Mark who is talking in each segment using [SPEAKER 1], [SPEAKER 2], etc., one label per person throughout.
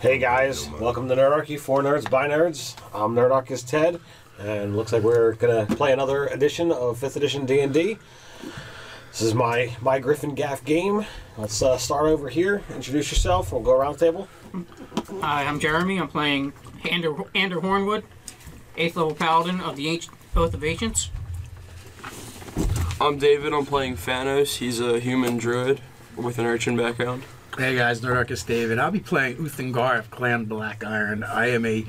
[SPEAKER 1] Hey guys, welcome to Nerdarchy for Nerds by Nerds. I'm Nerdarchist Ted, and looks like we're gonna play another edition of Fifth Edition D and D. This is my my Griffin Gaff game. Let's uh, start over here. Introduce yourself. We'll go around the table.
[SPEAKER 2] Hi, I'm Jeremy. I'm playing Ander, Ander Hornwood, 8th level paladin of the Anci- Oath of Ancients.
[SPEAKER 3] I'm David. I'm playing Thanos. He's a human druid with an urchin background.
[SPEAKER 4] Hey guys, Nerdarchist David. I'll be playing Uthengar of Clan Black Iron. I am a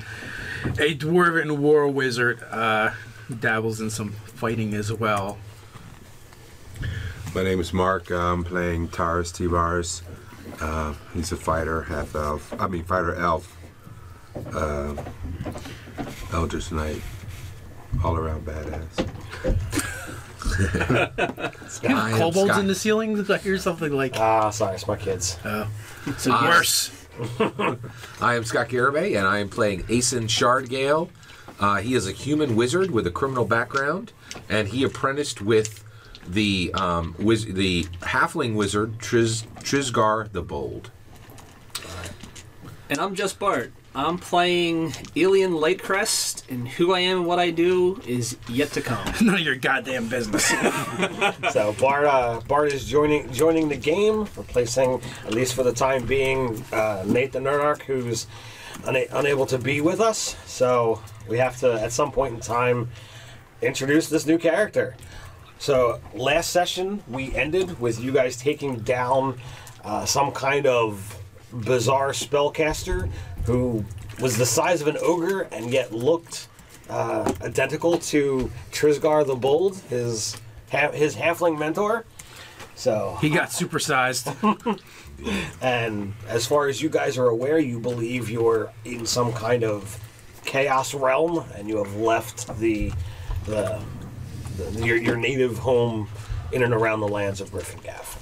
[SPEAKER 4] a dwarven war wizard. Uh, who dabbles in some fighting as well.
[SPEAKER 5] My name is Mark. I'm playing Taurus T-Bars. Uh, he's a fighter, half elf. I mean, fighter elf. Uh, Knight. All around badass.
[SPEAKER 4] You have
[SPEAKER 6] am
[SPEAKER 4] kobolds
[SPEAKER 6] Scott.
[SPEAKER 4] in the ceiling? I hear something like
[SPEAKER 1] Ah, sorry, it's my kids.
[SPEAKER 4] oh, so
[SPEAKER 6] Uh,
[SPEAKER 4] worse.
[SPEAKER 6] I am Scott Garibay, and I am playing Ayson Shardgale. Uh, he is a human wizard with a criminal background, and he apprenticed with the um, wiz- the halfling wizard Triz- Trisgard the Bold.
[SPEAKER 7] And I'm just Bart. I'm playing Alien Lightcrest, and who I am and what I do is yet to come.
[SPEAKER 4] None of your goddamn business.
[SPEAKER 1] So Bart, uh, Bart is joining joining the game, replacing at least for the time being uh, Nate the Nerdarch, who's una- unable to be with us. So we have to, at some point in time, introduce this new character. So last session we ended with you guys taking down uh, some kind of bizarre spellcaster who was the size of an ogre and yet looked uh, identical to Trisgard the Bold, his ha- his halfling mentor. So,
[SPEAKER 4] he got supersized.
[SPEAKER 1] and as far as you guys are aware, you believe you're in some kind of chaos realm, and you have left the the, the your, your native home in and around the lands of Griffin Gaff.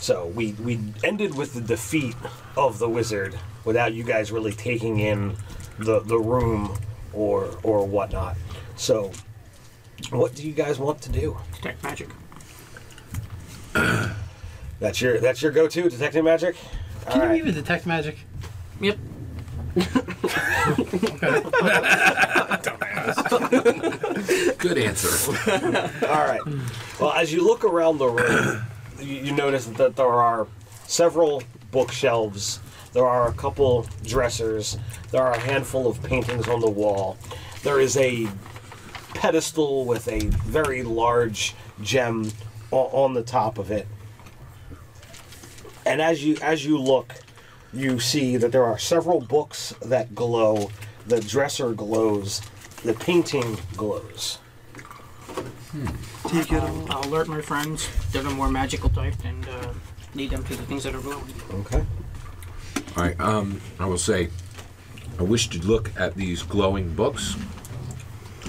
[SPEAKER 1] So we we ended with the defeat of the wizard without you guys really taking in the the room or or whatnot. So, what do you guys want to do?
[SPEAKER 2] Detect magic.
[SPEAKER 1] That's your that's your go-to detecting magic. All
[SPEAKER 4] Can you
[SPEAKER 1] right.
[SPEAKER 4] even detect magic?
[SPEAKER 2] Yep.
[SPEAKER 6] Good answer.
[SPEAKER 1] All right. Well, as you look around the room, you, notice that there are several bookshelves. There are a couple dressers. There are a handful of paintings on the wall. There is a pedestal with a very large gem on the top of it. And as you as you look, you see that there are several books that glow. The dresser glows. The painting glows. Hmm.
[SPEAKER 2] I'll alert my friends that are more magical type and uh, lead them to the things that are glowing.
[SPEAKER 1] Okay.
[SPEAKER 6] All right. Um, I will say, I wish to look at these glowing books.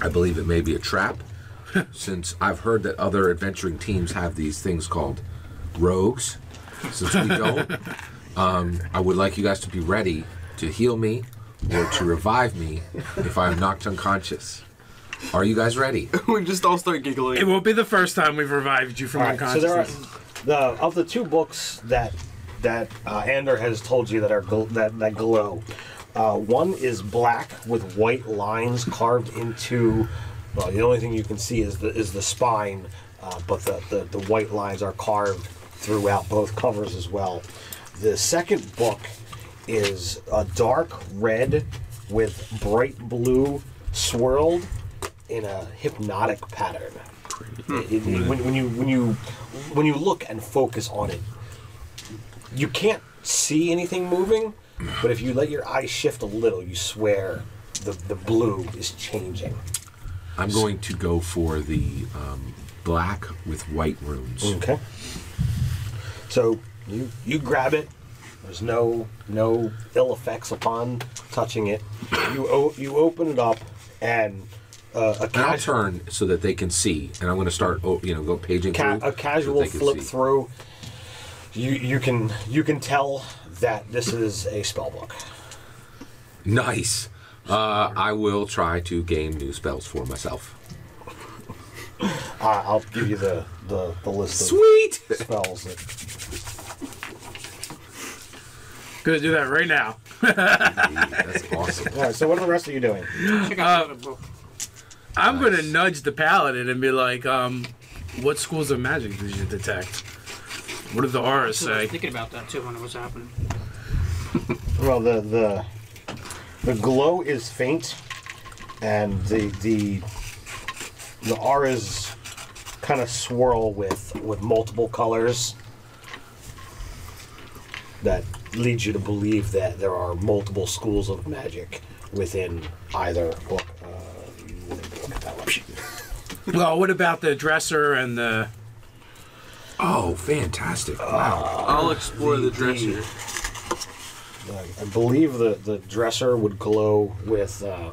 [SPEAKER 6] I believe it may be a trap, since I've heard that other adventuring teams have these things called rogues. Since we don't, um, I would like you guys to be ready to heal me or to revive me if I am knocked unconscious. Are you guys ready?
[SPEAKER 3] we just all start giggling.
[SPEAKER 4] It won't be the first time we've revived you from
[SPEAKER 1] All right, so there are
[SPEAKER 4] unconsciousness.
[SPEAKER 1] the of the two books that that uh, Ander has told you that are gl- that that glow. Uh, one is black with white lines carved into. Well, the only thing you can see is the is the spine, uh, but the, the the white lines are carved throughout both covers as well. The second book is a dark red with bright blue swirled in a hypnotic pattern. It- it- when, when you when you when you look and focus on it, you can't see anything moving, but if you let your eyes shift a little, you swear the the blue is changing.
[SPEAKER 6] I'm going to go for the um, black with white runes.
[SPEAKER 1] Okay. So you you grab it. There's no no ill effects upon touching it. You o- you open it up and uh, a
[SPEAKER 6] And I'll turn so that they can see, and I'm going to start, oh, you know, go paging
[SPEAKER 1] ca-
[SPEAKER 6] through.
[SPEAKER 1] a casual
[SPEAKER 6] so that they can
[SPEAKER 1] flip
[SPEAKER 6] see.
[SPEAKER 1] through. You you can you can tell that this is a spell book.
[SPEAKER 6] Nice. Uh, I will try to gain new spells for myself.
[SPEAKER 1] Uh, I'll give you the, the, the list of
[SPEAKER 6] Sweet.
[SPEAKER 1] spells. That,
[SPEAKER 4] Gonna do that right now.
[SPEAKER 6] That's awesome.
[SPEAKER 1] All right. So what are the rest of you doing?
[SPEAKER 2] Check out the book.
[SPEAKER 4] I'm
[SPEAKER 6] Nice.
[SPEAKER 4] gonna nudge the paladin and be like, um, what schools of magic did you detect? What did the auras
[SPEAKER 2] So I was
[SPEAKER 4] say?
[SPEAKER 2] thinking about that too when it was happening.
[SPEAKER 1] Well, the the the glow is faint, and the the the auras kind of swirl with with multiple colors that leads you to believe that there are multiple schools of magic within either book. Uh, you wouldn't look at that one.
[SPEAKER 4] Well, what about the dresser and the?
[SPEAKER 6] Oh, fantastic! Wow.
[SPEAKER 3] I'll explore the dresser.
[SPEAKER 1] I believe the the dresser would glow with uh,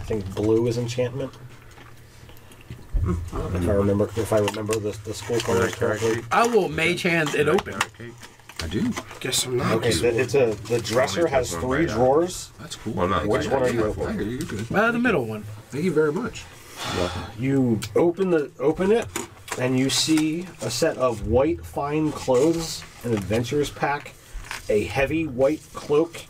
[SPEAKER 1] I think blue is enchantment. If I remember, if I remember the, the school colors correctly.
[SPEAKER 4] I will mage hand it open.
[SPEAKER 6] I do.
[SPEAKER 3] Guess I'm not.
[SPEAKER 1] Okay, the, it's a the dresser has three drawers.
[SPEAKER 6] That's cool.
[SPEAKER 5] Well, not
[SPEAKER 1] Which one are you
[SPEAKER 6] I
[SPEAKER 1] opening?
[SPEAKER 6] hear you good.
[SPEAKER 4] Uh, the middle one.
[SPEAKER 6] Thank you very much.
[SPEAKER 1] You open the open it, and you see a set of white fine clothes, an adventurer's pack, a heavy white cloak,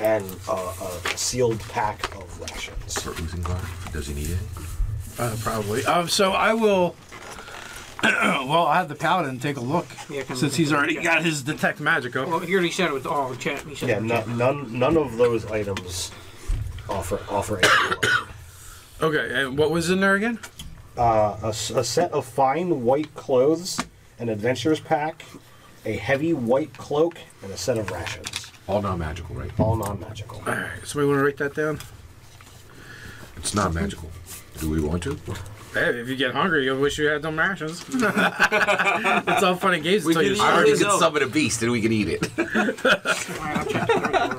[SPEAKER 1] and a, a sealed pack of rations.
[SPEAKER 6] For Uthengar, does he need it?
[SPEAKER 4] Uh, probably. Um, so I will. well, I'll have the paladin take a look
[SPEAKER 2] Yeah,
[SPEAKER 4] since he's already got his detect magic up.
[SPEAKER 2] Well, he already said it was all chat. He said
[SPEAKER 1] Yeah,
[SPEAKER 2] it was
[SPEAKER 1] no, none none of those items offer offer any
[SPEAKER 4] Okay, and what was in there again?
[SPEAKER 1] uh, a, s- a set of fine white clothes, an adventurer's pack, a heavy white cloak, and a set of rations,
[SPEAKER 6] All non-magical, right?
[SPEAKER 1] all non-magical.
[SPEAKER 4] All right, so we want to write that down.
[SPEAKER 6] It's not magical. Do we want to?
[SPEAKER 4] Hey, if you get hungry, you'll wish you had them rations. it's all fun and games
[SPEAKER 3] We
[SPEAKER 4] until
[SPEAKER 3] can
[SPEAKER 4] you
[SPEAKER 3] eat
[SPEAKER 4] start.
[SPEAKER 3] already could
[SPEAKER 6] summon a beast and we can eat it.
[SPEAKER 2] All right, I'll check the other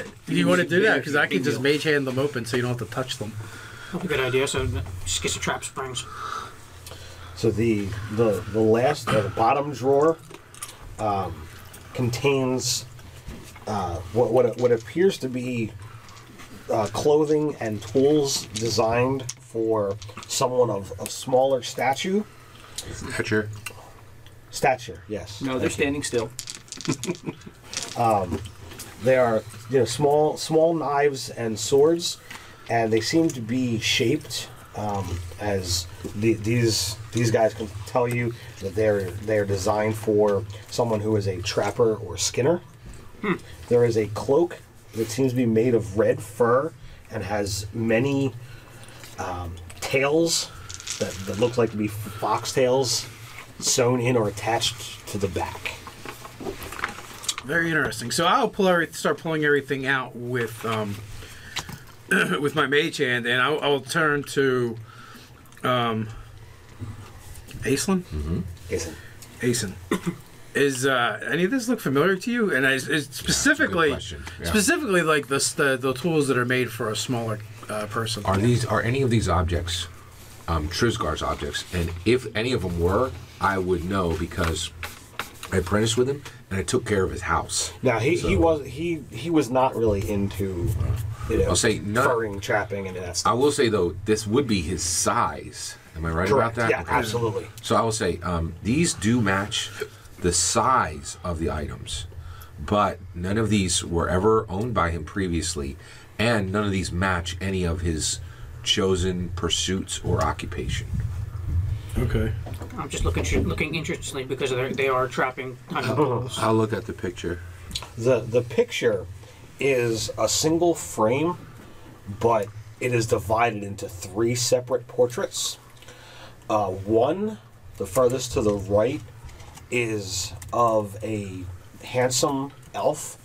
[SPEAKER 2] book.
[SPEAKER 4] Do you want to do that? Because I can just mage hand them open so you don't have to touch them.
[SPEAKER 2] That's a good idea. So just get some trap springs.
[SPEAKER 1] So the the the last uh, the bottom drawer um, contains uh, what what what appears to be uh, clothing and tools designed for someone of, of smaller stature.
[SPEAKER 6] Hatcher.
[SPEAKER 1] Stature, yes.
[SPEAKER 7] No, they're standing still.
[SPEAKER 1] um, They are you know small small knives and swords, and they seem to be shaped um, as the, these these guys can tell you that they're they're designed for someone who is a trapper or skinner. There is a cloak that seems to be made of red fur and has many um, tails that, that look like to be foxtails sewn in or attached to the back.
[SPEAKER 4] Very interesting. So I'll pull every, start pulling everything out with um, with my mage hand, and I'll, I'll turn to um, Aislinn.
[SPEAKER 1] Isn't
[SPEAKER 4] Ayson. Is uh, any of this look familiar to you? And I, is specifically,
[SPEAKER 6] question. Yeah.
[SPEAKER 4] specifically like the, the the tools that are made for a smaller uh, person.
[SPEAKER 6] Are these are any of these objects um, Trisgard's objects? And if any of them were, I would know because I apprenticed with him and I took care of his house.
[SPEAKER 1] Now he, he was he he was not really into you know
[SPEAKER 6] I'll say none-
[SPEAKER 1] furring, trapping, and that
[SPEAKER 6] I will say though, this would be his size. Am I right
[SPEAKER 1] Correct.
[SPEAKER 6] about that?
[SPEAKER 1] Yeah,
[SPEAKER 6] Okay.
[SPEAKER 1] absolutely.
[SPEAKER 6] So I will say um, these do match the size of the items, but none of these were ever owned by him previously, and none of these match any of his chosen pursuits or occupation.
[SPEAKER 4] Okay.
[SPEAKER 2] I'm just looking looking interestingly because they're, trapping hunting.
[SPEAKER 3] I'll look at the picture.
[SPEAKER 1] The the picture is a single frame, but it is divided into three separate portraits. Uh, one, the furthest to the right, is of a handsome elf.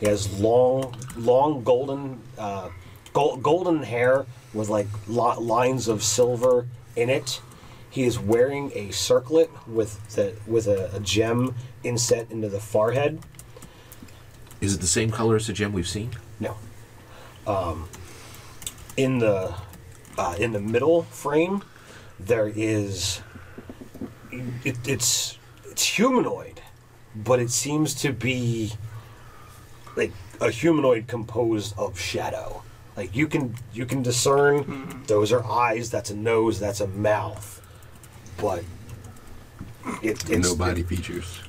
[SPEAKER 1] He has long, long golden, uh, gol- golden hair with like li- lines of silver in it. He is wearing a circlet with the with a, a gem inset into the forehead.
[SPEAKER 6] Is it the same color as the gem we've seen?
[SPEAKER 1] No. Um, in the uh, in the middle frame, there is it, it's it's humanoid, but it seems to be like a humanoid composed of shadow. Like you can you can discern those are eyes, that's a nose, that's a mouth, but it, it's
[SPEAKER 3] no body features.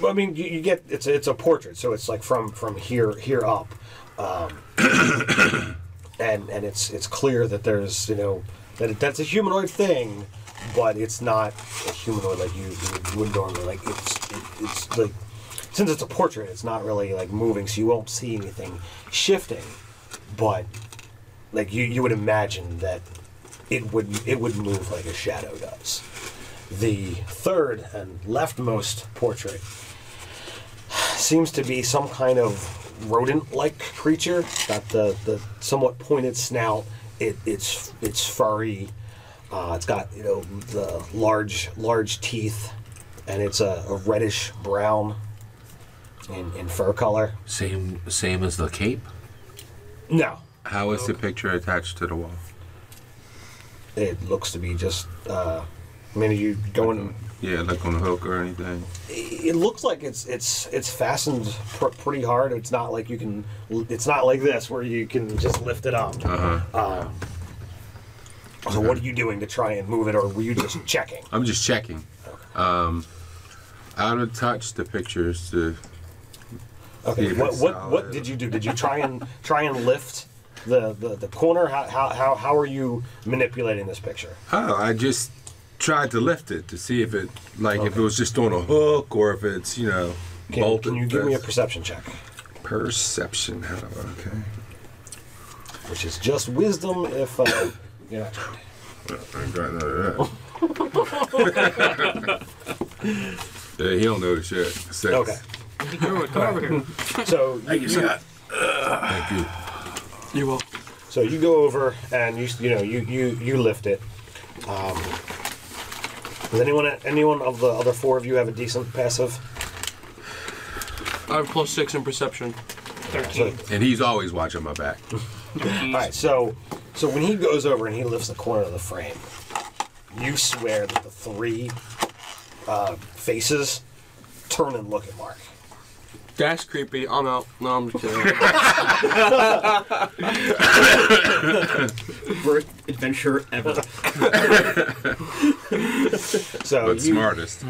[SPEAKER 1] Well, I mean, you, you get it's a, it's a portrait, so it's like from from here here up, um, and and it's it's clear that there's you know that it, that's a humanoid thing, but it's not a humanoid like you, you would normally like. It's it, it's like since it's a portrait, it's not really like moving, so you won't see anything shifting, but like you you would imagine that it would it would move like a shadow does. The third and leftmost portrait seems to be some kind of rodent-like creature. Got the, the somewhat pointed snout. It, it's it's furry. Uh, it's got you know the large large teeth, and it's a, a reddish brown in, in fur color.
[SPEAKER 6] Same same as the cape.
[SPEAKER 1] No,
[SPEAKER 5] How is the picture attached to the wall?
[SPEAKER 1] it looks to be just. Uh, I mean, are you going.
[SPEAKER 5] Yeah, like on a hook or anything.
[SPEAKER 1] It looks like it's it's it's fastened pr- pretty hard. It's not like you can. It's not like this where you can just lift it up.
[SPEAKER 5] Uh huh.
[SPEAKER 1] Um, so what are you doing to try and move it, or were you just checking?
[SPEAKER 5] I'm just checking. Um, I don't touch the pictures to.
[SPEAKER 1] Okay. What what what did you do? Did you try and try and lift the the, the corner? How, how how how are you manipulating this picture?
[SPEAKER 5] Oh, I just tried to lift it to see if it, like, if it was just on a hook or if it's, you know,
[SPEAKER 1] Can,
[SPEAKER 5] bolted.
[SPEAKER 1] can you give me a perception check,
[SPEAKER 5] perception? How do I- Okay.
[SPEAKER 1] which is just wisdom if uh, you're.
[SPEAKER 5] I got none of that. yeah, he don't know the shit. Six.
[SPEAKER 1] Okay.
[SPEAKER 2] Druid, come over here.
[SPEAKER 1] So you, you,
[SPEAKER 5] Thank you.
[SPEAKER 3] You will.
[SPEAKER 1] so you go over and you you know you you you lift it. Um, does anyone anyone of the other four of you have a decent passive?
[SPEAKER 3] I have plus six in perception.
[SPEAKER 1] So,
[SPEAKER 2] Thirteen.
[SPEAKER 5] And he's always watching my back.
[SPEAKER 1] all right. So so when he goes over and he lifts the corner of the frame, you swear that the three uh, faces turn and look at Mark.
[SPEAKER 3] That's creepy. I'm out. No, I'm just kidding.
[SPEAKER 7] Worst adventure ever.
[SPEAKER 1] So
[SPEAKER 5] But
[SPEAKER 1] you,
[SPEAKER 5] smartest.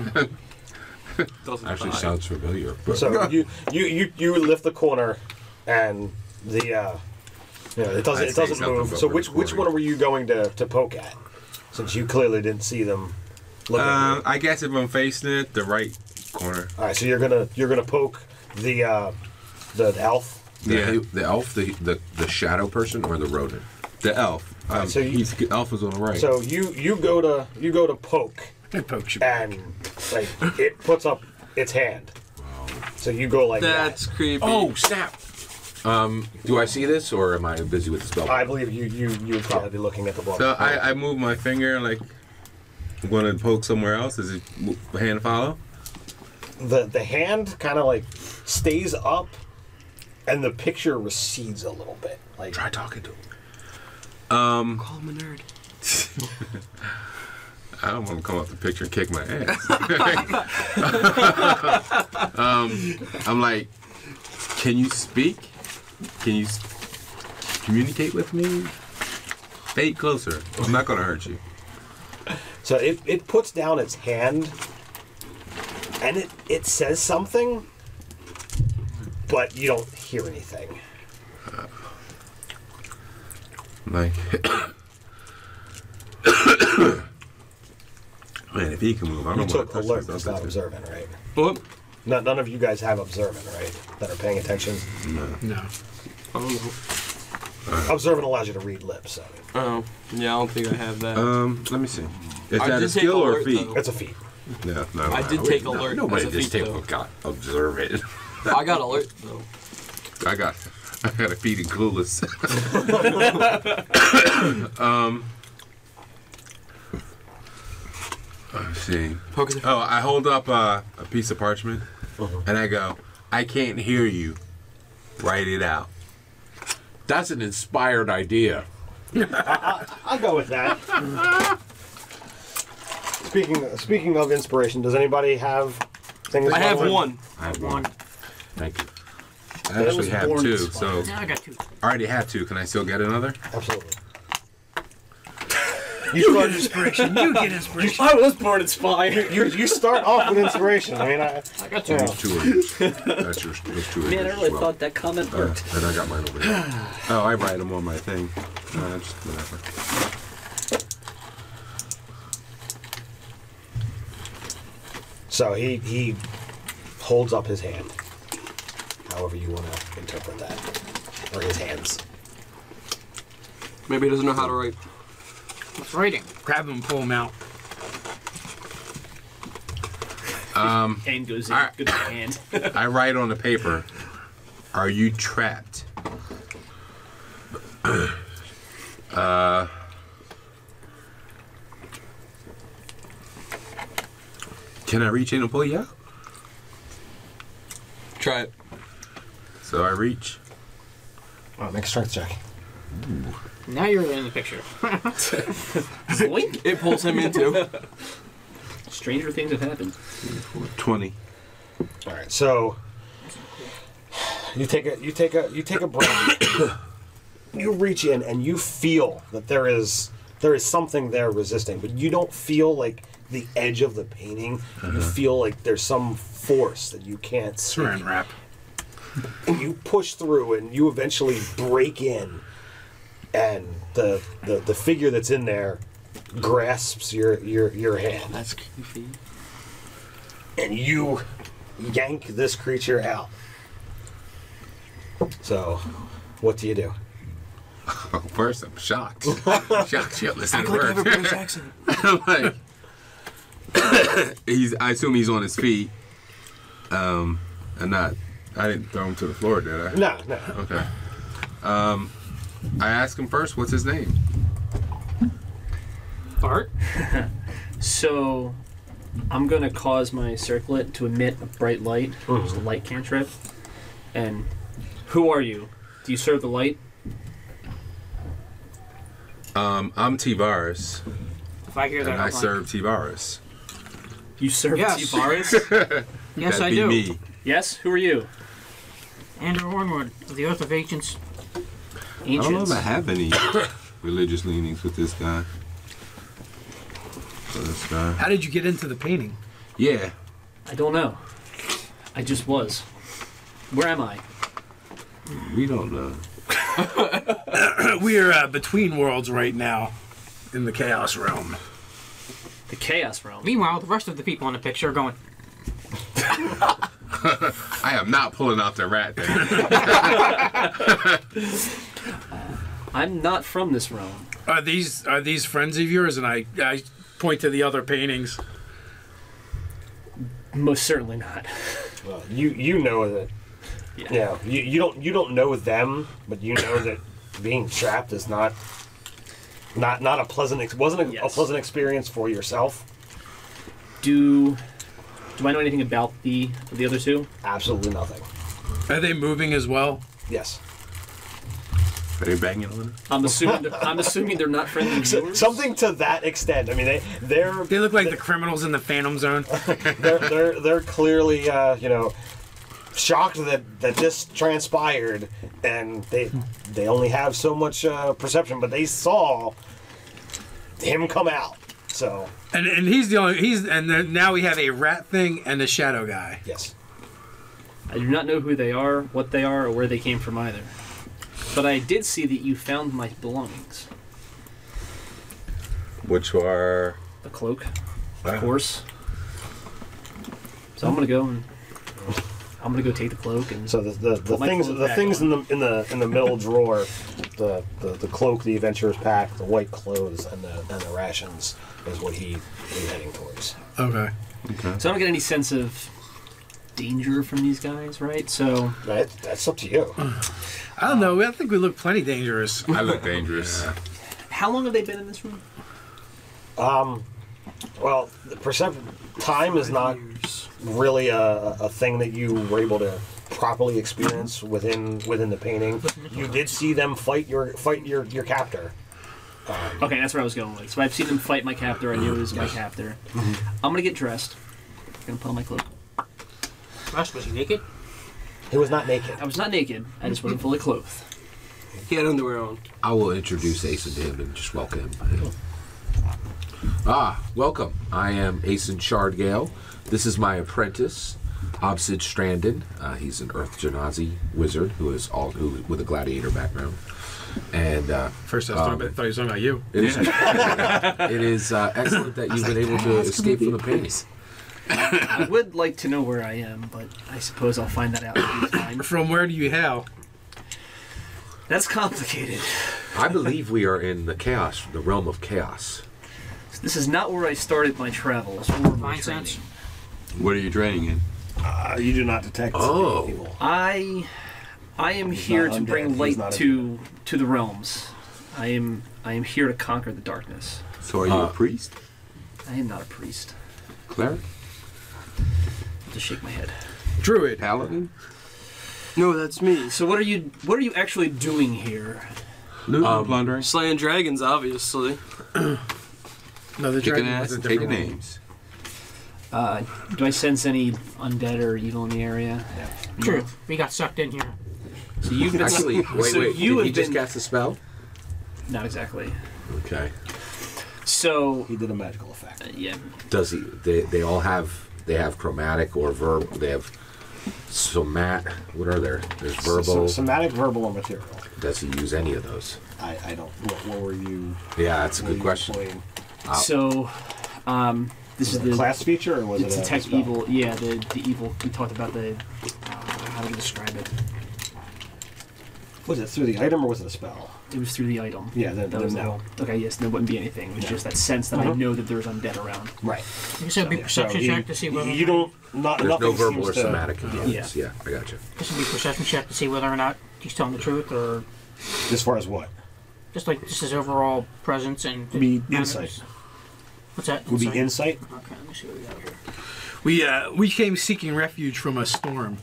[SPEAKER 3] Doesn't
[SPEAKER 6] Actually
[SPEAKER 3] die.
[SPEAKER 6] sounds familiar. But
[SPEAKER 1] So you, you you you lift the corner, and the uh, you know, it doesn't
[SPEAKER 5] I'd
[SPEAKER 1] it doesn't move. So which which one were you going to, to poke at? Since you clearly didn't see them. Look at you.
[SPEAKER 5] I guess if I'm facing it, the right corner.
[SPEAKER 1] All right, so you're gonna you're gonna poke the uh, the elf.
[SPEAKER 6] the,
[SPEAKER 5] Yeah.
[SPEAKER 6] the elf, the, the the shadow person, or the rodent.
[SPEAKER 5] The elf. Um,
[SPEAKER 1] Alright, so you-
[SPEAKER 5] he's elf is on the right.
[SPEAKER 1] So you you go to you go to poke,
[SPEAKER 4] It pokes you.
[SPEAKER 1] and like it puts up its hand. So you go like that.
[SPEAKER 3] That's creepy.
[SPEAKER 6] Oh snap! Um, do I see this, or am I busy with the spell?
[SPEAKER 1] I believe you you you would probably be looking at the block.
[SPEAKER 5] So I, I move my finger like I'm going to poke somewhere else. Is it hand follow?
[SPEAKER 1] The the hand kind of like stays up, and the picture recedes a little bit. Like
[SPEAKER 6] Try talking to him.
[SPEAKER 5] Um,
[SPEAKER 3] Call him a nerd.
[SPEAKER 5] I don't want to come off the picture and kick my ass. um, I'm like, can you speak? Can you communicate with me? Stay closer. I'm not going to hurt you.
[SPEAKER 1] So it, it puts down its hand and it, it says something, but you don't hear anything.
[SPEAKER 5] Like, man, if he can move, I
[SPEAKER 1] You
[SPEAKER 5] don't want
[SPEAKER 1] took
[SPEAKER 5] to touch
[SPEAKER 1] alert,
[SPEAKER 5] this.
[SPEAKER 1] it's not observant, right?
[SPEAKER 3] What?
[SPEAKER 1] No, none of you guys have observant, right? That are paying attention.
[SPEAKER 4] No.
[SPEAKER 3] I don't know.
[SPEAKER 1] Observant allows you to read lips. So
[SPEAKER 3] Oh, yeah, I don't think I have that.
[SPEAKER 5] Um, let me see. Is
[SPEAKER 3] I
[SPEAKER 5] that a skill or a feat?
[SPEAKER 3] though.
[SPEAKER 1] it's a feat.
[SPEAKER 5] No, no.
[SPEAKER 3] I did
[SPEAKER 5] no.
[SPEAKER 3] take alert
[SPEAKER 6] Nobody
[SPEAKER 3] as a
[SPEAKER 6] just
[SPEAKER 3] feat,
[SPEAKER 6] take
[SPEAKER 3] though.
[SPEAKER 6] got observe it.
[SPEAKER 3] I got alert, though.
[SPEAKER 5] I got, I got a feat and clueless. um. Let's see.
[SPEAKER 3] Poke the-
[SPEAKER 5] Oh, I hold up uh, a piece of parchment and I go, I can't hear you. Write it out.
[SPEAKER 6] That's an inspired idea.
[SPEAKER 1] I'll go with that. speaking speaking of inspiration, does anybody have things?
[SPEAKER 3] I have one.
[SPEAKER 6] I have
[SPEAKER 2] One.
[SPEAKER 6] Thank you.
[SPEAKER 5] I actually
[SPEAKER 7] was
[SPEAKER 5] have
[SPEAKER 7] born
[SPEAKER 5] two,
[SPEAKER 7] inspired.
[SPEAKER 5] so
[SPEAKER 2] Now I got two.
[SPEAKER 5] I already have two. Can I still get another?
[SPEAKER 1] Absolutely. You start,
[SPEAKER 4] Inspiration. You get inspiration.
[SPEAKER 7] I was born inspired.
[SPEAKER 1] you, you start off with inspiration. I mean, I,
[SPEAKER 2] I got two.
[SPEAKER 1] Yeah.
[SPEAKER 6] Those two are yours. That's yours. Those two are
[SPEAKER 7] Man, I
[SPEAKER 6] yours
[SPEAKER 7] really
[SPEAKER 6] well.
[SPEAKER 7] thought that comment
[SPEAKER 5] Uh,
[SPEAKER 7] worked.
[SPEAKER 5] and I got mine over here. oh, I write them on my thing. Uh, just whatever.
[SPEAKER 1] So he he holds up his hand, however you want to interpret that, or his hands.
[SPEAKER 3] Maybe he doesn't know how to write.
[SPEAKER 2] What's writing?
[SPEAKER 4] Grab him pull him out.
[SPEAKER 7] Hand goes in.
[SPEAKER 5] Alright.
[SPEAKER 7] Good hand.
[SPEAKER 5] I write on the paper, "Are you trapped?" uh. Can I reach in and pull you out?
[SPEAKER 3] Try it.
[SPEAKER 5] So I reach.
[SPEAKER 1] Oh, make a strength check.
[SPEAKER 2] Now you're in the picture.
[SPEAKER 7] Zoink.
[SPEAKER 3] It pulls him into.
[SPEAKER 7] Stranger things have happened.
[SPEAKER 5] Twenty.
[SPEAKER 1] All right, so you take a you take a you take a breath. you reach in and you feel that there is there is something there resisting, but you don't feel like the edge of the painting. You mm-hmm. feel like there's some force that you can't see.
[SPEAKER 4] Saran wrap.
[SPEAKER 1] And you push through and you eventually break in and the the, the figure that's in there grasps your your your hand
[SPEAKER 3] That's creepy.
[SPEAKER 1] and you yank this creature out. So, what do you do?
[SPEAKER 5] Oh, first I'm shocked. shocked shitless at
[SPEAKER 3] Like I have a
[SPEAKER 5] work.
[SPEAKER 3] British.
[SPEAKER 5] I'm like, he's. I assume he's on his feet. Um, and not. I didn't throw him to the floor, did I?
[SPEAKER 1] No, no.
[SPEAKER 5] Okay. Um, I asked him first, what's his name?
[SPEAKER 2] Bart?
[SPEAKER 7] So, I'm gonna cause my circlet to emit a bright light, which is a light cantrip. And who are you? Do you serve the light?
[SPEAKER 5] Um, I'm T-Varus,
[SPEAKER 2] If I hear that,
[SPEAKER 5] and I
[SPEAKER 2] I'm like,
[SPEAKER 5] serve T-Varus.
[SPEAKER 7] You serve
[SPEAKER 2] Yes.
[SPEAKER 7] Tivaris?
[SPEAKER 2] Yes,
[SPEAKER 5] That'd
[SPEAKER 2] I
[SPEAKER 5] be
[SPEAKER 2] do.
[SPEAKER 5] me.
[SPEAKER 7] yes. Who are you?
[SPEAKER 2] Andrew Hornwood of the Oath of Ancients.
[SPEAKER 5] I don't know if I have any religious leanings with this guy. For this guy.
[SPEAKER 4] How did you get into the painting?
[SPEAKER 5] Yeah.
[SPEAKER 7] I don't know. I just was. Where am I?
[SPEAKER 5] We don't know.
[SPEAKER 4] We're uh, between worlds right now, in the chaos realm.
[SPEAKER 7] The Chaos Realm.
[SPEAKER 2] Meanwhile, the rest of the people in the picture are going,
[SPEAKER 5] I am not pulling out the rat thing.
[SPEAKER 7] I'm not from this realm.
[SPEAKER 4] Are these are these friends of yours? And I I point to the other paintings.
[SPEAKER 7] Most certainly not.
[SPEAKER 1] Well, you you know that.
[SPEAKER 7] Yeah.
[SPEAKER 1] Yeah. You, you don't you don't know them, but you know that being trapped is not not not a pleasant ex- wasn't a, a pleasant experience for yourself.
[SPEAKER 7] Do do I know anything about the the other two?
[SPEAKER 1] Absolutely nothing.
[SPEAKER 4] Are they moving as well?
[SPEAKER 1] Yes.
[SPEAKER 5] Are they banging on it?
[SPEAKER 7] I'm assuming they're, I'm assuming they're not friendly
[SPEAKER 1] So-
[SPEAKER 7] viewers.
[SPEAKER 1] something to that extent. I mean, they they're
[SPEAKER 4] They look like the criminals in the Phantom Zone.
[SPEAKER 1] they're they're, they're clearly uh, you know shocked that that this transpired, and they they only have so much uh, perception, but they saw him come out. So
[SPEAKER 4] And and he's the only he's and then now we have a rat thing and a shadow guy.
[SPEAKER 1] yes,
[SPEAKER 7] I do not know who they are, what they are, or where they came from either. But I did see that you found my belongings.
[SPEAKER 5] Which are.
[SPEAKER 7] The cloak, of course. So I'm gonna go and I'm gonna go take the cloak and
[SPEAKER 1] so the the, the things the things
[SPEAKER 7] on.
[SPEAKER 1] in the in the in the middle drawer, the, the the cloak, the adventurer's pack, the white clothes, and the and the rations is what he is heading towards.
[SPEAKER 4] Okay.
[SPEAKER 7] so I don't get any sense of danger from these guys, right? So
[SPEAKER 1] That, that's up to you.
[SPEAKER 4] I don't know. I think we look plenty dangerous.
[SPEAKER 5] I look dangerous.
[SPEAKER 7] how long have they been in this room?
[SPEAKER 1] Um, well, the perception time is not really a, a thing that you were able to properly experience within within the painting. You did see them fight your fight your your captor.
[SPEAKER 7] Um, okay, that's where I was going with. So I've seen them fight my captor. I knew it was my captor. Mm-hmm. I'm gonna get dressed. I'm gonna put on my cloak.
[SPEAKER 2] Rush, was he naked?
[SPEAKER 1] He was not naked.
[SPEAKER 7] I was not naked. I just wasn't fully clothed.
[SPEAKER 3] He had underwear on.
[SPEAKER 6] I will introduce Asa to him and just welcome him. Ah, welcome. I am Ayson Shardgale. This is my apprentice, Obsid Strandon. Uh, he's an Earth Genasi wizard who is all who with a gladiator background. And uh,
[SPEAKER 4] First, I was talking about, thought he was talking about you.
[SPEAKER 6] it is, it is uh, excellent that you've been able to escape from the pain.
[SPEAKER 7] I would like to know where I am, but I suppose I'll find that out in due time.
[SPEAKER 4] From where do you hail?
[SPEAKER 7] That's complicated.
[SPEAKER 6] I believe we are in the chaos, the realm of chaos.
[SPEAKER 7] This is not where I started my travels or my training.
[SPEAKER 2] sense.
[SPEAKER 5] What are you training in?
[SPEAKER 1] Uh, you do not detect
[SPEAKER 6] Oh.
[SPEAKER 1] evil.
[SPEAKER 7] I I am here to
[SPEAKER 1] undead,
[SPEAKER 7] bring light to to the realms. I am I am here to conquer the darkness.
[SPEAKER 5] So are you
[SPEAKER 6] Uh,
[SPEAKER 5] a priest?
[SPEAKER 7] I am not a priest.
[SPEAKER 5] Cleric?
[SPEAKER 7] Just shake my head.
[SPEAKER 4] Druid.
[SPEAKER 5] Paladin?
[SPEAKER 3] No, that's me.
[SPEAKER 7] So what are you what are you actually doing here?
[SPEAKER 5] Looting,
[SPEAKER 3] Um,
[SPEAKER 5] plundering?
[SPEAKER 3] Slaying dragons, obviously.
[SPEAKER 4] No, the
[SPEAKER 5] Kicking
[SPEAKER 4] dragon
[SPEAKER 5] ass
[SPEAKER 4] was a
[SPEAKER 5] and
[SPEAKER 4] different
[SPEAKER 5] taking
[SPEAKER 4] one.
[SPEAKER 5] names.
[SPEAKER 7] Uh, do I sense any undead or evil in the area?
[SPEAKER 2] True. We got sucked in here.
[SPEAKER 7] So you've been
[SPEAKER 6] Actually, wait,
[SPEAKER 7] so
[SPEAKER 6] wait.
[SPEAKER 7] you
[SPEAKER 6] did he
[SPEAKER 7] have
[SPEAKER 6] just
[SPEAKER 7] been
[SPEAKER 6] cast a spell?
[SPEAKER 7] not exactly.
[SPEAKER 6] Okay.
[SPEAKER 7] So
[SPEAKER 1] He did a magical effect.
[SPEAKER 7] uh, yeah,
[SPEAKER 6] Does he? They, they all have. They have chromatic or verb. They have somat. What are there? There's
[SPEAKER 1] So,
[SPEAKER 6] verbal.
[SPEAKER 1] somatic, verbal, or material.
[SPEAKER 6] Does he use any of those?
[SPEAKER 1] I, I don't. What, what were you?
[SPEAKER 6] Yeah, that's a
[SPEAKER 1] what
[SPEAKER 6] good
[SPEAKER 1] were you
[SPEAKER 6] question.
[SPEAKER 1] Playing?
[SPEAKER 7] so um, this
[SPEAKER 1] Was
[SPEAKER 7] is
[SPEAKER 1] it
[SPEAKER 7] the
[SPEAKER 1] class feature or was
[SPEAKER 7] it's
[SPEAKER 1] it a
[SPEAKER 7] detect
[SPEAKER 1] spell?
[SPEAKER 7] evil. Yeah, the the evil. We talked about the uh, how do we describe it?
[SPEAKER 1] Was it through the item or was it a spell?
[SPEAKER 7] It was through the item.
[SPEAKER 1] Yeah, then,
[SPEAKER 7] That
[SPEAKER 1] then
[SPEAKER 7] was
[SPEAKER 1] no.
[SPEAKER 7] whole. Okay, yes, there wouldn't be anything. It was
[SPEAKER 1] No.
[SPEAKER 7] just that sense that I
[SPEAKER 1] Mhm.
[SPEAKER 7] know that there's undead around.
[SPEAKER 1] Right.
[SPEAKER 2] You said be
[SPEAKER 1] Yeah,
[SPEAKER 2] perception
[SPEAKER 1] so
[SPEAKER 2] check
[SPEAKER 1] he-
[SPEAKER 2] to see whether
[SPEAKER 1] you don't. Not
[SPEAKER 6] There's
[SPEAKER 1] nothing
[SPEAKER 6] no verbal
[SPEAKER 1] seems
[SPEAKER 6] or
[SPEAKER 1] to-
[SPEAKER 6] somatic components.
[SPEAKER 7] Yeah.
[SPEAKER 6] Yeah. I got you.
[SPEAKER 2] This would be perception check to see whether or not he's telling the truth, or
[SPEAKER 1] As far as what?
[SPEAKER 2] just like just his overall presence and
[SPEAKER 1] Be
[SPEAKER 2] manners.
[SPEAKER 1] insight.
[SPEAKER 2] What's that?
[SPEAKER 1] Would be
[SPEAKER 2] Insight?
[SPEAKER 1] insight.
[SPEAKER 2] Okay, let me see what we got here.
[SPEAKER 4] We uh, we came seeking refuge from a storm,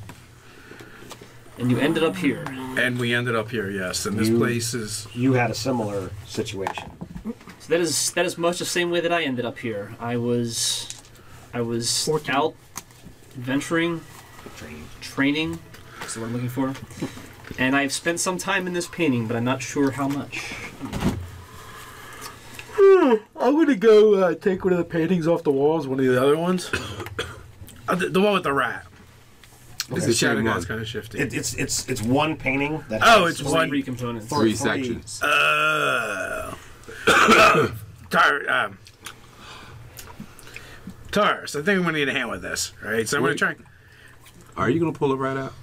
[SPEAKER 7] And you ended up here.
[SPEAKER 4] and we ended up here. Yes, and this
[SPEAKER 1] You-
[SPEAKER 4] place is.
[SPEAKER 1] You had a similar situation.
[SPEAKER 7] So that is that is much the same way that I ended up here. I was I was
[SPEAKER 2] 14.
[SPEAKER 7] out adventuring, training. That's the word I'm looking for. And I've spent some time in this painting, but I'm not sure how much.
[SPEAKER 4] I'm gonna go uh, take one of the paintings off the walls. One of the other ones. Uh, the, the one with the rat. Because
[SPEAKER 1] Okay,
[SPEAKER 4] the shadow
[SPEAKER 5] same
[SPEAKER 4] guy's
[SPEAKER 5] one.
[SPEAKER 4] kind of shifty.
[SPEAKER 1] It, it's it's it's one painting that.
[SPEAKER 4] Oh,
[SPEAKER 1] has
[SPEAKER 4] it's
[SPEAKER 1] three-
[SPEAKER 4] one-
[SPEAKER 7] Three components.
[SPEAKER 1] For-
[SPEAKER 5] Three sections.
[SPEAKER 4] Uh, Tar, um, Taurus, I think I'm gonna need a hand with this, right? So I'm gonna try.
[SPEAKER 5] Are you going to pull it right out?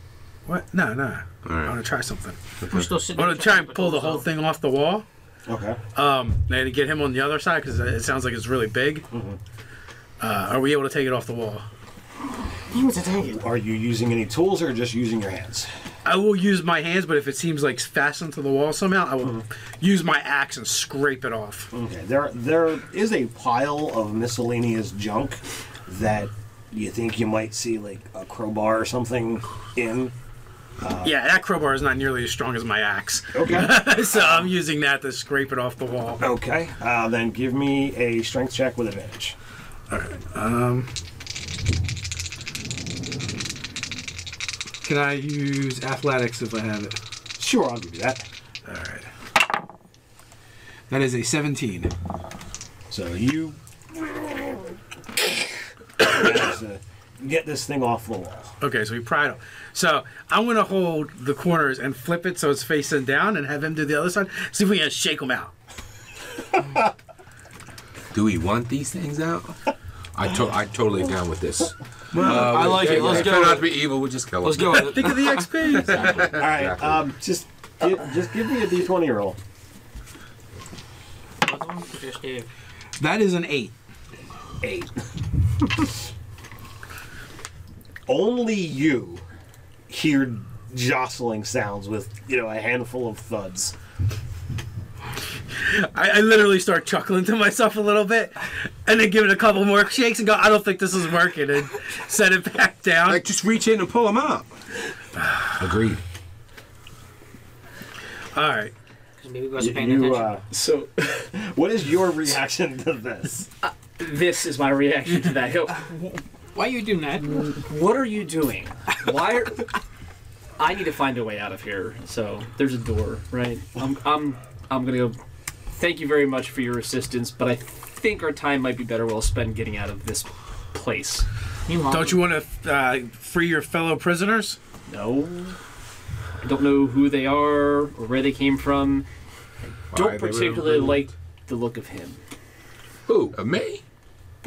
[SPEAKER 4] What? No, no.
[SPEAKER 5] All
[SPEAKER 4] I want
[SPEAKER 5] right.
[SPEAKER 4] to try something.
[SPEAKER 2] We're still sitting.
[SPEAKER 4] I want to try and pull the whole
[SPEAKER 2] doors,
[SPEAKER 4] thing off the wall,
[SPEAKER 1] Okay.
[SPEAKER 4] um, and get him on the other side because it sounds like it's really big. Uh, are we able to take it off the wall?
[SPEAKER 2] He was a take.
[SPEAKER 1] Are you using any tools or just using your hands?
[SPEAKER 4] I will use my hands, but if it seems like fastened to the wall somehow, I will use my axe and scrape it off.
[SPEAKER 1] Okay. There there is a pile of miscellaneous junk that you think you might see like a crowbar or something in.
[SPEAKER 4] Yeah, that crowbar is not nearly as strong as my axe,
[SPEAKER 1] Okay.
[SPEAKER 4] so I'm using that to scrape it off the wall.
[SPEAKER 1] okay. Uh, then give me a strength check with advantage.
[SPEAKER 4] Um, can I use athletics if I have it?
[SPEAKER 1] Sure, I'll give you that.
[SPEAKER 4] All right. That is a 17.
[SPEAKER 1] So you get this thing off the wall.
[SPEAKER 4] Okay, so we pry it. So I'm gonna hold the corners and flip it so it's facing down, and have him do the other side. See if we can shake them out.
[SPEAKER 5] Do we want these things out?
[SPEAKER 6] I to- I totally down with this.
[SPEAKER 3] Well, I like it. Let's
[SPEAKER 5] If they're
[SPEAKER 3] go.
[SPEAKER 5] not to be evil, we'll just kill them.
[SPEAKER 3] Let's go.
[SPEAKER 4] Think of the XP.
[SPEAKER 1] All right.
[SPEAKER 6] Exactly.
[SPEAKER 1] Um, just gi- just give me a d20 roll.
[SPEAKER 2] Both of them? Or Just Dave.
[SPEAKER 4] that is an eight.
[SPEAKER 1] Eight. Only you hear jostling sounds with you know a handful of thuds.
[SPEAKER 4] I, I literally start chuckling to myself a little bit, and then give it a couple more shakes and go, "I don't think this is working," and set it back down.
[SPEAKER 5] Like, just reach in and pull them out.
[SPEAKER 6] Agreed.
[SPEAKER 4] All right.
[SPEAKER 2] Maybe wasn't paying
[SPEAKER 1] You,
[SPEAKER 2] attention.
[SPEAKER 1] uh,
[SPEAKER 7] So
[SPEAKER 1] what is your reaction to this?
[SPEAKER 7] this is my reaction to that. Go,
[SPEAKER 2] Why are you doing that?
[SPEAKER 7] What are you doing? Why are I need to find a way out of here. So there's a door, right? I'm I'm I'm gonna go thank you very much for your assistance, but I think our time might be better well spent getting out of this place.
[SPEAKER 2] Meanwhile,
[SPEAKER 4] Don't you want to uh, free your fellow prisoners?
[SPEAKER 7] No. I don't know who they are or where they came from. I don't
[SPEAKER 5] Why they were
[SPEAKER 7] particularly like the look of him.
[SPEAKER 6] Who?
[SPEAKER 5] Uh, me?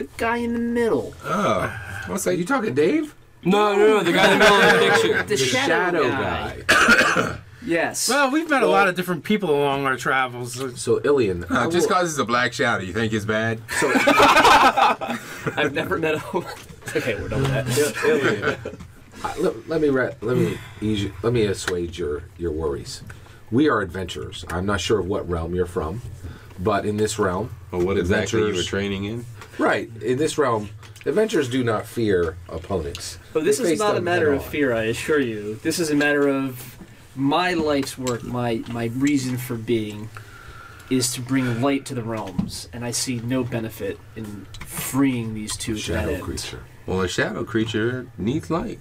[SPEAKER 7] The guy in the middle.
[SPEAKER 5] Oh. What's that?
[SPEAKER 6] You talking Dave?
[SPEAKER 3] No, no, no, the guy in the middle of the picture.
[SPEAKER 7] The, shadow, guy. Yes.
[SPEAKER 4] Well, we've met a lot of different people along our travels.
[SPEAKER 6] So Ilian, I
[SPEAKER 5] Uh, just
[SPEAKER 6] will-
[SPEAKER 5] cause it's a black shadow, you think it's bad?
[SPEAKER 7] So, I've never met a. okay, we're done with that.
[SPEAKER 6] Ilian, I- let, let me re- let me ease you, let me assuage your your worries. We are adventurers. I'm not sure of what realm you're from, but in this realm,
[SPEAKER 5] Well, what exactly you were training in?
[SPEAKER 6] right in this realm, adventurers do not fear opponents.
[SPEAKER 7] But this
[SPEAKER 6] They
[SPEAKER 7] is not a matter of fear, I assure you. This is a matter of my life's work, my my reason for being is to bring light to the realms, and I see no benefit in freeing these two to that
[SPEAKER 6] Shadow
[SPEAKER 7] end.
[SPEAKER 6] creature.
[SPEAKER 5] Well, a shadow creature needs light.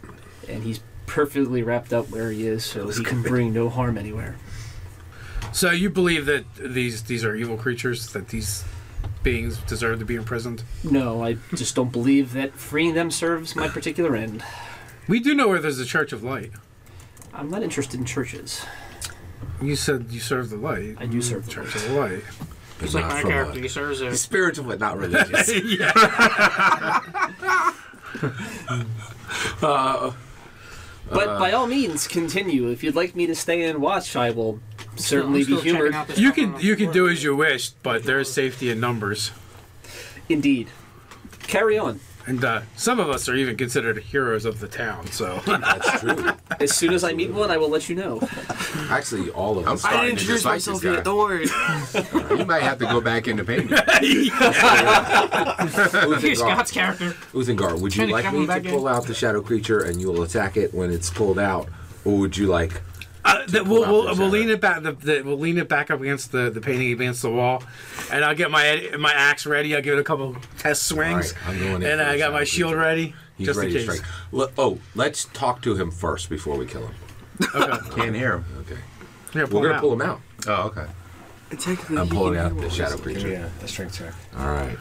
[SPEAKER 7] And he's perfectly wrapped up where he is, so he can bring no harm anywhere.
[SPEAKER 4] So you believe that these these are evil creatures? That these beings deserve to be imprisoned?
[SPEAKER 7] No, I just don't believe that freeing them serves my particular end.
[SPEAKER 4] We do know where there's a Church of Light.
[SPEAKER 7] I'm not interested in churches.
[SPEAKER 4] You said you serve the light.
[SPEAKER 7] I do mm, serve the
[SPEAKER 4] Church of the Light.
[SPEAKER 2] It's like my
[SPEAKER 6] from a-
[SPEAKER 2] character. He serves a
[SPEAKER 6] Spiritual but not religious.
[SPEAKER 7] But by all means, continue. If you'd like me to stay and watch, I will certainly
[SPEAKER 2] still
[SPEAKER 7] be humored.
[SPEAKER 2] checking out this
[SPEAKER 4] You can you can do as you wish, but there is safety in numbers.
[SPEAKER 7] Indeed. Carry on.
[SPEAKER 4] And uh, some of us are even considered heroes of the town. So
[SPEAKER 6] That's true.
[SPEAKER 7] As soon as I meet one, I will let you know.
[SPEAKER 6] Actually, all of
[SPEAKER 5] I'm
[SPEAKER 6] us.
[SPEAKER 5] starting to dislike this guy.
[SPEAKER 3] Don't worry.
[SPEAKER 5] You might have to go back into painting.
[SPEAKER 2] Here's Scott's character.
[SPEAKER 6] Uthengar, would you like me to
[SPEAKER 2] back in.
[SPEAKER 6] pull out the shadow creature and you will attack it when it's pulled out, or would you like?
[SPEAKER 4] Uh, that we'll, we'll, we'll lean it back. The, the, we'll lean it back up against the, the painting against the wall, and I'll get my my axe ready. I'll give it a couple test swings,
[SPEAKER 6] All right, I'm going
[SPEAKER 4] and I got my shield
[SPEAKER 6] creature.
[SPEAKER 4] ready
[SPEAKER 6] He's
[SPEAKER 4] just
[SPEAKER 6] ready
[SPEAKER 4] in case.
[SPEAKER 6] strike. Le- oh, let's talk to him first before we kill him.
[SPEAKER 4] Okay.
[SPEAKER 5] Can't hear him.
[SPEAKER 6] Okay.
[SPEAKER 4] Yeah,
[SPEAKER 6] We're gonna pull him out.
[SPEAKER 5] Oh, okay.
[SPEAKER 6] I'm pulling out the shadow creature.
[SPEAKER 1] Yeah, a strength check.
[SPEAKER 6] All right.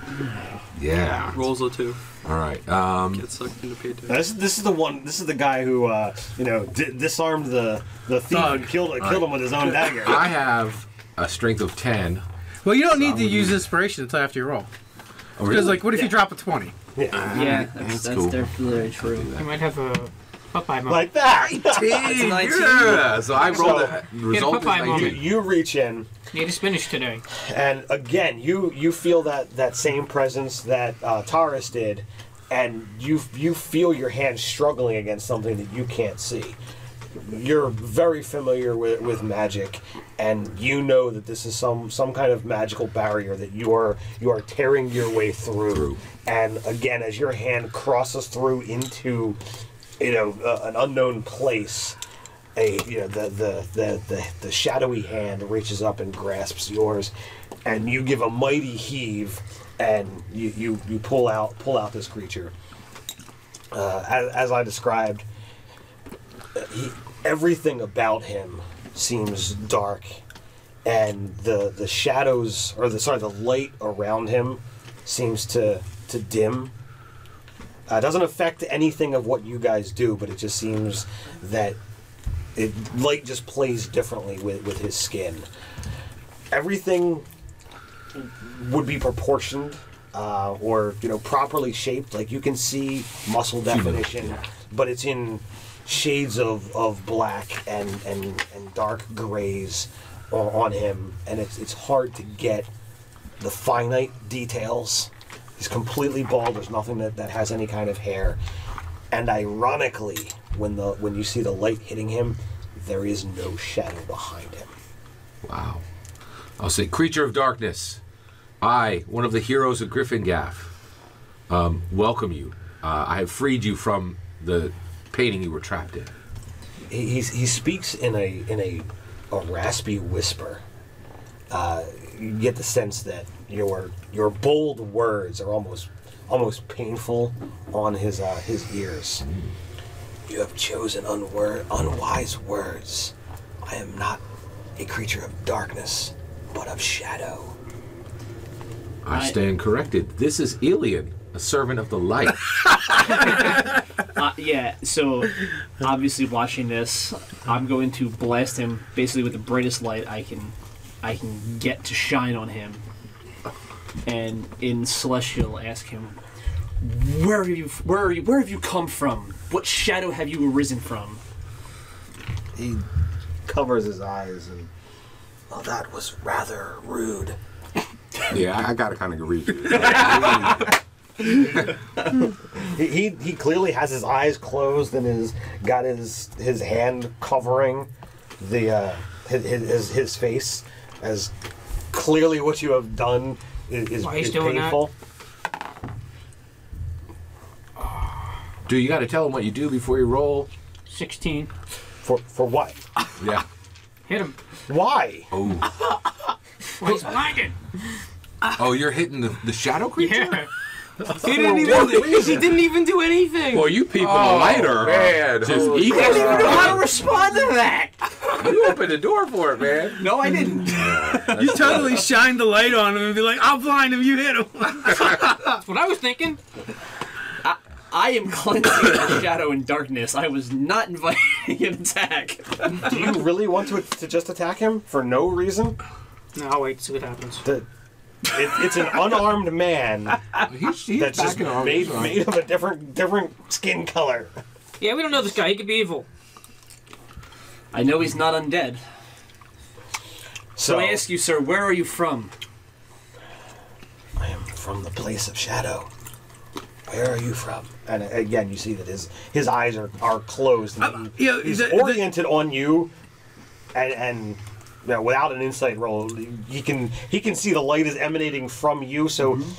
[SPEAKER 6] Yeah.
[SPEAKER 3] Rolls a two.
[SPEAKER 6] All right. Um,
[SPEAKER 3] Get sucked into payday.
[SPEAKER 1] Now, This, this is the one. This is the guy who, uh, you know, di- disarmed the the thief
[SPEAKER 4] Thug.
[SPEAKER 1] and killed killed him with his own dagger.
[SPEAKER 6] I have a strength of ten.
[SPEAKER 4] Well, you don't need to use inspiration until after you roll.
[SPEAKER 6] Oh,
[SPEAKER 4] Because like, what if you drop a twenty?
[SPEAKER 1] Yeah.
[SPEAKER 7] Yeah, that's,
[SPEAKER 5] that's
[SPEAKER 7] that's,
[SPEAKER 5] cool.
[SPEAKER 7] definitely very true.
[SPEAKER 2] He might have a Popeye moment.
[SPEAKER 1] like that.
[SPEAKER 7] That's a 19.
[SPEAKER 6] Yeah. So I rolled
[SPEAKER 1] So-
[SPEAKER 6] a result is
[SPEAKER 2] Popeye
[SPEAKER 1] you, you reach in,
[SPEAKER 2] Need a spinach today.
[SPEAKER 1] and again, you you feel that that same presence that uh, Taurus did, and you you feel your hand struggling against something that you can't see. You're very familiar with, with magic, and you know that this is some some kind of magical barrier that you are you are tearing your way through.
[SPEAKER 6] Through.
[SPEAKER 1] And again, as your hand crosses through into, you know, uh, an unknown place, a you know the, the the the the shadowy hand reaches up and grasps yours, and you give a mighty heave, and you you, you pull out pull out this creature. Uh, as, as I described, he, everything about him seems dark, and the the shadows or the sorry the light around him seems to to dim. Uh, it doesn't affect anything of what you guys do, but it just seems that it light just plays differently with, with his skin. Everything would be proportioned uh, or you know properly shaped. Like you can see muscle definition, but it's in shades of, of black and, and, and dark grays on, on him, and it's it's hard to get the finite details. He's completely bald. There's nothing that, that has any kind of hair. And ironically, when the when you see the light hitting him, there is no shadow behind him.
[SPEAKER 6] Wow. I'll say, creature of darkness. I, one of the heroes of Gryffindor, um, welcome you. Uh, I have freed you from the painting you were trapped in.
[SPEAKER 1] He, he's, he speaks in a in a, a raspy whisper. Uh, you get the sense that your your bold words are almost almost painful on his uh, his ears. You have chosen unwor- unwise words. I am not a creature of darkness, but of shadow.
[SPEAKER 6] I
[SPEAKER 7] I-
[SPEAKER 6] stand corrected. This is Elian, a servant of the light.
[SPEAKER 7] Uh, yeah, so obviously watching this, I'm going to blast him basically with the brightest light I can I can get to shine on him. And in Celestial ask him where are you where are you where have you come from? What shadow have you arisen from?
[SPEAKER 1] He covers his eyes and. Well, that was rather rude.
[SPEAKER 5] Yeah, I, I gotta kind of agree.
[SPEAKER 1] He, he he clearly has his eyes closed and is got his his hand covering the uh, his, his his face as clearly what you have done is, is,
[SPEAKER 2] Why he's
[SPEAKER 1] is
[SPEAKER 2] doing that?
[SPEAKER 1] painful.
[SPEAKER 6] Do you got to tell him what you do before you roll?
[SPEAKER 2] 16.
[SPEAKER 1] For for what?
[SPEAKER 6] Yeah.
[SPEAKER 2] Hit him.
[SPEAKER 1] Why?
[SPEAKER 6] Oh.
[SPEAKER 2] Well, he's blinded.
[SPEAKER 6] Oh, you're hitting the, the shadow creature?
[SPEAKER 2] Yeah.
[SPEAKER 3] He didn't even. He didn't even do anything.
[SPEAKER 6] Well, you people oh, lighter. Man. Just
[SPEAKER 7] I
[SPEAKER 6] eager.
[SPEAKER 7] don't even know how to respond to that.
[SPEAKER 6] You opened the door for it, man.
[SPEAKER 7] No, I didn't.
[SPEAKER 4] You totally shine the light on him and be like, "I'll blind him. You hit him."
[SPEAKER 2] That's what I was thinking.
[SPEAKER 7] I am cleansing the shadow and darkness. I was not inviting an attack.
[SPEAKER 1] Do you really want to to just attack him for no reason?
[SPEAKER 2] No, I'll wait to see what happens.
[SPEAKER 1] The, it, it's an unarmed man
[SPEAKER 6] He's, he's
[SPEAKER 1] that's just made made of a different different skin color.
[SPEAKER 2] Yeah, we don't know this guy. He could be evil.
[SPEAKER 7] I know he's not undead.
[SPEAKER 1] So,
[SPEAKER 7] So I ask you, sir, where are you from?
[SPEAKER 1] I am from the place of shadow. Where are you from? And again, you see that his his eyes are, are closed. And he-
[SPEAKER 4] yeah,
[SPEAKER 1] he's
[SPEAKER 4] the- the-
[SPEAKER 1] oriented on you, and and you without an insight roll, he can he can see the light is emanating from you. So
[SPEAKER 4] Mm-hmm.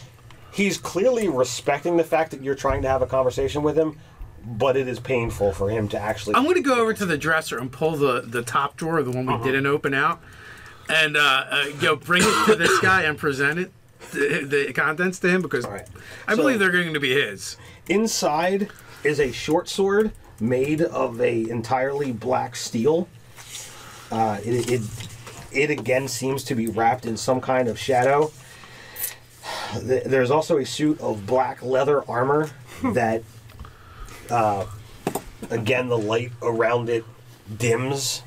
[SPEAKER 1] he's clearly respecting the fact that you're trying to have a conversation with him, but it is painful for him to actually.
[SPEAKER 4] I'm gonna go over to the dresser and pull the the top drawer, the one we didn't open out, and uh, uh, go bring it to this guy and present it, the, the contents to him because
[SPEAKER 1] All right.
[SPEAKER 4] I
[SPEAKER 1] So-
[SPEAKER 4] believe they're going to be his.
[SPEAKER 1] Inside is a short sword made of a entirely black steel. Uh, it, it it again seems to be wrapped in some kind of shadow. There's also a suit of black leather armor that, uh, again, the light around it dims,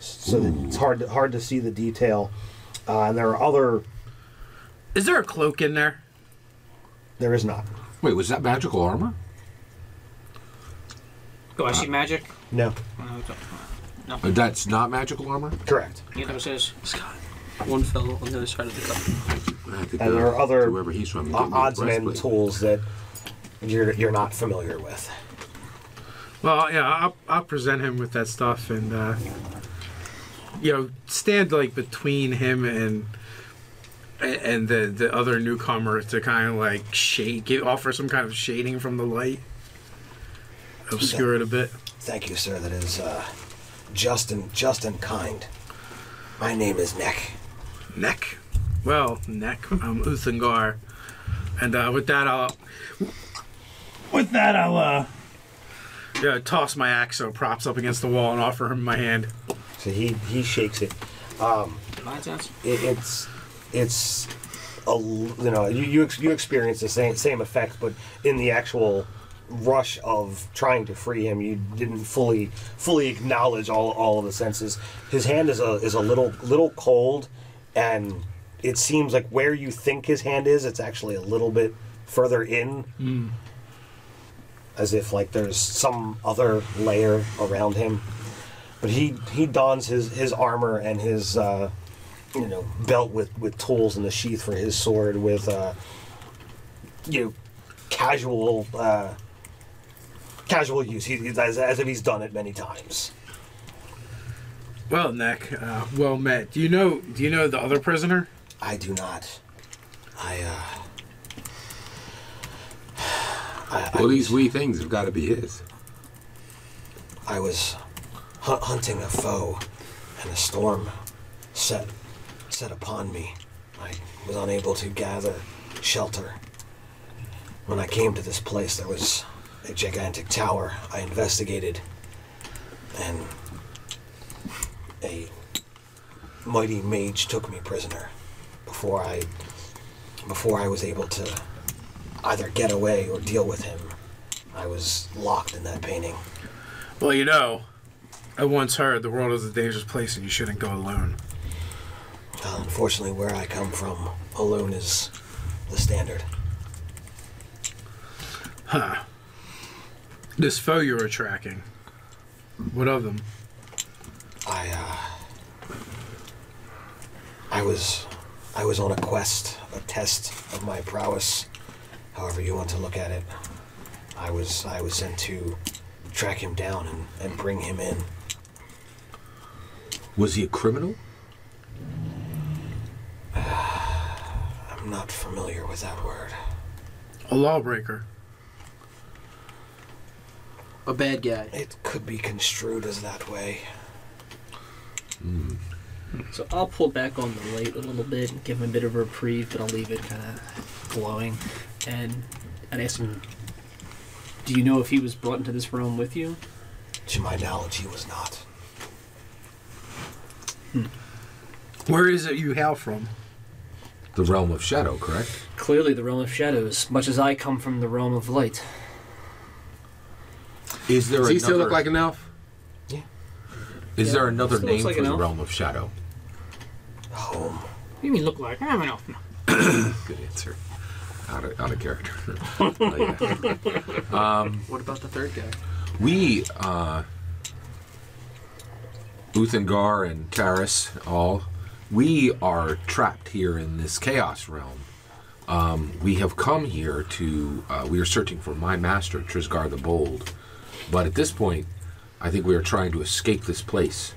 [SPEAKER 1] so that it's hard to, hard to see the detail. Uh, and there are other.
[SPEAKER 4] Is there a cloak in there?
[SPEAKER 1] There is not.
[SPEAKER 6] Wait, was that magical armor?
[SPEAKER 2] Do I see magic?
[SPEAKER 1] No.
[SPEAKER 2] No, it's-
[SPEAKER 6] Uh, That's not magical armor?
[SPEAKER 1] Correct.
[SPEAKER 2] Neither was his.
[SPEAKER 3] Scott, one fell on the other side of the cup.
[SPEAKER 5] I have to
[SPEAKER 1] And there are other
[SPEAKER 5] to wherever he's from. and
[SPEAKER 1] uh,
[SPEAKER 5] me a
[SPEAKER 1] odds men
[SPEAKER 5] breastplate.
[SPEAKER 1] tools that you're you're not familiar with.
[SPEAKER 4] Well, yeah, I'll, I'll present him with that stuff and, uh, you know, stand like between him and and the the other newcomer to kind of like shade, give, offer some kind of shading from the light, obscure it a bit.
[SPEAKER 1] Thank you, sir. That is uh, just and just and kind. My name is Neck.
[SPEAKER 4] Neck. Well, neck. I'm Uthengar, and uh, with that, I'll. With that, I'll uh. Yeah, toss my axe so props up against the wall and offer him my hand.
[SPEAKER 1] So he he shakes it.
[SPEAKER 2] Nonsense.
[SPEAKER 1] it it's it's a you know you you, ex- you experience the same same effect, but in the actual rush of trying to free him, you didn't fully fully acknowledge all all of the senses. His hand is a is a little little cold, and it seems like where you think his hand is, it's actually a little bit further in, as if like there's some other layer around him. But he he dons his his armor and his. Uh, you know belt with with tools and the sheath for his sword with uh you know casual uh casual use he, he- as, as if he's done it many times
[SPEAKER 4] Well, Neck. Uh, well met. Do you know? Do you know the other prisoner?
[SPEAKER 1] i do not i uh I, I,
[SPEAKER 5] Well, these wee things have got to be his.
[SPEAKER 1] I was hu- hunting a foe and a storm set set upon me i was unable to gather shelter when i came to this place there was a gigantic tower i investigated and a mighty mage took me prisoner before I before I was able to either get away or deal with him, I was locked in that painting.
[SPEAKER 4] Well, you know, I once heard the world is a dangerous place and you shouldn't go alone.
[SPEAKER 1] Well, unfortunately, where I come from, alone is the standard.
[SPEAKER 4] This foe you were tracking. What of them?
[SPEAKER 1] I uh, I was I was on a quest, a test of my prowess, however you want to look at it. I was I was sent to track him down and, and bring him in.
[SPEAKER 6] Was he a criminal?
[SPEAKER 1] I'm not familiar with that word.
[SPEAKER 4] A lawbreaker.
[SPEAKER 7] A bad guy.
[SPEAKER 1] It could be construed as that way.
[SPEAKER 7] So I'll pull back on the light a little bit and give him a bit of a reprieve, but I'll leave it kind of glowing. And I'd ask him, "Do you know if he was brought into this realm with you?"
[SPEAKER 1] To my knowledge, he was not. Hmm.
[SPEAKER 4] Where is it you hail from?
[SPEAKER 6] The realm of shadow, correct?
[SPEAKER 7] Clearly, the realm of shadows, much as I come from the realm of light.
[SPEAKER 6] Is there
[SPEAKER 5] Does he
[SPEAKER 6] another,
[SPEAKER 5] still look like an elf? Yeah.
[SPEAKER 6] Is
[SPEAKER 7] Yeah,
[SPEAKER 6] there another
[SPEAKER 7] still
[SPEAKER 6] name
[SPEAKER 7] like
[SPEAKER 6] for the
[SPEAKER 7] elf.
[SPEAKER 6] realm of shadow?
[SPEAKER 1] Home.
[SPEAKER 2] What do you mean look like? I'm an elf. No.
[SPEAKER 5] Good answer. Out of, out of character. Oh, yeah.
[SPEAKER 7] What about the third guy?
[SPEAKER 6] We, uh, Uthengar and Taris, all, we are trapped here in this chaos realm. Um, we have come here to, uh, we are searching for my master, Trisgard the Bold. But at this point, I think we are trying to escape this place.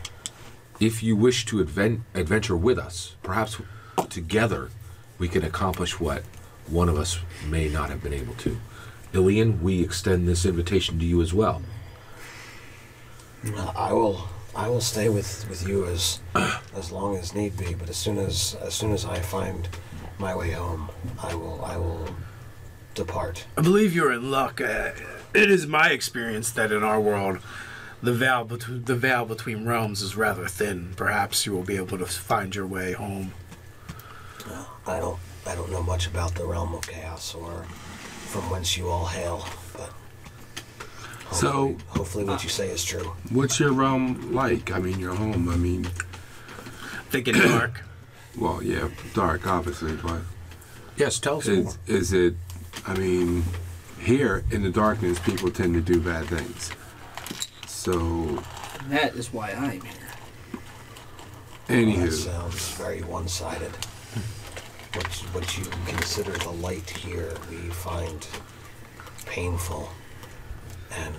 [SPEAKER 6] If you wish to advent, adventure with us, perhaps together we can accomplish what one of us may not have been able to. Ilian, we extend this invitation to you as well.
[SPEAKER 1] Uh, I will I will stay with, with you as as long as need be, but as soon as as soon as I find my way home, I will I will depart.
[SPEAKER 4] I believe you're in luck. Uh, it is my experience that in our world, the veil between the veil between realms is rather thin. Perhaps you will be able to find your way home.
[SPEAKER 1] I don't I don't know much about the realm of chaos or from whence you all hail, but
[SPEAKER 5] So-
[SPEAKER 1] hopefully, hopefully what you say is true.
[SPEAKER 5] What's your realm like? I mean, your home. I mean,
[SPEAKER 4] Thinking dark.
[SPEAKER 5] well, yeah, dark, obviously, but
[SPEAKER 6] Yes, tell us more.
[SPEAKER 5] is, is it? I mean, here in the darkness, people tend to do bad things. So,
[SPEAKER 7] That is why I'm here.
[SPEAKER 1] That
[SPEAKER 5] anywho,
[SPEAKER 1] sounds very one-sided. What what you consider the light here, we find painful, and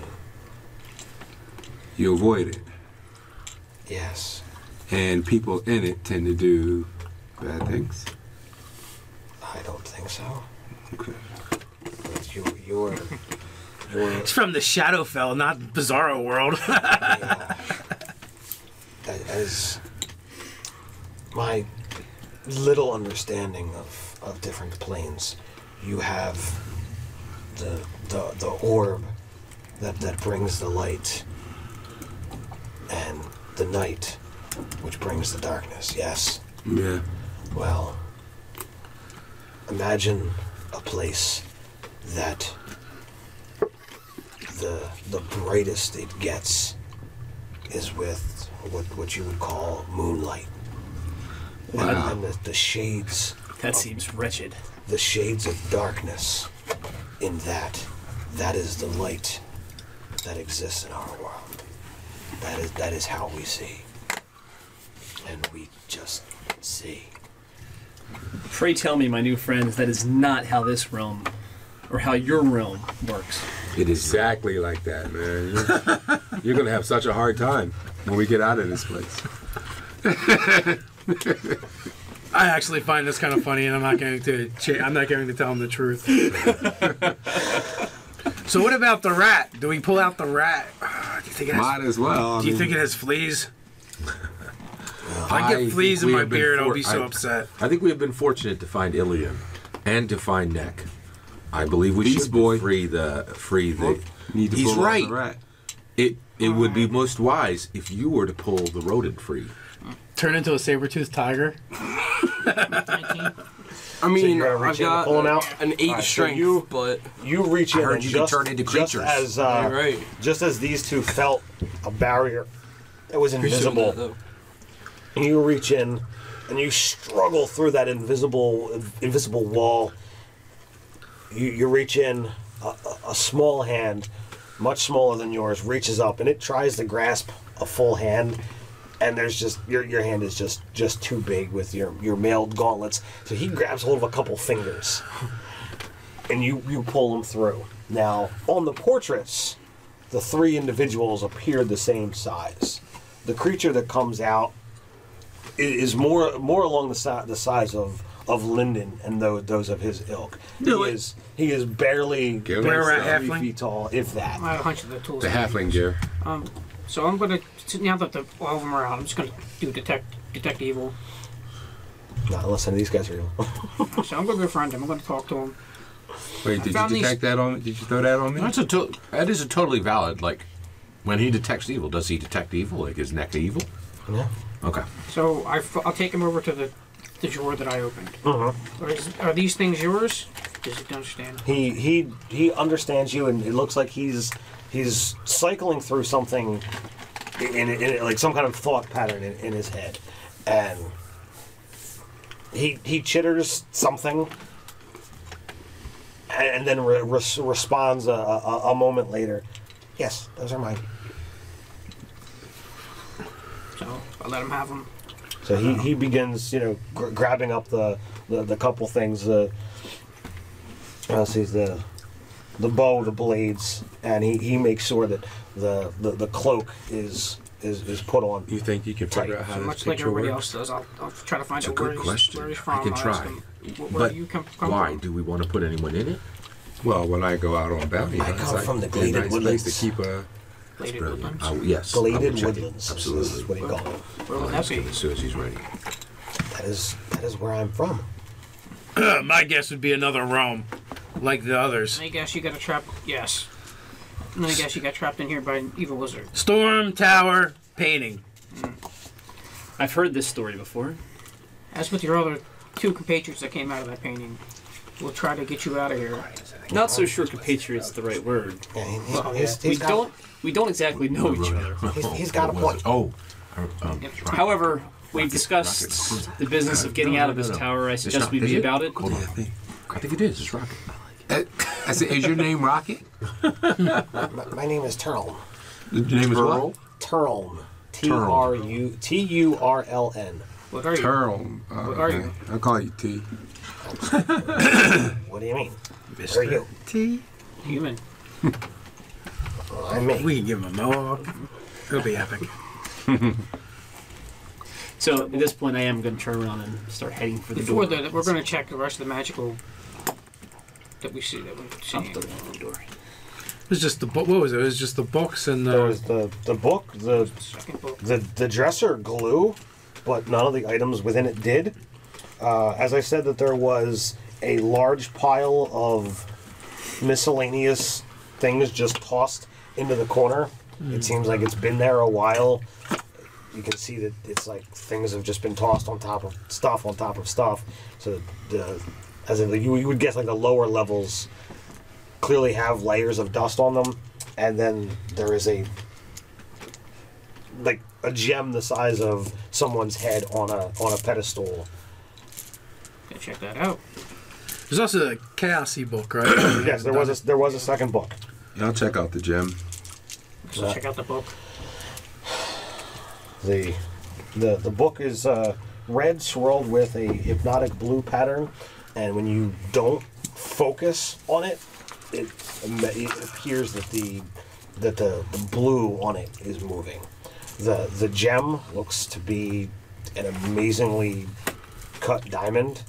[SPEAKER 5] you avoid it,
[SPEAKER 1] yes,
[SPEAKER 5] and people in it tend to do bad things.
[SPEAKER 1] I don't think so.
[SPEAKER 5] Okay.
[SPEAKER 1] But you you're you're
[SPEAKER 4] It's from the Shadowfell, not Bizarro World.
[SPEAKER 1] yeah, as my little understanding of, of different planes, you have the the the orb that that brings the light, and the night, which brings the darkness. Yes.
[SPEAKER 5] Yeah.
[SPEAKER 1] Well, imagine a place that the the brightest it gets is with what what you would call moonlight. And-
[SPEAKER 5] Wow.
[SPEAKER 1] And, the, the shades
[SPEAKER 7] That seems wretched.
[SPEAKER 1] the shades of darkness in that that is the light that exists in our world. That is that is how we see. And we just see.
[SPEAKER 7] Pray tell me, my new friends, that is not how this realm, or how your realm works.
[SPEAKER 6] It is
[SPEAKER 5] Exactly like that, man. You're, you're gonna have such a hard time when we get out of this place.
[SPEAKER 4] I actually find this kind of funny, and I'm not going to. Cha- I'm not going to tell him the truth. so, what about the rat? Do we pull out the rat? Do you think it has,
[SPEAKER 5] Might as well.
[SPEAKER 4] Do you
[SPEAKER 5] mean,
[SPEAKER 4] think it has fleas? If I get fleas in my
[SPEAKER 6] have been
[SPEAKER 4] beard, I'll be so
[SPEAKER 6] I-
[SPEAKER 4] upset.
[SPEAKER 6] I think we have been fortunate to find Ilium and to find Neck. I believe we
[SPEAKER 5] Beast
[SPEAKER 6] should
[SPEAKER 5] Boy.
[SPEAKER 6] free the free the.
[SPEAKER 5] need to
[SPEAKER 6] He's
[SPEAKER 5] pull
[SPEAKER 6] right.
[SPEAKER 5] the rat.
[SPEAKER 6] It it would be most wise if you were to pull the rodent free.
[SPEAKER 4] Turn into a saber toothed tiger.
[SPEAKER 3] I mean,
[SPEAKER 1] you're gonna
[SPEAKER 3] I've got
[SPEAKER 1] pull 'em out?
[SPEAKER 3] an eight
[SPEAKER 1] Alright, so
[SPEAKER 3] strength,
[SPEAKER 1] you-
[SPEAKER 3] but
[SPEAKER 1] You reach
[SPEAKER 6] I
[SPEAKER 1] in
[SPEAKER 6] heard
[SPEAKER 1] and
[SPEAKER 6] you
[SPEAKER 1] just,
[SPEAKER 6] turn into creatures.
[SPEAKER 1] just
[SPEAKER 6] creatures.
[SPEAKER 1] as uh,
[SPEAKER 3] right.
[SPEAKER 1] just as these two felt a barrier that was invisible,
[SPEAKER 3] that,
[SPEAKER 1] and you reach in and you struggle through that invisible invisible wall. You, you reach in, a, a, small hand, much smaller than yours, reaches up and it tries to grasp a full hand, and there's just your your hand is just just too big with your your mailed gauntlets. So he grabs hold of a couple fingers, and you you pull them through. Now on the portraits, the three individuals appear the same size. The creature that comes out is more more along the si- the size of of Lyndon and those those of his ilk. He
[SPEAKER 4] Really?
[SPEAKER 1] is he is barely
[SPEAKER 5] Gil?
[SPEAKER 4] Where we're
[SPEAKER 1] three
[SPEAKER 4] halfling?
[SPEAKER 1] feet tall, if that.
[SPEAKER 2] I have a hunch of the tools.
[SPEAKER 5] The halfling gear.
[SPEAKER 2] Um, so I'm gonna now that the all of them are out, I'm just gonna do detect detect evil.
[SPEAKER 1] Not listen of these guys are evil.
[SPEAKER 2] So I'm gonna befriend him. I'm gonna talk to him.
[SPEAKER 5] Wait, did you
[SPEAKER 2] found these-
[SPEAKER 5] detect that on? Did you throw that on me?
[SPEAKER 6] That's a to- that is a totally valid. Like, when he detects evil, does he detect evil? Like, his neck evil?
[SPEAKER 1] yeah.
[SPEAKER 6] Okay.
[SPEAKER 2] So I will take him over to the the drawer that I opened.
[SPEAKER 1] Mm-hmm.
[SPEAKER 2] Are, is- are these things yours? Does he understand?
[SPEAKER 1] He he he understands you, and it looks like he's he's cycling through something in, in, in like some kind of thought pattern in, in his head, and he he chitters something, and, and then re- res- responds a, a, a moment later. Yes, those are mine.
[SPEAKER 2] So I let him have them.
[SPEAKER 1] So he, he begins, you know, gr- grabbing up the, the, the couple things. Uh, let's see, the the bow, the blades, and he, he makes sure that the, the, the cloak is, is is put on.
[SPEAKER 5] You think you can figure out how
[SPEAKER 2] So
[SPEAKER 5] this
[SPEAKER 2] much like everybody
[SPEAKER 5] works?
[SPEAKER 2] else does. I'll, I'll try to find
[SPEAKER 6] It's a
[SPEAKER 2] out where
[SPEAKER 6] good
[SPEAKER 2] he's,
[SPEAKER 6] question.
[SPEAKER 2] where he's
[SPEAKER 6] I
[SPEAKER 2] from.
[SPEAKER 6] can
[SPEAKER 2] I'll
[SPEAKER 6] try.
[SPEAKER 2] him, where
[SPEAKER 6] But
[SPEAKER 2] do you come, come
[SPEAKER 6] Why?
[SPEAKER 2] from?
[SPEAKER 6] Do we want to put anyone in it?
[SPEAKER 5] Well, when I go out on bounty
[SPEAKER 1] I
[SPEAKER 5] hunts,
[SPEAKER 1] come from the
[SPEAKER 5] it's nice
[SPEAKER 1] Woodlands.
[SPEAKER 5] place to keep a.
[SPEAKER 2] Bladed
[SPEAKER 6] Brilliant.
[SPEAKER 2] Woodlands?
[SPEAKER 6] I, yes. I will
[SPEAKER 1] Bladed
[SPEAKER 6] check it.
[SPEAKER 1] Woodlands.
[SPEAKER 6] Absolutely.
[SPEAKER 1] This is what he called it.
[SPEAKER 2] Where would
[SPEAKER 6] I'll
[SPEAKER 2] that
[SPEAKER 6] ask him
[SPEAKER 2] be?
[SPEAKER 6] as soon as he's ready.
[SPEAKER 1] That is that is where I'm from.
[SPEAKER 4] My guess would be another Rome, like the others.
[SPEAKER 2] I guess you got trapped. Yes. And I guess you got trapped in here by an evil wizard.
[SPEAKER 4] Storm Tower painting. Hmm.
[SPEAKER 7] I've heard this story before.
[SPEAKER 2] As with your other two compatriots that came out of that painting, we'll try to get you out of here.
[SPEAKER 7] Not so sure compatriot's the right word.
[SPEAKER 1] Yeah, he, he-
[SPEAKER 2] Well,
[SPEAKER 1] he's,
[SPEAKER 7] We
[SPEAKER 1] he's got,
[SPEAKER 7] don't we don't exactly know each other.
[SPEAKER 1] He's- he's got a
[SPEAKER 6] What
[SPEAKER 1] point.
[SPEAKER 6] Oh. uh, um.
[SPEAKER 7] However, we've discussed
[SPEAKER 6] rocket.
[SPEAKER 7] the business of getting
[SPEAKER 6] No,
[SPEAKER 7] out of this
[SPEAKER 6] no, no.
[SPEAKER 7] tower. I suggest
[SPEAKER 6] not-
[SPEAKER 7] we
[SPEAKER 6] is
[SPEAKER 7] be
[SPEAKER 6] it?
[SPEAKER 7] about it.
[SPEAKER 6] Hold on. I think it is. It's Rocket.
[SPEAKER 5] Uh, I said, is your name Rocket?
[SPEAKER 1] my, my name is Turlm.
[SPEAKER 6] Your name is what?
[SPEAKER 1] Turlm. T R U T U R L N.
[SPEAKER 2] What are you?
[SPEAKER 5] Turl. Uh,
[SPEAKER 2] What are
[SPEAKER 5] okay.
[SPEAKER 2] you?
[SPEAKER 5] I'll call you T.
[SPEAKER 1] What do you mean? Where are you?
[SPEAKER 4] T.
[SPEAKER 2] Human.
[SPEAKER 1] I'm me.
[SPEAKER 4] We can give him a mohawk. It'll be epic.
[SPEAKER 7] So at this point, I am going to turn around and start heading for the
[SPEAKER 2] Before
[SPEAKER 7] door.
[SPEAKER 2] the, we're going to check the rest of the magical that we see that we're
[SPEAKER 7] I'll
[SPEAKER 2] seeing.
[SPEAKER 7] throw it on the door.
[SPEAKER 4] It was just the book. What was it? It was just the books and
[SPEAKER 1] There
[SPEAKER 4] the.
[SPEAKER 1] was the the book, the
[SPEAKER 2] Second book.
[SPEAKER 1] the the dresser glue, but none of the items within it did. Uh, as I said, that there was a large pile of miscellaneous things just tossed into the corner. It hmm. seems like it's been there a while. You can see that it's like things have just been tossed on top of stuff on top of stuff. So the as in you, you would guess like the lower levels clearly have layers of dust on them, and then there is a like a gem the size of someone's head on a on a pedestal.
[SPEAKER 2] Gotta check that out.
[SPEAKER 4] There's also the Chaosy book, right?
[SPEAKER 1] Yes, there was a, there was a second book.
[SPEAKER 5] Yeah, I'll check out the gem.
[SPEAKER 2] So check out the book.
[SPEAKER 1] The the the book is uh, red swirled with a hypnotic blue pattern, and when you don't focus on it, it, it appears that the that the, the blue on it is moving. The the gem looks to be an amazingly cut diamond,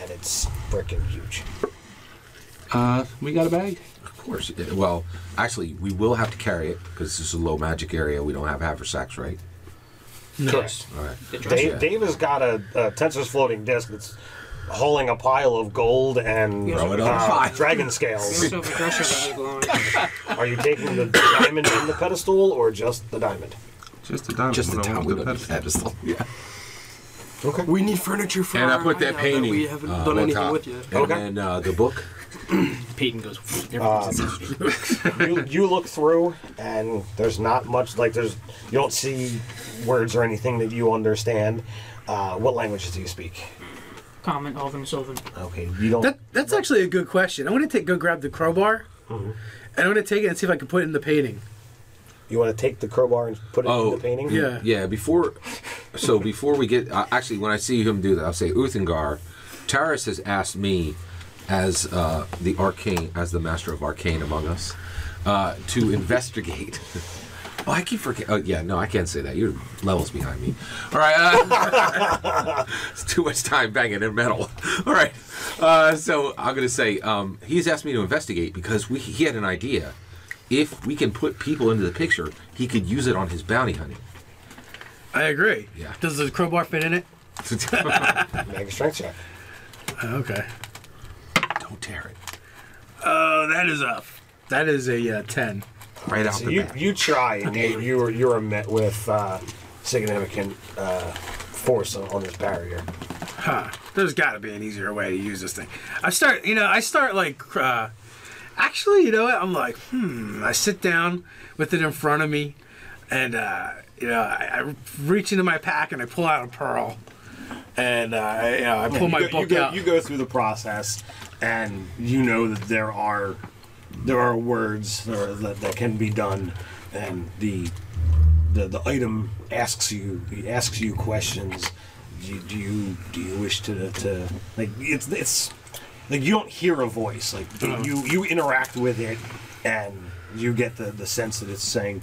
[SPEAKER 1] and it's freaking huge.
[SPEAKER 6] Uh, we got a bag? Of course. Yeah, Well, actually, we will have to carry it because this is a low magic area. We don't have haversacks, right?
[SPEAKER 1] Correct.
[SPEAKER 6] All right.
[SPEAKER 2] The dresser.
[SPEAKER 1] Dave, Dave has got a, a Tenser's floating disc that's hauling a pile of gold and
[SPEAKER 2] Throw
[SPEAKER 6] it on the
[SPEAKER 1] uh, dragon scales.
[SPEAKER 2] also have a dresser that we glowing.
[SPEAKER 1] Are you taking the diamond in the pedestal or just the diamond?
[SPEAKER 5] Just the diamond.
[SPEAKER 6] Just the
[SPEAKER 5] diamond I
[SPEAKER 6] town.
[SPEAKER 5] want
[SPEAKER 6] We
[SPEAKER 5] the pedestal.
[SPEAKER 6] pedestal. Yeah.
[SPEAKER 1] Okay.
[SPEAKER 3] We need furniture for
[SPEAKER 6] And I put that
[SPEAKER 3] hideout
[SPEAKER 6] painting
[SPEAKER 3] we haven't
[SPEAKER 6] uh,
[SPEAKER 3] done anything
[SPEAKER 6] top.
[SPEAKER 3] with yet.
[SPEAKER 6] And
[SPEAKER 1] Okay.
[SPEAKER 6] then uh, the book.
[SPEAKER 7] Peyton goes. everything's in there.
[SPEAKER 1] you, you look through and there's not much like there's you don't see words or anything that you understand. Uh, what languages do you speak?
[SPEAKER 2] Common, Elven, Sylvan.
[SPEAKER 1] Okay, you don't.
[SPEAKER 4] That, that's actually a good question. I want to take go grab the crowbar, and I want to take it and see if I can put it in the painting.
[SPEAKER 1] You want to take the crowbar and put it
[SPEAKER 6] Oh,
[SPEAKER 1] in the painting?
[SPEAKER 4] Yeah.
[SPEAKER 6] Yeah, before. So before we get. Uh, actually, when I see him do that, I'll say Uthengar. Taris has asked me, as uh, the arcane, as the master of arcane among us, uh, to investigate. Oh, I keep forgetting. Oh, yeah, no, I can't say that. You're levels behind me. All right. Uh, it's too much time banging in metal. All right. Uh, so I'm going to say um, he's asked me to investigate because we, he had an idea. If we can put people into the picture, he could use it on his bounty hunting.
[SPEAKER 4] I agree.
[SPEAKER 6] Yeah.
[SPEAKER 4] Does the crowbar fit in it?
[SPEAKER 1] Make a strength check.
[SPEAKER 4] Okay.
[SPEAKER 6] Don't tear it.
[SPEAKER 4] Oh, that is up. That is a uh, 10.
[SPEAKER 6] Right out
[SPEAKER 1] So
[SPEAKER 6] the
[SPEAKER 1] you
[SPEAKER 6] back.
[SPEAKER 1] you try and you you are, you are met with uh, significant uh, force on, on this barrier.
[SPEAKER 4] Huh. There's got to be an easier way to use this thing. I start, you know, I start like, uh, actually, you know what? I'm like, hmm. I sit down with it in front of me, and, uh, you know, I, I reach into my pack and I pull out a pearl. And, uh, you know, I pull
[SPEAKER 1] you
[SPEAKER 4] my
[SPEAKER 1] go,
[SPEAKER 4] book
[SPEAKER 1] you go,
[SPEAKER 4] out.
[SPEAKER 1] You go through the process, and you know that there are there are words or that, that can be done, and the the the item asks you asks you questions. Do you do you, do you wish to to like it's it's like you don't hear a voice. Like you you interact with it and you get the the sense that it's saying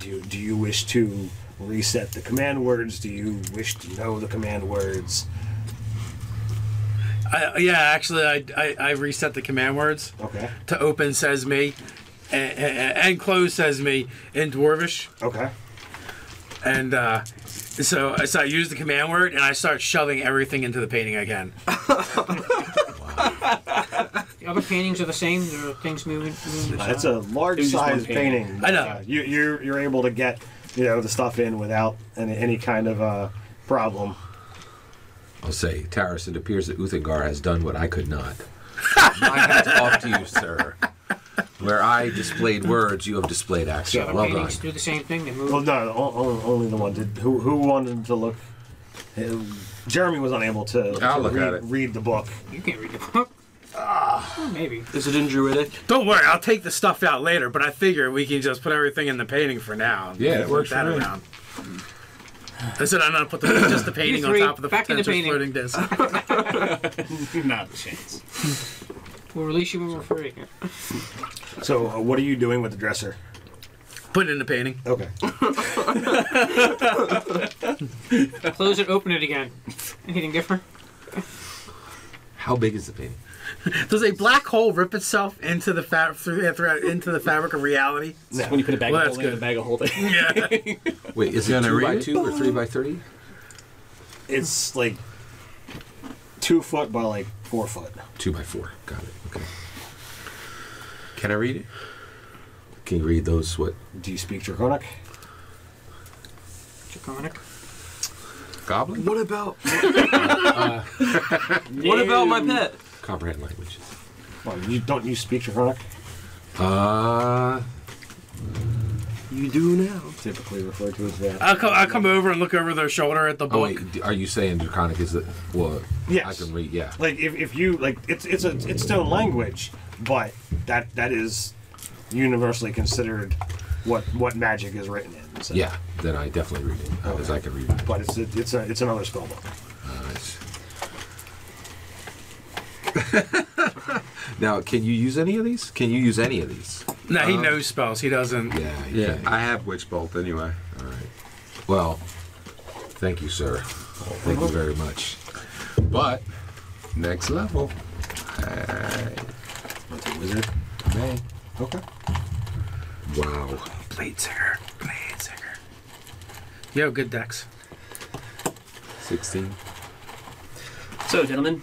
[SPEAKER 1] do you do you wish to reset the command words? Do you wish to know the command words?
[SPEAKER 4] I, yeah, actually, I, I, I reset the command words
[SPEAKER 1] okay.
[SPEAKER 4] to open says me, and, and, and close says me in Dwarvish.
[SPEAKER 1] okay.
[SPEAKER 4] And uh, so, so I use the command word and I start shoving everything into the painting again.
[SPEAKER 2] The other paintings are the same. There are things moving. moving
[SPEAKER 1] it's a large
[SPEAKER 7] It was just one
[SPEAKER 1] size
[SPEAKER 7] painting.
[SPEAKER 1] painting.
[SPEAKER 4] I know.
[SPEAKER 1] Uh, you, you're you're able to get you know the stuff in without any, any kind of uh, problem.
[SPEAKER 6] I'll say, Taris, it appears that Uthengar has done what I could not. My hat's off to you, sir. Where I displayed words, you have displayed
[SPEAKER 2] The
[SPEAKER 6] action.
[SPEAKER 2] other
[SPEAKER 6] Well done.
[SPEAKER 2] do the same thing. They move.
[SPEAKER 1] Well, no, o- o- only the one did. Who who wanted to look? uh, Jeremy was unable to,
[SPEAKER 6] I'll
[SPEAKER 1] to
[SPEAKER 6] look
[SPEAKER 1] read,
[SPEAKER 6] at it.
[SPEAKER 1] read the book.
[SPEAKER 2] You can't read the book. Well, maybe.
[SPEAKER 3] Is it in Druidic?
[SPEAKER 4] Don't worry, I'll take the stuff out later, but I figure we can just put everything in the painting for now.
[SPEAKER 6] Yeah, it works
[SPEAKER 4] that
[SPEAKER 6] for
[SPEAKER 4] around. I said I'm gonna put the, just the painting on top of the
[SPEAKER 2] back in the painting.
[SPEAKER 4] floating disc.
[SPEAKER 7] Not a chance.
[SPEAKER 2] We'll release you when we're free.
[SPEAKER 1] So, uh, what are you doing with the dresser?
[SPEAKER 4] Put it in the painting.
[SPEAKER 1] Okay.
[SPEAKER 2] Close it, open it again. Anything different?
[SPEAKER 6] How big is the painting?
[SPEAKER 4] Does a black hole rip itself into the fa- through, through, into the fabric of reality?
[SPEAKER 1] No.
[SPEAKER 7] When you put a bag
[SPEAKER 4] Well,
[SPEAKER 7] of
[SPEAKER 4] that's
[SPEAKER 7] holding in a bag of holding.
[SPEAKER 4] Yeah.
[SPEAKER 6] Wait, is it
[SPEAKER 5] Gonna
[SPEAKER 6] two by
[SPEAKER 5] it?
[SPEAKER 6] two or three by three?
[SPEAKER 1] It's like two foot by like four foot.
[SPEAKER 6] Two by four. Got it. Okay.
[SPEAKER 5] Can I read it?
[SPEAKER 6] Can you read those? What?
[SPEAKER 1] Do you speak Draconic?
[SPEAKER 2] Draconic.
[SPEAKER 5] Goblin?
[SPEAKER 3] What about? what about my pet?
[SPEAKER 6] Comprehend languages.
[SPEAKER 1] Well, you don't you speak Draconic?
[SPEAKER 6] Uh,
[SPEAKER 3] You do now.
[SPEAKER 1] Typically referred to as that.
[SPEAKER 4] I'll come. I'll come over and look over their shoulder at the
[SPEAKER 6] oh
[SPEAKER 4] book.
[SPEAKER 6] wait, are you saying Draconic is the? Well,
[SPEAKER 1] Yes.
[SPEAKER 6] I can read. Yeah.
[SPEAKER 1] like if, if you like it's it's a it's still language but that that is universally considered what what magic is written in so.
[SPEAKER 6] Yeah. Then I definitely read it because I can read it.
[SPEAKER 1] but it's a, it's a, it's another spell book
[SPEAKER 6] Nice. now, can you use any of these? Can you use any of these?
[SPEAKER 4] no, he um, knows spells. He doesn't.
[SPEAKER 6] Yeah. you
[SPEAKER 5] Yeah,
[SPEAKER 6] can.
[SPEAKER 5] I have Witch Bolt anyway.
[SPEAKER 6] All right. Well, thank you, sir. Thank you very much. But
[SPEAKER 5] Next level.
[SPEAKER 1] wizard
[SPEAKER 6] may.
[SPEAKER 1] Okay
[SPEAKER 6] Wow.
[SPEAKER 4] Blade singer. Blade singer. Yo, good decks.
[SPEAKER 6] Sixteen.
[SPEAKER 7] So, gentlemen,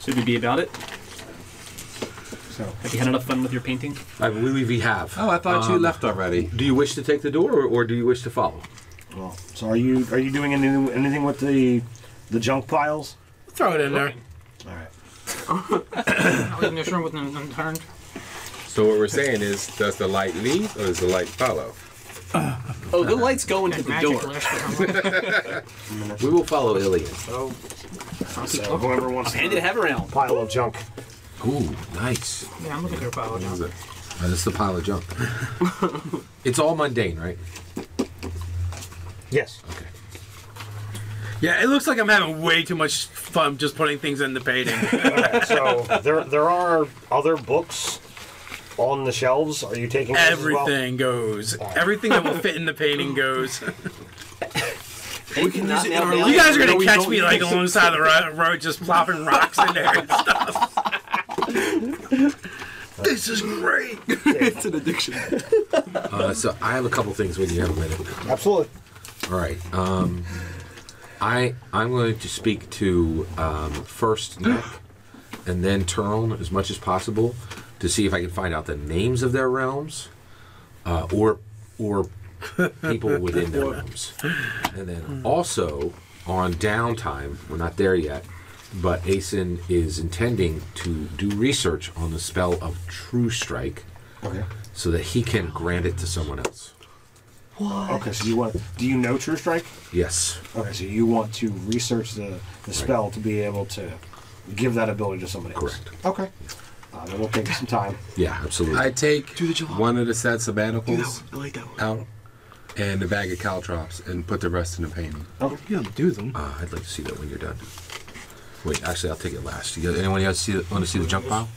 [SPEAKER 7] should we be about it?
[SPEAKER 1] so
[SPEAKER 7] Have you had enough fun with your painting?
[SPEAKER 6] I believe we have.
[SPEAKER 5] Oh, I thought you
[SPEAKER 6] Um,
[SPEAKER 5] left already.
[SPEAKER 6] Do you wish to take the door, or, or do you wish to follow?
[SPEAKER 1] Well, so are you are you doing anything anything with the the junk piles?
[SPEAKER 4] Throw it in there.
[SPEAKER 1] All right.
[SPEAKER 2] Not leaving this room with an unturned.
[SPEAKER 5] So what we're saying is, does the light lead or does the light follow?
[SPEAKER 7] Oh, the lights going
[SPEAKER 2] to
[SPEAKER 7] the door.
[SPEAKER 6] We will follow Ilian.
[SPEAKER 1] So, oh.
[SPEAKER 2] I'll keep
[SPEAKER 1] so whoever wants
[SPEAKER 7] Hand it,
[SPEAKER 1] to
[SPEAKER 7] have around.
[SPEAKER 1] pile of junk.
[SPEAKER 6] Ooh, nice.
[SPEAKER 2] Yeah, I'm looking through a pile of
[SPEAKER 5] What is
[SPEAKER 2] junk.
[SPEAKER 5] it?
[SPEAKER 6] That's the pile of junk. it's all mundane, right?
[SPEAKER 1] Yes.
[SPEAKER 6] Okay.
[SPEAKER 4] Yeah, it looks like I'm having way too much fun just putting things in the painting.
[SPEAKER 1] Okay, so there there are other books on the shelves. Are you taking those as well?
[SPEAKER 4] Everything goes. Everything that will fit in the painting goes.
[SPEAKER 7] We can use it in our
[SPEAKER 4] You guys are gonna catch me like alongside the ro- road, just plopping rocks in there and stuff. this is great.
[SPEAKER 3] it's an addiction.
[SPEAKER 6] Uh, so I have a couple things when you have a minute.
[SPEAKER 1] Absolutely.
[SPEAKER 6] All right. Um, I I'm going to speak to um, first Nick and then Turn as much as possible to see if I can find out the names of their realms, uh, or or people within their realms, and then also on downtime. We're not there yet, but Ayson is intending to do research on the spell of True Strike
[SPEAKER 1] Okay.
[SPEAKER 6] so that he can grant it to someone else. What?
[SPEAKER 1] Okay. So you want? Do you know True Strike?
[SPEAKER 6] Yes.
[SPEAKER 1] Okay. So you want to research the the spell to be able to give that ability to somebody else.
[SPEAKER 6] Correct.
[SPEAKER 1] Okay. Uh, that will take some time.
[SPEAKER 6] Yeah, absolutely.
[SPEAKER 5] I take
[SPEAKER 3] Do the jalop.
[SPEAKER 5] one of the sets of
[SPEAKER 3] Do that one. I like that one.
[SPEAKER 5] out and a bag of caltrops and put the rest in the painting.
[SPEAKER 4] You don't do them.
[SPEAKER 6] Uh, I'd like to see that when you're done. Wait, actually, I'll take it last. You guys, anyone else see want to see the junk pile?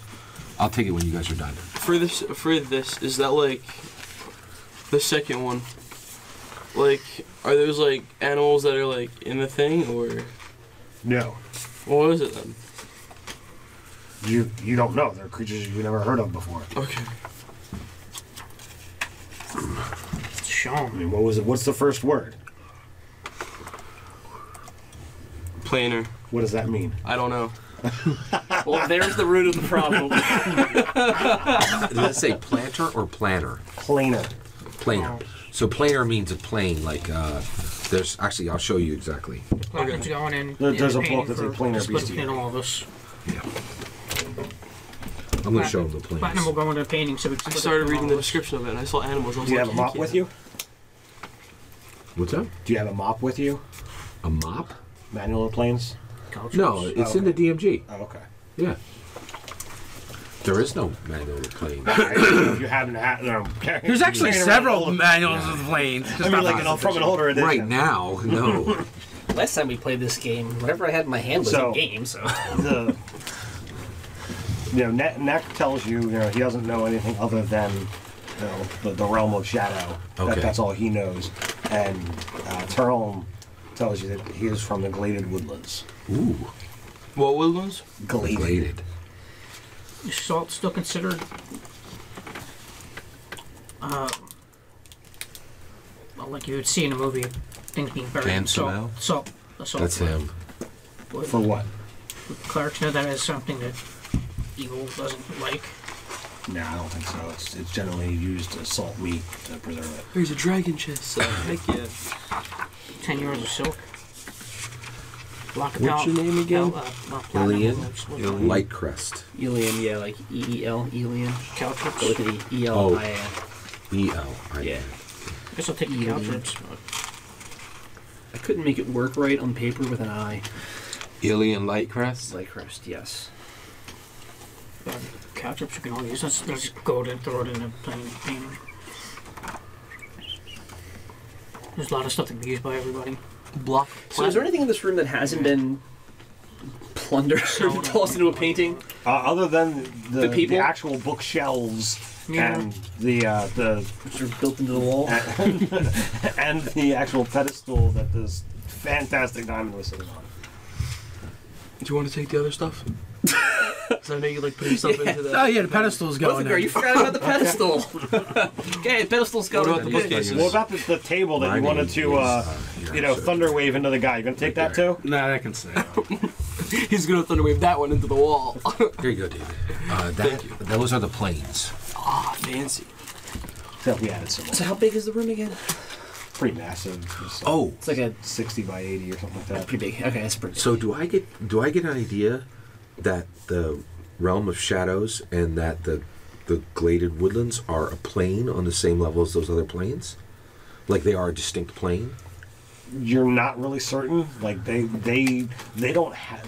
[SPEAKER 6] I'll take it when you guys are done.
[SPEAKER 3] For this, for this, is that like the second one? Like, are those like animals that are like in the thing, or
[SPEAKER 1] No.
[SPEAKER 3] what is it then?
[SPEAKER 1] You you don't know. They're creatures you've never heard of before.
[SPEAKER 3] Okay.
[SPEAKER 2] Show
[SPEAKER 1] I
[SPEAKER 2] 'em.
[SPEAKER 1] mean, what was it? What's the first word?
[SPEAKER 3] Planar.
[SPEAKER 1] What does that mean?
[SPEAKER 3] I don't know.
[SPEAKER 7] Well, there's the root of the problem.
[SPEAKER 6] Does it say planter or planner?
[SPEAKER 1] Planar.
[SPEAKER 6] Planer. So planer means a plane. Like uh, there's actually, I'll show you exactly.
[SPEAKER 2] Platinum's going in.
[SPEAKER 1] There-
[SPEAKER 2] in
[SPEAKER 1] there's a book that's a
[SPEAKER 2] for
[SPEAKER 1] planar
[SPEAKER 2] split
[SPEAKER 1] bestiary.
[SPEAKER 2] all of us.
[SPEAKER 6] I'm going to show them the
[SPEAKER 2] Platinum will
[SPEAKER 6] planes.
[SPEAKER 2] go into the painting, so we can
[SPEAKER 3] I
[SPEAKER 2] split
[SPEAKER 3] started reading
[SPEAKER 2] all
[SPEAKER 3] the
[SPEAKER 2] of
[SPEAKER 3] description of it, and I saw animals. I was
[SPEAKER 1] Do you
[SPEAKER 3] like,
[SPEAKER 1] have a mop
[SPEAKER 3] heck
[SPEAKER 1] with you?
[SPEAKER 6] What's that?
[SPEAKER 1] Do you have a mop with you?
[SPEAKER 6] A mop?
[SPEAKER 1] Manual of planes?
[SPEAKER 2] Cultures.
[SPEAKER 6] No, it's in the DMG.
[SPEAKER 1] Oh, okay.
[SPEAKER 6] Yeah. There is no manual of plane.
[SPEAKER 1] if you haven't had, no,
[SPEAKER 4] There's actually several
[SPEAKER 1] all of-
[SPEAKER 4] manuals of planes.
[SPEAKER 1] I mean, like an, from an older edition.
[SPEAKER 6] Right now, no.
[SPEAKER 7] Last time we played this game, whatever I had in my hand was
[SPEAKER 1] So-
[SPEAKER 7] a game, so.
[SPEAKER 1] the you know Neck, Neck tells you you know he doesn't know anything other than you know the, the realm of shadow.
[SPEAKER 6] Okay.
[SPEAKER 1] That, that's all he knows. And uh, Turlm tells you that he is from the Gladed Woodlands.
[SPEAKER 6] Ooh,
[SPEAKER 3] What woodlands?
[SPEAKER 1] Gladed.
[SPEAKER 6] bladed.
[SPEAKER 2] Is salt still considered? Uh, well, like you would see in a movie, things being buried in
[SPEAKER 5] Jan
[SPEAKER 2] salt.
[SPEAKER 5] Samel?
[SPEAKER 2] Salt. The salt.
[SPEAKER 6] That's him.
[SPEAKER 2] Would
[SPEAKER 1] For what?
[SPEAKER 2] clerics know that as something that evil doesn't like.
[SPEAKER 1] No, I don't think so. It's, it's generally used to salt meat to preserve it.
[SPEAKER 3] There's a dragon chest. So heck yeah.
[SPEAKER 2] Ten years of silk. Block of
[SPEAKER 3] What's
[SPEAKER 2] pal-
[SPEAKER 3] your name again?
[SPEAKER 2] pal- uh, well, platinum
[SPEAKER 6] Ilian?
[SPEAKER 2] was- was-
[SPEAKER 3] Ilian.
[SPEAKER 6] Light crest.
[SPEAKER 7] Elian, yeah, like E E L, Elian.
[SPEAKER 2] Caltrops.
[SPEAKER 7] Go with the E L I A.
[SPEAKER 6] E L. I
[SPEAKER 7] Yeah.
[SPEAKER 2] guess I'll take the
[SPEAKER 7] Ilian.
[SPEAKER 2] caltrops.
[SPEAKER 7] I couldn't make it work right on paper with an I.
[SPEAKER 5] Alien Lightcrest.
[SPEAKER 7] Light crest, yes.
[SPEAKER 2] But caltrops you can all use. Let's, let's go and throw it in a plain painting. There's a lot of stuff that can be used by everybody.
[SPEAKER 3] Block.
[SPEAKER 7] So is there anything in this room that hasn't been plundered or tossed into a painting?
[SPEAKER 1] Uh, other than the,
[SPEAKER 7] The people?
[SPEAKER 1] actual bookshelves
[SPEAKER 2] Yeah.
[SPEAKER 1] and the uh, the
[SPEAKER 7] Which are built into the wall?
[SPEAKER 1] and the actual pedestal that this fantastic diamond was sitting on.
[SPEAKER 3] Do you want to take the other stuff? 'Cause I know you like putting stuff into
[SPEAKER 4] Oh
[SPEAKER 3] that.
[SPEAKER 4] yeah, the pedestal's
[SPEAKER 7] Both
[SPEAKER 4] going
[SPEAKER 7] of you,
[SPEAKER 4] there.
[SPEAKER 7] you forgot about the pedestal. okay, the pedestal's going.
[SPEAKER 3] What about the bookcases?
[SPEAKER 1] What about the, the table that
[SPEAKER 6] My
[SPEAKER 1] you wanted to,
[SPEAKER 6] is,
[SPEAKER 1] uh,
[SPEAKER 6] uh,
[SPEAKER 1] you know,
[SPEAKER 6] Yarn
[SPEAKER 1] thunder wave into the guy? You gonna take that too?
[SPEAKER 4] Nah, that can stay.
[SPEAKER 3] He's gonna thunderwave that one into the wall.
[SPEAKER 6] Here you go, David. Uh, that, Those are the planes.
[SPEAKER 3] Ah, fancy.
[SPEAKER 1] Except we added some more.
[SPEAKER 7] So how big is the room again?
[SPEAKER 1] pretty massive. It's like
[SPEAKER 6] Oh,
[SPEAKER 7] It's like a
[SPEAKER 1] 60 by 80 or something like that.
[SPEAKER 7] pretty big. Okay, that's pretty. Big.
[SPEAKER 6] so do I get do I get an idea that the realm of shadows and that the the gladed woodlands are a plane on the same level as those other planes? Like they are a distinct plane?
[SPEAKER 1] You're not really certain. Like they they they don't have.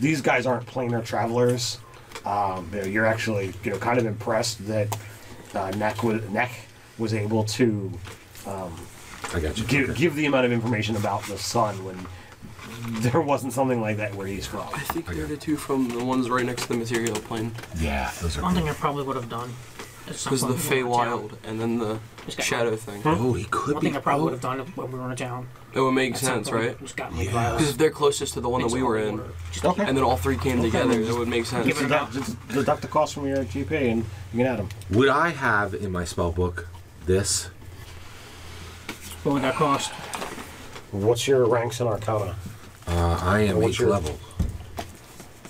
[SPEAKER 1] These guys aren't planar travelers. Um, you're actually you know kind of impressed that uh, Neck was Neck was able to
[SPEAKER 6] I got you.
[SPEAKER 1] give
[SPEAKER 6] Okay.
[SPEAKER 1] give the amount of information about the sun when there wasn't something like that where he's from.
[SPEAKER 3] I think they're the two from the ones right next to the material plane.
[SPEAKER 6] Yeah, those are
[SPEAKER 2] One thing. I probably would have done. is
[SPEAKER 3] Because the
[SPEAKER 2] something when we were in town.
[SPEAKER 3] Feywild and then the
[SPEAKER 2] Just got-
[SPEAKER 3] shadow thing. Hmm?
[SPEAKER 6] Oh, he could
[SPEAKER 2] One
[SPEAKER 6] be.
[SPEAKER 2] thing I probably would have done when we were in town.
[SPEAKER 3] It would make sense, right?
[SPEAKER 2] Just
[SPEAKER 6] Yeah.
[SPEAKER 3] Because they're closest to the one that we were in,
[SPEAKER 1] Okay.
[SPEAKER 3] and then all three came together, it would make sense.
[SPEAKER 2] Give it a
[SPEAKER 1] Deduct, just deduct the cost from your GP and you can add them.
[SPEAKER 6] Would I have in my spell book this?
[SPEAKER 2] What would that cost?
[SPEAKER 1] What's your ranks in Arcana?
[SPEAKER 6] Uh, I am
[SPEAKER 1] What's
[SPEAKER 6] eighth
[SPEAKER 1] your-
[SPEAKER 6] level.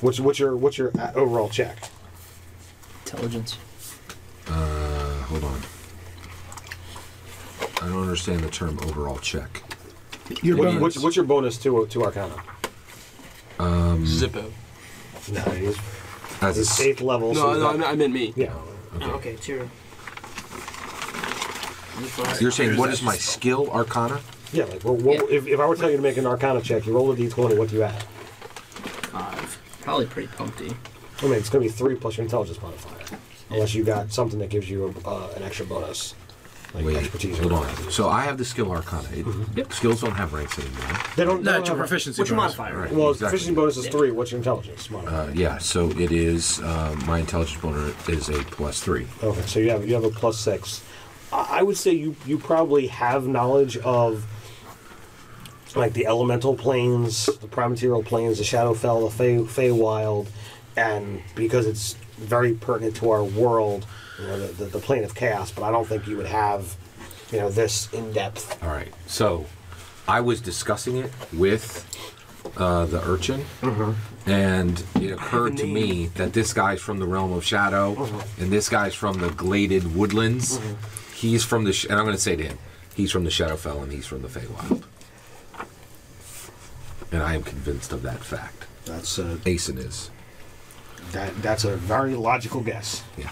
[SPEAKER 1] What's what's your what's your uh, overall check?
[SPEAKER 7] Intelligence.
[SPEAKER 6] Uh, hold on. I don't understand the term overall check.
[SPEAKER 4] Your
[SPEAKER 1] What,
[SPEAKER 4] bonus.
[SPEAKER 1] what's, what's your bonus to to Arcana?
[SPEAKER 3] Zippo.
[SPEAKER 1] No, he's,
[SPEAKER 6] As a
[SPEAKER 1] he's eighth level.
[SPEAKER 3] No,
[SPEAKER 1] so he's
[SPEAKER 3] no, I
[SPEAKER 1] not-
[SPEAKER 3] meant- I meant me.
[SPEAKER 1] yeah.
[SPEAKER 2] Oh, okay, it's your.
[SPEAKER 6] You're saying what is my skill, Arcana?
[SPEAKER 1] Yeah, like well, what,
[SPEAKER 7] Yeah.
[SPEAKER 1] If, if I were telling you to make an Arcana check, you roll a d20. What do you add?
[SPEAKER 2] Five.
[SPEAKER 7] Probably pretty pumpty.
[SPEAKER 1] I mean, it's going to be three plus your intelligence modifier, unless you got something that gives you uh, an extra bonus, like
[SPEAKER 6] Wait,
[SPEAKER 1] expertise.
[SPEAKER 6] hold on.
[SPEAKER 1] anything.
[SPEAKER 6] So I have the skill Arcana. It,
[SPEAKER 7] Yep.
[SPEAKER 6] Skills don't have ranks anymore.
[SPEAKER 1] They don't. they
[SPEAKER 4] No,
[SPEAKER 1] don't
[SPEAKER 4] it's your
[SPEAKER 1] have a-
[SPEAKER 4] proficiency.
[SPEAKER 7] What's your
[SPEAKER 4] bonus.
[SPEAKER 7] modifier?
[SPEAKER 6] Right.
[SPEAKER 1] Well,
[SPEAKER 6] Exactly.
[SPEAKER 1] proficiency bonus is
[SPEAKER 7] Yeah.
[SPEAKER 1] three. What's your intelligence modifier?
[SPEAKER 6] Uh, yeah, so it is uh, my intelligence bonus is a plus three.
[SPEAKER 1] Okay, so you have you have a plus six. I I would say you you probably have knowledge of like the elemental planes, the primaterial planes, the Shadowfell, the Fey, Feywild, and because it's very pertinent to our world, you know, the, the, the plane of chaos. But I don't think you would have, you know, this in depth.
[SPEAKER 6] All right. So I was discussing it with uh, the urchin, mm-hmm. and it occurred to me that this guy's from the realm of shadow, mm-hmm. and this guy's from the gladed woodlands. Mm-hmm. He's from the, sh- and I'm going to say to him, he's from the Shadowfell, and he's from the Feywild. And I am convinced of that fact.
[SPEAKER 1] That's a
[SPEAKER 6] Ayson is.
[SPEAKER 1] that that's a very logical guess.
[SPEAKER 6] Yeah.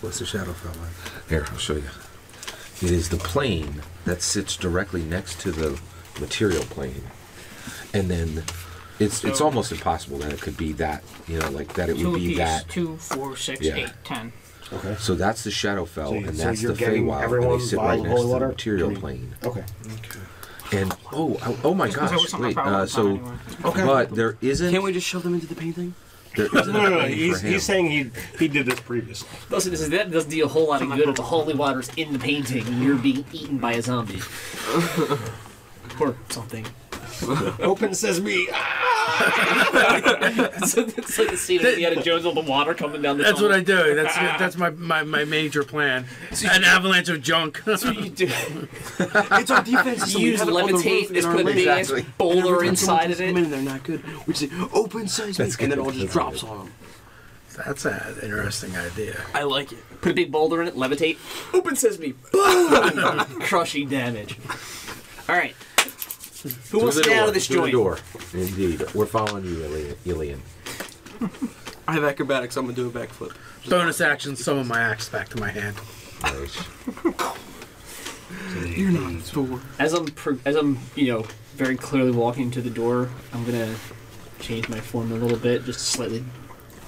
[SPEAKER 5] What's the Shadowfell like?
[SPEAKER 6] Here, I'll show you. It is the plane that sits directly next to the material plane, and then it's it's almost impossible that it could be that you know like that it would be
[SPEAKER 2] apiece.
[SPEAKER 6] that.
[SPEAKER 2] Two, four, six,
[SPEAKER 6] Yeah.
[SPEAKER 2] eight, ten.
[SPEAKER 1] Okay.
[SPEAKER 6] So that's the Shadowfell,
[SPEAKER 1] So you-
[SPEAKER 6] and that's
[SPEAKER 1] you're
[SPEAKER 6] the
[SPEAKER 1] getting
[SPEAKER 6] Feywild, and they sit right next to
[SPEAKER 1] holy
[SPEAKER 6] the
[SPEAKER 1] water?
[SPEAKER 6] material
[SPEAKER 1] Three.
[SPEAKER 6] plane.
[SPEAKER 1] Okay.
[SPEAKER 6] And oh, oh, oh my
[SPEAKER 2] Because
[SPEAKER 6] gosh!
[SPEAKER 2] something I
[SPEAKER 6] Wait, uh, so
[SPEAKER 2] done anyway.
[SPEAKER 6] but there isn't.
[SPEAKER 3] Can't we just shove them into the painting?
[SPEAKER 6] There isn't
[SPEAKER 1] No, no, no. He's, he's saying he he did this previously.
[SPEAKER 7] Listen, this is, that doesn't do a whole lot of good if the holy water's in the painting and you're being eaten by a zombie. or something.
[SPEAKER 1] Open sesame. Ah!
[SPEAKER 7] so it's like the scene of Indiana Jones with the water coming down the
[SPEAKER 4] That's what. I do. That's that's my, my, my major plan. An avalanche of junk.
[SPEAKER 7] That's what you do.
[SPEAKER 3] It's our defense.
[SPEAKER 7] You use levitate, just put a big ass
[SPEAKER 6] Exactly.
[SPEAKER 7] boulder inside of
[SPEAKER 3] Come
[SPEAKER 7] it.
[SPEAKER 3] in, they're not good. We say open sesame, and then it all just drops on them.
[SPEAKER 4] That's an interesting idea.
[SPEAKER 3] I like it.
[SPEAKER 7] Put a big boulder in it, levitate, open sesame, boom! Crushing damage. Alright. Who wants to get out of this
[SPEAKER 6] through the
[SPEAKER 7] joint?
[SPEAKER 6] door. Indeed, we're following you, Ilian. Ilian.
[SPEAKER 3] I have acrobatics. I'm gonna do a backflip.
[SPEAKER 4] Bonus action, summon my axe back to my hand.
[SPEAKER 6] Nice.
[SPEAKER 3] You're not Thor.
[SPEAKER 7] As I'm, pro- as I'm, you know, very clearly walking to the door, I'm gonna change my form a little bit, just a slightly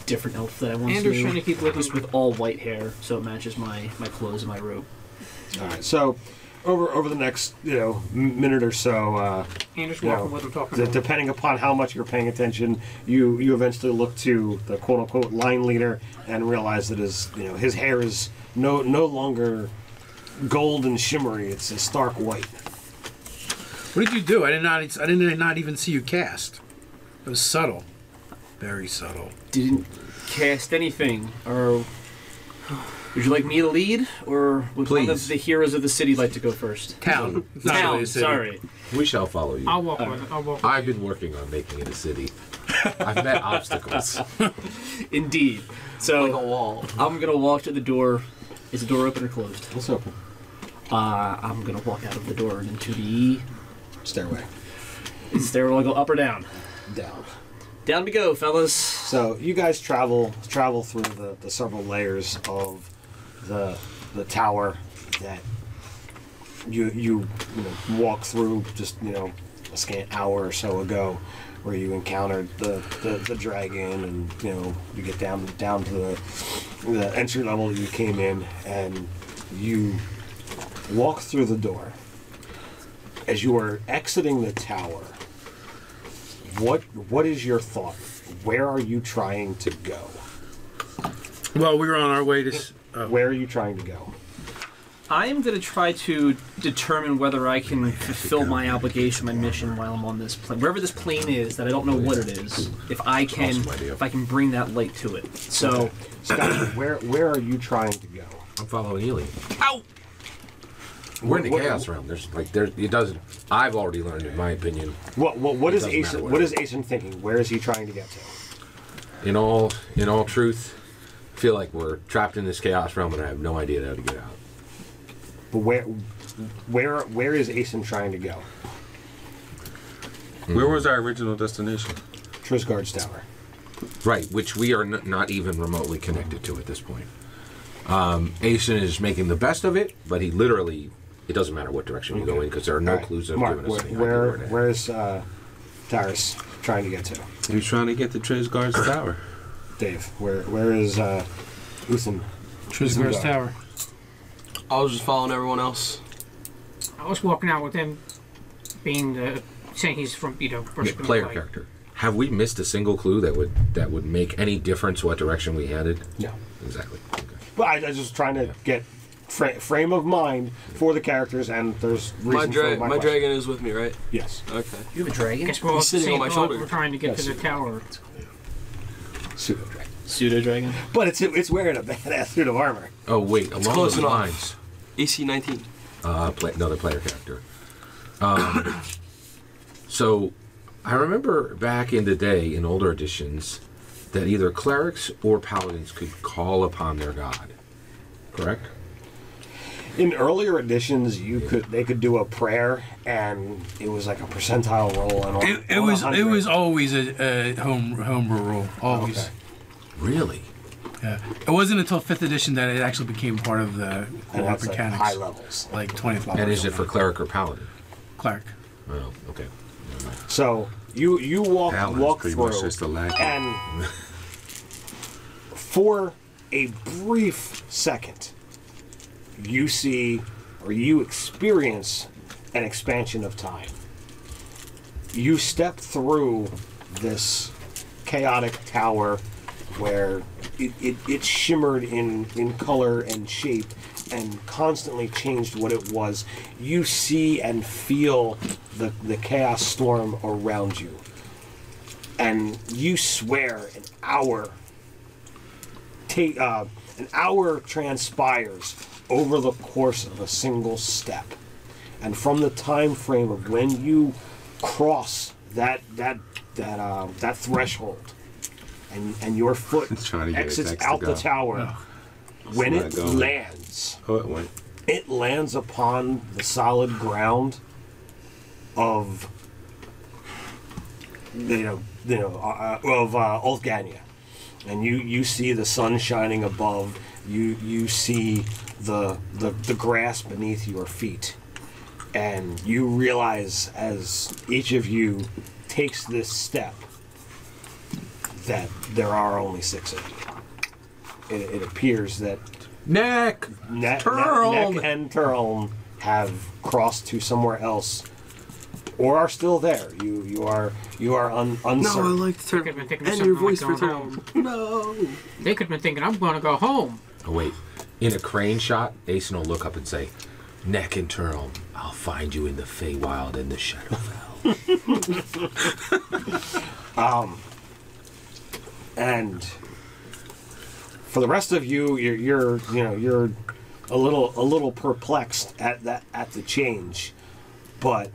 [SPEAKER 7] different elf that I want. once
[SPEAKER 2] Andrew's
[SPEAKER 7] knew.
[SPEAKER 2] trying to keep looking-
[SPEAKER 7] just with all white hair, so it matches my my clothes and my robe.
[SPEAKER 1] All right. So, over over the next you know minute or so, uh,
[SPEAKER 2] Andrew's
[SPEAKER 1] you know,
[SPEAKER 2] walking with him talking.
[SPEAKER 1] d- depending upon how much you're paying attention, you you eventually look to the quote unquote line leader and realize that his you know his hair is no no longer gold and shimmery. It's a stark white.
[SPEAKER 4] What did you do? I did not. I did not even see you cast. It was subtle, very subtle.
[SPEAKER 7] Didn't cast anything, or would you like me to lead, or would one of the heroes of the city like to go first?
[SPEAKER 4] Town. It's not really
[SPEAKER 7] Town. Sorry.
[SPEAKER 6] We shall follow you.
[SPEAKER 2] I'll walk with him. I'll walk.
[SPEAKER 6] I've been working on making it a city. I've met obstacles.
[SPEAKER 7] Indeed.
[SPEAKER 3] Like a
[SPEAKER 7] So
[SPEAKER 3] wall.
[SPEAKER 7] I'm gonna walk to the door. Is the door open or closed?
[SPEAKER 1] It's open.
[SPEAKER 7] Uh, I'm gonna walk out of the door and into the
[SPEAKER 1] Stairway
[SPEAKER 7] stairwell. Go up or down.
[SPEAKER 1] down.
[SPEAKER 7] Down we go, fellas.
[SPEAKER 1] So you guys travel travel through the, the several layers of the the tower that you you you know walk through just you know a scant hour or so ago, where you encountered the, the, the dragon and you know you get down down to the the entry level you came in and you walk through the door. As you are exiting the tower, what what is your thought? Where are you trying to go?
[SPEAKER 4] Well, we were on our way to. S- Uh,
[SPEAKER 1] Where are you trying to go?
[SPEAKER 7] I am gonna try to determine whether I can fulfill my obligation, my mission while I'm on this plane, wherever this plane is that I don't know what it is. If I can,
[SPEAKER 6] Awesome
[SPEAKER 7] if I can bring that light to it. So,
[SPEAKER 1] Scott, where where are you trying to go?
[SPEAKER 6] I'm following Ely.
[SPEAKER 7] ow!
[SPEAKER 6] We're in the
[SPEAKER 1] What-
[SPEAKER 6] chaos realm. There's like there. It doesn't. I've already learned, in my opinion.
[SPEAKER 1] What what, what
[SPEAKER 6] It
[SPEAKER 1] is
[SPEAKER 6] doesn't matter
[SPEAKER 1] Ayson?
[SPEAKER 6] where.
[SPEAKER 1] What is Ayson thinking? Where is he trying to get to?
[SPEAKER 6] In all, in all truth, I feel like we're trapped in this chaos realm, and I have no idea how to get out.
[SPEAKER 1] But where where where is Ayson trying to go?
[SPEAKER 5] Where was our original destination?
[SPEAKER 1] Trisgard's tower.
[SPEAKER 6] Right, which we are n- not even remotely connected to at this point. Um, Ayson is making the best of it, but he literally. It doesn't matter what direction you go in because there are no
[SPEAKER 1] All right.
[SPEAKER 6] clues that have
[SPEAKER 1] Mark,
[SPEAKER 6] given us
[SPEAKER 1] where,
[SPEAKER 6] any idea
[SPEAKER 1] where
[SPEAKER 6] where to head.
[SPEAKER 1] where is uh, Tyrus trying to get to?
[SPEAKER 5] He's trying to get to Trisgard's tower.
[SPEAKER 1] Dave, where where is uh, Uthan?
[SPEAKER 4] Trisgard's Tower.
[SPEAKER 3] I was just following everyone else.
[SPEAKER 2] I was walking out with him, being the saying he's from you know first
[SPEAKER 6] Yeah, player character. Have we missed a single clue that would that would make any difference what direction we headed?
[SPEAKER 1] No.
[SPEAKER 6] Exactly. Okay.
[SPEAKER 1] But I, I was just trying to get fra- frame of mind for the characters, and there's reason
[SPEAKER 3] My, dra-
[SPEAKER 1] for my,
[SPEAKER 3] my dragon is with me, right?
[SPEAKER 1] Yes.
[SPEAKER 3] Okay.
[SPEAKER 7] You have a dragon?
[SPEAKER 2] Guess we're all
[SPEAKER 3] He's sitting on my shoulder.
[SPEAKER 2] We're trying to get
[SPEAKER 1] Yes.
[SPEAKER 2] to the tower.
[SPEAKER 1] Pseudo dragon.
[SPEAKER 7] Pseudo dragon.
[SPEAKER 1] But it's it's wearing a badass suit of armor.
[SPEAKER 6] Oh wait, along
[SPEAKER 3] close
[SPEAKER 6] those
[SPEAKER 3] enough.
[SPEAKER 6] lines,
[SPEAKER 3] AC 19.
[SPEAKER 6] uh, play, another player character. Um, so, I remember back in the day in older editions that either clerics or paladins could call upon their god. Correct.
[SPEAKER 1] In earlier editions, you could they could do a prayer, and it was like a percentile roll. And on,
[SPEAKER 4] It, it was
[SPEAKER 1] 100.
[SPEAKER 4] it was always a, a home homebrew rule. Always.
[SPEAKER 1] Okay.
[SPEAKER 6] Really?
[SPEAKER 4] Yeah. It wasn't until fifth edition that it actually became part of the
[SPEAKER 1] and
[SPEAKER 4] core
[SPEAKER 1] that's like
[SPEAKER 4] mechanics.
[SPEAKER 1] high levels.
[SPEAKER 4] Like twentieth level.
[SPEAKER 6] And is it for cleric or paladin?
[SPEAKER 4] cleric?
[SPEAKER 6] Oh, okay.
[SPEAKER 1] So you you walk
[SPEAKER 5] Paladin's
[SPEAKER 1] walk through,
[SPEAKER 5] just a
[SPEAKER 1] and for a brief second, you see or you experience an expansion of time. You step through this chaotic tower where it, it, it shimmered in, in color and shape and constantly changed what it was. You see and feel the, the chaos storm around you. And you swear an hour take uh, an hour transpires over the course of a single step and from the time frame of when you cross that that that uh, that threshold and and your foot
[SPEAKER 5] It's trying to get
[SPEAKER 1] exits out
[SPEAKER 5] to
[SPEAKER 1] the
[SPEAKER 5] go.
[SPEAKER 1] tower when it
[SPEAKER 5] going.
[SPEAKER 1] lands
[SPEAKER 5] Oh, it went.
[SPEAKER 1] it lands upon the solid ground of you know you know uh, uh, of uh, Ulthgania. and you you see the sun shining above you you see the the, the grass beneath your feet and you realize as each of you takes this step that there are only six of you it, it appears that
[SPEAKER 6] Neck!
[SPEAKER 1] Neck,
[SPEAKER 6] Turlm!
[SPEAKER 1] Neck and Turlm have crossed to somewhere else, or are still there. You you are you are un,
[SPEAKER 3] No, I
[SPEAKER 1] uncertain.
[SPEAKER 3] like the
[SPEAKER 2] Could've been thinking
[SPEAKER 3] And your
[SPEAKER 2] something like
[SPEAKER 3] voice for
[SPEAKER 2] going
[SPEAKER 3] term.
[SPEAKER 2] home.
[SPEAKER 3] No.
[SPEAKER 2] They could have been thinking, I'm going to go home.
[SPEAKER 6] Oh, wait. In a crane shot, Ayson will look up and say, Neck Turl, I'll find you in the Feywild and the Shadowfell.
[SPEAKER 1] and for the rest of you, you're, you're you know you're a little a little perplexed at that at the change, but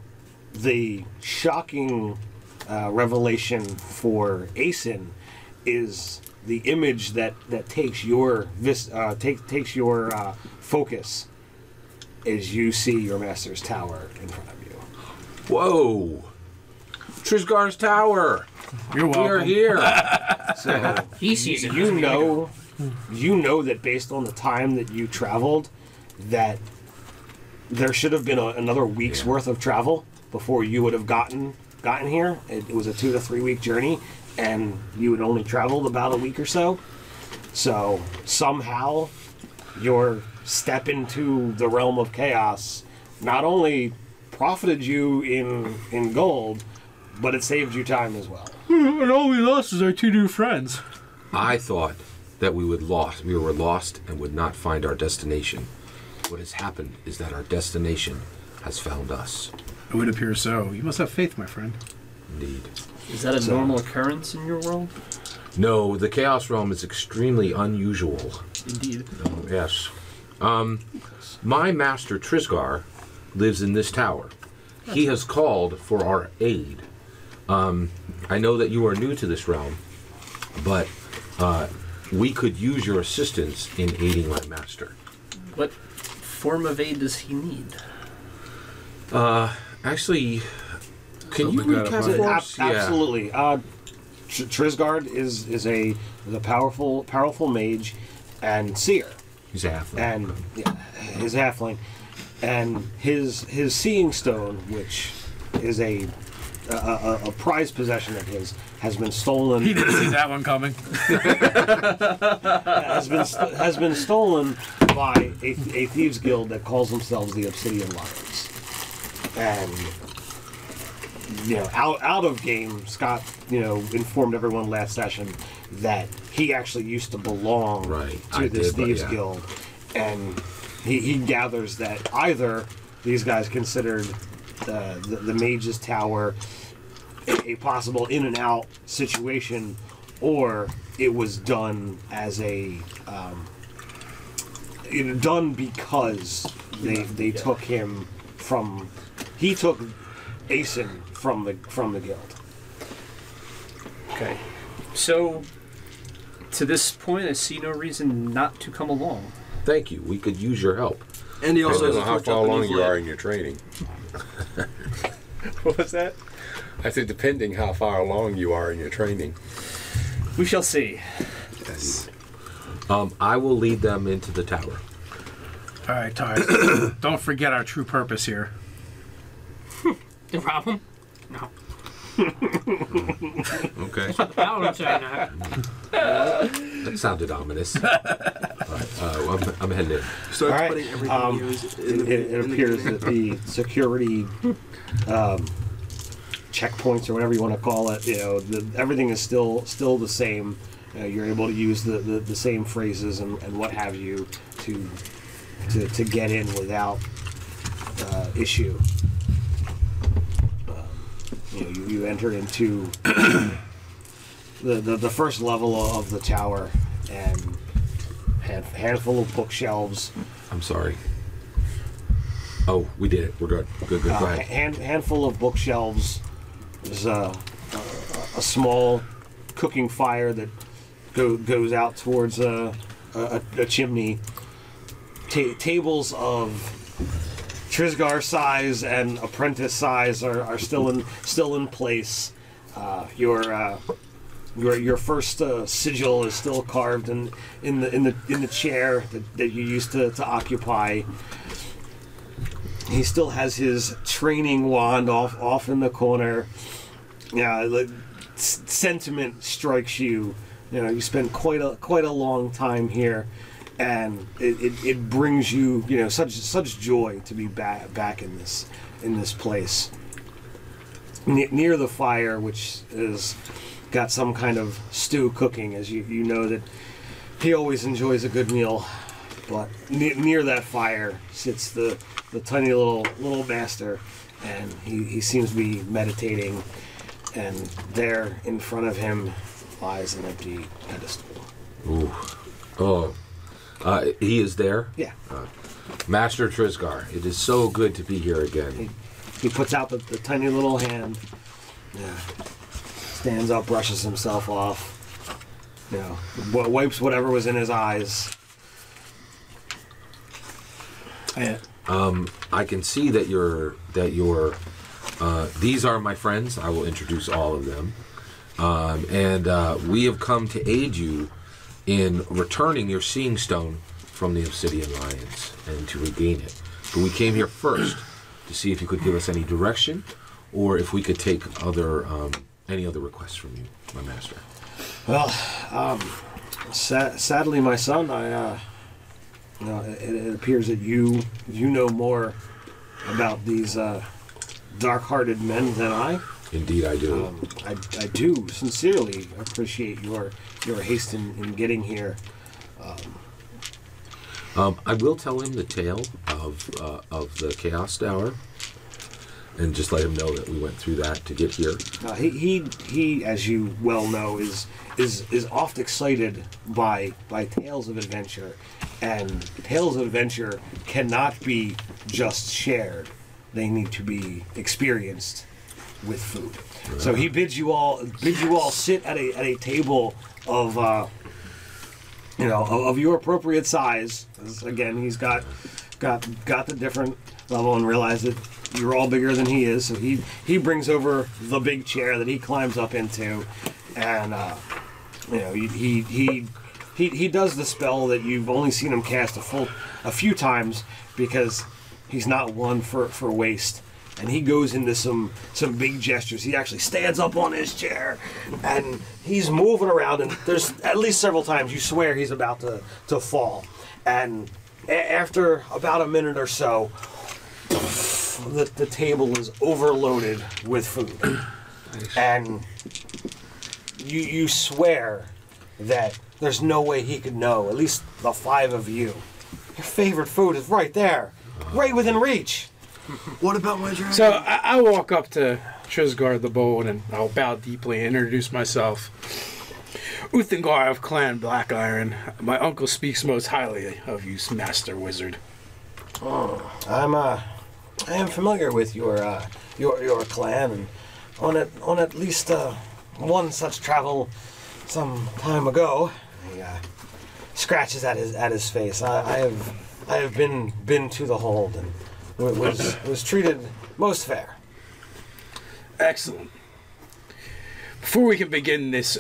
[SPEAKER 1] the shocking uh, revelation for Ayson is the image that that takes your vis uh, take, takes your uh, focus as you see your master's tower in front of you.
[SPEAKER 6] Whoa! Trisgard's Tower!
[SPEAKER 4] You're welcome.
[SPEAKER 6] We are here!
[SPEAKER 1] So
[SPEAKER 2] He sees it.
[SPEAKER 1] you know, you know that based on the time that you traveled, that there should have been a, another week's
[SPEAKER 6] Yeah.
[SPEAKER 1] worth of travel before you would have gotten gotten here. It, it was a two to three week journey, and you had only traveled about a week or so. So somehow, your step into the realm of chaos not only profited you in in gold, but it saved you time as well.
[SPEAKER 4] Hmm, and all we lost is our two new friends.
[SPEAKER 6] I thought that we would lost we were lost and would not find our destination. What has happened is that our destination has found us.
[SPEAKER 4] It would appear so. You must have faith, my friend.
[SPEAKER 6] Indeed.
[SPEAKER 7] Is that a
[SPEAKER 1] So-
[SPEAKER 7] normal occurrence in your world?
[SPEAKER 6] No, the Chaos Realm is extremely unusual.
[SPEAKER 7] Indeed.
[SPEAKER 6] Yes. Um, my master Trisgard lives in this tower. He has called for our aid. Um, I know that you are new to this realm, but uh, we could use your assistance in aiding my master.
[SPEAKER 7] What form of aid does he need?
[SPEAKER 6] Actually, can you
[SPEAKER 4] Something got
[SPEAKER 6] recap
[SPEAKER 4] a
[SPEAKER 6] for
[SPEAKER 1] Ab-
[SPEAKER 6] us?
[SPEAKER 1] absolutely. Uh, Tr- Trisgard is is a is a powerful powerful mage and seer,
[SPEAKER 6] He's a halfling.
[SPEAKER 1] and yeah, his halfling, and his his seeing stone, which is a a, a, a prized possession of his, has been stolen.
[SPEAKER 4] He didn't see that one coming.
[SPEAKER 1] has been st- has been stolen by a, a thieves guild that calls themselves the Obsidian Lions. And you know, out out of game, Scott, you know, informed everyone last session that he actually used to belong
[SPEAKER 6] Right,
[SPEAKER 1] to
[SPEAKER 6] I
[SPEAKER 1] this
[SPEAKER 6] did,
[SPEAKER 1] thieves
[SPEAKER 6] yeah.
[SPEAKER 1] guild, and he, he gathers that either these guys considered the, the, the mage's tower a, a possible in and out situation, or it was done as a um, it, done because they they took him from he took Ayson from the from the guild.
[SPEAKER 7] Okay. So, to this point, I see no reason not to come along.
[SPEAKER 6] Thank you. We could use your help.
[SPEAKER 3] And he
[SPEAKER 5] I
[SPEAKER 3] also
[SPEAKER 5] don't
[SPEAKER 3] has
[SPEAKER 5] know how
[SPEAKER 3] torch
[SPEAKER 5] far along you are in your training.
[SPEAKER 7] What was that?
[SPEAKER 5] I said, depending how far along you are in your training.
[SPEAKER 7] We shall see.
[SPEAKER 5] Yes.
[SPEAKER 6] Um, I will lead them into the tower.
[SPEAKER 4] All right, Tars. Don't forget our true purpose here.
[SPEAKER 2] The problem? No.
[SPEAKER 5] Okay.
[SPEAKER 2] The paladin saying that.
[SPEAKER 6] That sounded ominous. All right, uh, I'm, I'm heading in.
[SPEAKER 3] Start
[SPEAKER 1] All right,
[SPEAKER 3] putting everything
[SPEAKER 1] um,
[SPEAKER 3] he was
[SPEAKER 1] It,
[SPEAKER 3] in the-
[SPEAKER 1] it, it
[SPEAKER 3] in the
[SPEAKER 1] appears
[SPEAKER 3] beginning.
[SPEAKER 1] that the security um, checkpoints or whatever you want to call it, you know, the, everything is still still the same. Uh, you're able to use the, the, the same phrases and, and what have you to to, to get in without uh, issue. You know, you, you enter into the, the the first level of the tower and hand, handful of bookshelves.
[SPEAKER 6] I'm sorry. Oh, we did it. We're good. Good, good.
[SPEAKER 1] Uh,
[SPEAKER 6] Go ahead.
[SPEAKER 1] hand, handful of bookshelves. There's a, a, a small cooking fire that go, goes out towards a, a, a chimney. Ta- tables of Trisgard size and apprentice size are, are still in still in place. Uh, your uh, your your first uh, sigil is still carved in, in the in the in the chair that, that you used to, to occupy he still has his training wand off off in the corner. Yeah, sentiment strikes you. You know, you spend quite a quite a long time here, and it, it, it brings you you know such such joy to be back back in this in this place. Ne- near the fire, which is got some kind of stew cooking, as you you know that he always enjoys a good meal. But ne- near that fire sits the, the tiny little little master, and he, he seems to be meditating. And there in front of him lies an empty pedestal.
[SPEAKER 6] Ooh. Oh. Uh, he is there.
[SPEAKER 1] Yeah,
[SPEAKER 6] Master Trisgard, it is so good to be here again.
[SPEAKER 1] he puts out the, the tiny little hand. Yeah. Stands up, brushes himself off. You know, w- wipes whatever was in his eyes. And
[SPEAKER 6] Um, I can see that you're that you're. Uh, these are my friends. I will introduce all of them, um, and uh, we have come to aid you in returning your seeing stone from the obsidian lions and to regain it. But we came here first to see if you could give us any direction, or if we could take other um, any other requests from you, my master.
[SPEAKER 1] Well, um, sa- sadly, my son, I, uh, it, it appears that you you know more about these uh, dark-hearted men than I.
[SPEAKER 6] Indeed, I do.
[SPEAKER 1] Um, I, I do sincerely appreciate your your haste in, in getting here.
[SPEAKER 6] Um, um, I will tell him the tale of uh, of the Chaos Tower, and just let him know that we went through that to get here.
[SPEAKER 1] Uh, he, he he, as you well know, is is is oft excited by by tales of adventure, and tales of adventure cannot be just shared; they need to be experienced with food. So he bids you all bids you all sit at a at a table of. Uh, you know, of, of your appropriate size. Again, he's got got got the different level and realized that you're all bigger than he is. So he he brings over the big chair that he climbs up into, and uh, you know he he he. He, he does the spell that you've only seen him cast a full a few times because he's not one for, for waste and he goes into some some big gestures. He actually stands up on his chair, and he's moving around. And there's at least several times you swear he's about to to fall. And after about a minute or so, the, the table is overloaded with food, and you you swear that there's no way he could know. At least the five of you. Your favorite food is right there, right within reach.
[SPEAKER 8] What about my dragon?
[SPEAKER 4] So I, I walk up to Trisgard the Bold and I'll bow deeply and introduce myself. Uthengar of Clan Black Iron. My uncle speaks most highly of you, Master Wizard.
[SPEAKER 1] I'm uh, I am familiar with your uh, your your clan, and on it on at least uh, one such travel some time ago. He uh, scratches at his at his face. I, I have I have been been to the hold and wa- was was treated most fair.
[SPEAKER 4] Excellent. Before we can begin this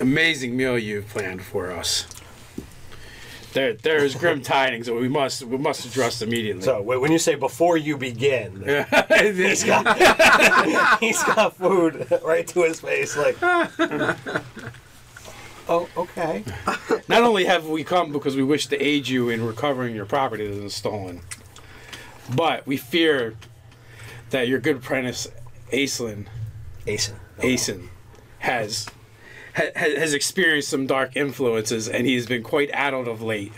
[SPEAKER 4] amazing meal you've planned for us, there there is grim tidings that we must we must address immediately.
[SPEAKER 1] So when you say before you begin, he's got he's got food right to his face, like. Oh, okay.
[SPEAKER 4] Not only have we come because we wish to aid you in recovering your property that is stolen, but we fear that your good apprentice, Aislinn,
[SPEAKER 1] Ayson.
[SPEAKER 4] Ayson, has ha- has experienced some dark influences and he has been quite addled of late.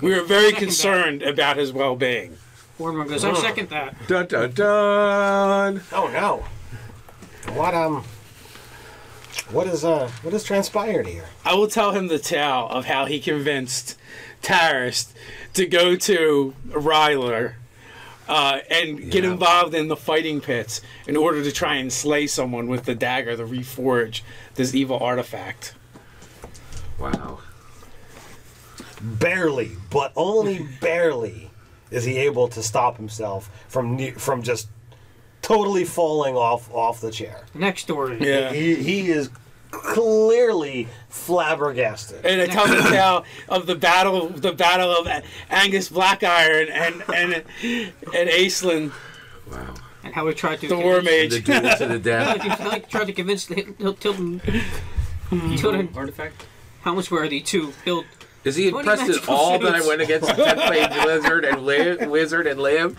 [SPEAKER 4] We are very
[SPEAKER 2] Second
[SPEAKER 4] concerned about his well-being.
[SPEAKER 2] That. Warmer goes, I second that.
[SPEAKER 5] Dun dun dun.
[SPEAKER 1] Oh no. What um what is uh what has transpired here?
[SPEAKER 4] I will tell him the tale of how he convinced Tarist to go to Ryler uh, and get
[SPEAKER 5] Yeah.
[SPEAKER 4] involved in the fighting pits in order to try and slay someone with the dagger to reforge this evil artifact.
[SPEAKER 6] Wow.
[SPEAKER 1] Barely, but only barely is he able to stop himself from ne- from just totally falling off off the chair.
[SPEAKER 2] Next door.
[SPEAKER 4] Yeah.
[SPEAKER 1] He he is clearly flabbergasted.
[SPEAKER 4] And I tell the tale of the battle, the battle of Angus Blackiron and and and Aislinn,
[SPEAKER 6] Wow.
[SPEAKER 2] And how we tried to.
[SPEAKER 4] the War
[SPEAKER 2] convince-
[SPEAKER 6] The
[SPEAKER 4] Mage.
[SPEAKER 6] duel to the death.
[SPEAKER 2] Like, like tried to convince the Tilton, Tilton hmm.
[SPEAKER 7] Artifact?
[SPEAKER 2] helmets worthy to build.
[SPEAKER 6] Is he
[SPEAKER 2] Twenty
[SPEAKER 6] impressed at
[SPEAKER 2] magical
[SPEAKER 6] all that I went against a ten page lizard and li- wizard and lived?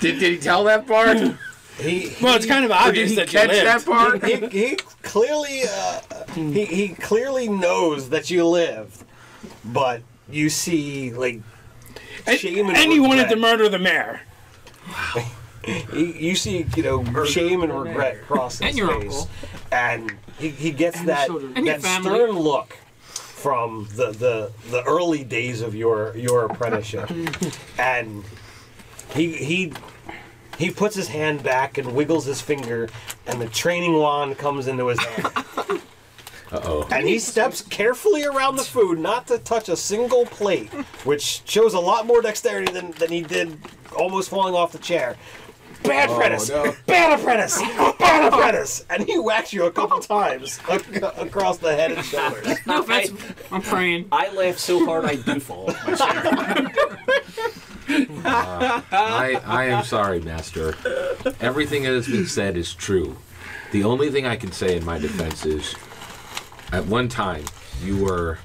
[SPEAKER 6] Did, did he tell that part? Did
[SPEAKER 1] He,
[SPEAKER 4] Well, it's kind of obvious
[SPEAKER 6] he
[SPEAKER 4] that you
[SPEAKER 6] catch
[SPEAKER 4] lived.
[SPEAKER 6] that part?
[SPEAKER 1] he, he clearly uh, he, he clearly knows that you lived, but you see like
[SPEAKER 4] And,
[SPEAKER 1] shame and
[SPEAKER 4] and he wanted
[SPEAKER 1] regret.
[SPEAKER 4] to murder the mayor.
[SPEAKER 1] You, you see, you know, shame and regret cross his
[SPEAKER 2] And your
[SPEAKER 1] face,
[SPEAKER 2] uncle.
[SPEAKER 1] and he, he gets that
[SPEAKER 2] And your
[SPEAKER 1] that stern look from the, the the early days of your your apprenticeship, and he he he puts his hand back and wiggles his finger, and the training wand comes into his hand.
[SPEAKER 6] Uh-oh.
[SPEAKER 1] And he steps carefully around the food, not to touch a single plate, which shows a lot more dexterity than, than he did almost falling off the chair. Bad oh, apprentice!
[SPEAKER 6] no.
[SPEAKER 1] Bad apprentice! Bad apprentice! And he whacks you a couple times ac- across the head and shoulders.
[SPEAKER 2] No offense. I'm praying.
[SPEAKER 7] I laugh so hard I do fall off my chair.
[SPEAKER 6] I, I am sorry, Master. Everything that has been said is true. The only thing I can say in my defense is at one time you were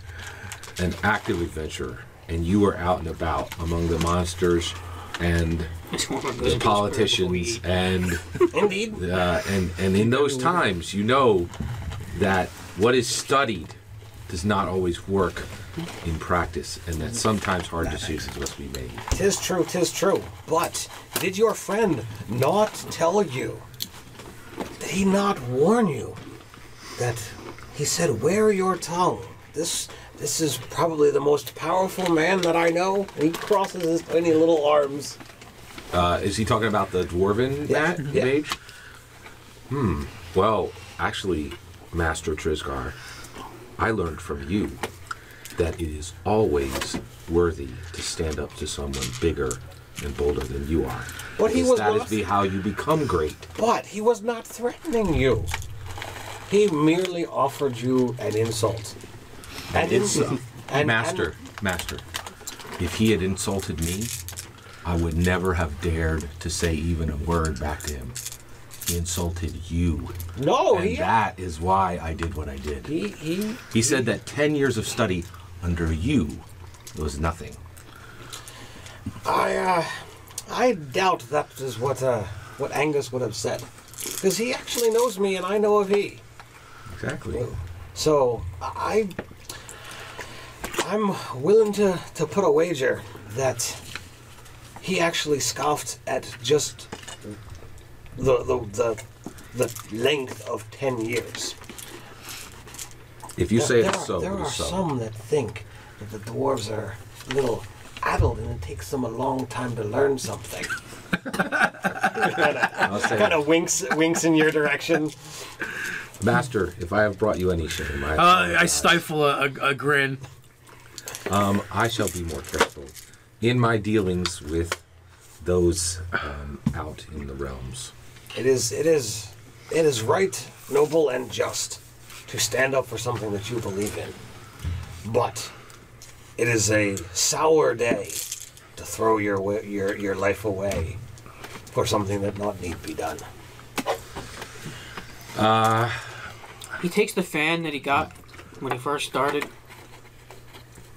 [SPEAKER 6] an active adventurer and you were out and about among the monsters and
[SPEAKER 2] It's one of
[SPEAKER 6] the politicians and
[SPEAKER 1] Indeed.
[SPEAKER 6] uh, and and in those times you know that what is studied does not always work in practice and that sometimes hard decisions must be made.
[SPEAKER 1] Tis true, tis true. But did your friend not tell you? Did he not warn you that he said, "Wear your tongue"? This this is probably the most powerful man that I know. He crosses his tiny little arms.
[SPEAKER 6] Uh, is he talking about the dwarven
[SPEAKER 1] Yeah,
[SPEAKER 6] ma-
[SPEAKER 1] yeah.
[SPEAKER 6] mage? Hmm. Well, actually, Master Trisgard, I learned from you that it is always worthy to stand up to someone bigger and bolder than you are.
[SPEAKER 1] But he was
[SPEAKER 6] that
[SPEAKER 1] not-
[SPEAKER 6] is be how you become great.
[SPEAKER 1] But he was not threatening you. He merely offered you an insult. An insult. And-
[SPEAKER 6] Master, Master, if he had insulted me, I would never have dared to say even a word back to him. He insulted you.
[SPEAKER 1] no,
[SPEAKER 6] and
[SPEAKER 1] he,
[SPEAKER 6] that is why I did what I did.
[SPEAKER 1] he he
[SPEAKER 6] He said that 10 years of study under you was nothing.
[SPEAKER 1] I uh, I doubt that is what uh, what Angus would have said, because he actually knows me and I know of he.
[SPEAKER 6] Exactly.
[SPEAKER 1] So I I'm willing to to put a wager that he actually scoffed at just the the the, the length of ten years.
[SPEAKER 6] If you
[SPEAKER 1] There-
[SPEAKER 6] say it's
[SPEAKER 1] are,
[SPEAKER 6] so,
[SPEAKER 1] there
[SPEAKER 6] it
[SPEAKER 1] are
[SPEAKER 6] so.
[SPEAKER 1] some that think that the dwarves are a little addled and it takes them a long time to learn something.
[SPEAKER 6] I'll say,
[SPEAKER 1] kind of winks winks in your direction.
[SPEAKER 6] Master, if I have brought you any shame, I,
[SPEAKER 4] Uh, I stifle a, a, a grin.
[SPEAKER 6] Um, I shall be more careful in my dealings with those um, out in the realms.
[SPEAKER 1] It is it is it is right, noble, and just to stand up for something that you believe in. But it is a sour day to throw your your your life away for something that not need be done.
[SPEAKER 2] Uh, he takes the fan that he got when he first started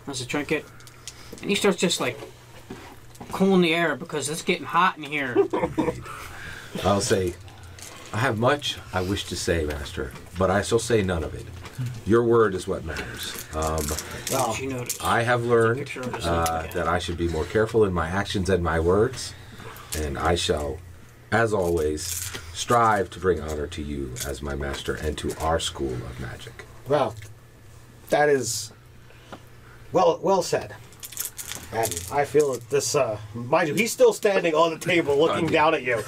[SPEAKER 2] as a trinket, and he starts just like cooling the air because it's getting hot in here.
[SPEAKER 6] I'll say, I have much I wish to say, Master, but I shall say none of it. Your word is what matters. Um,
[SPEAKER 1] Well.
[SPEAKER 6] I have learned
[SPEAKER 2] Picture of this
[SPEAKER 6] uh, that I should be more careful in my actions and my words, and I shall, as always, strive to bring honor to you as my master and to our school of magic.
[SPEAKER 1] well, that is well well said. And I feel that this, uh, mind you, he's still standing on the table looking down at you.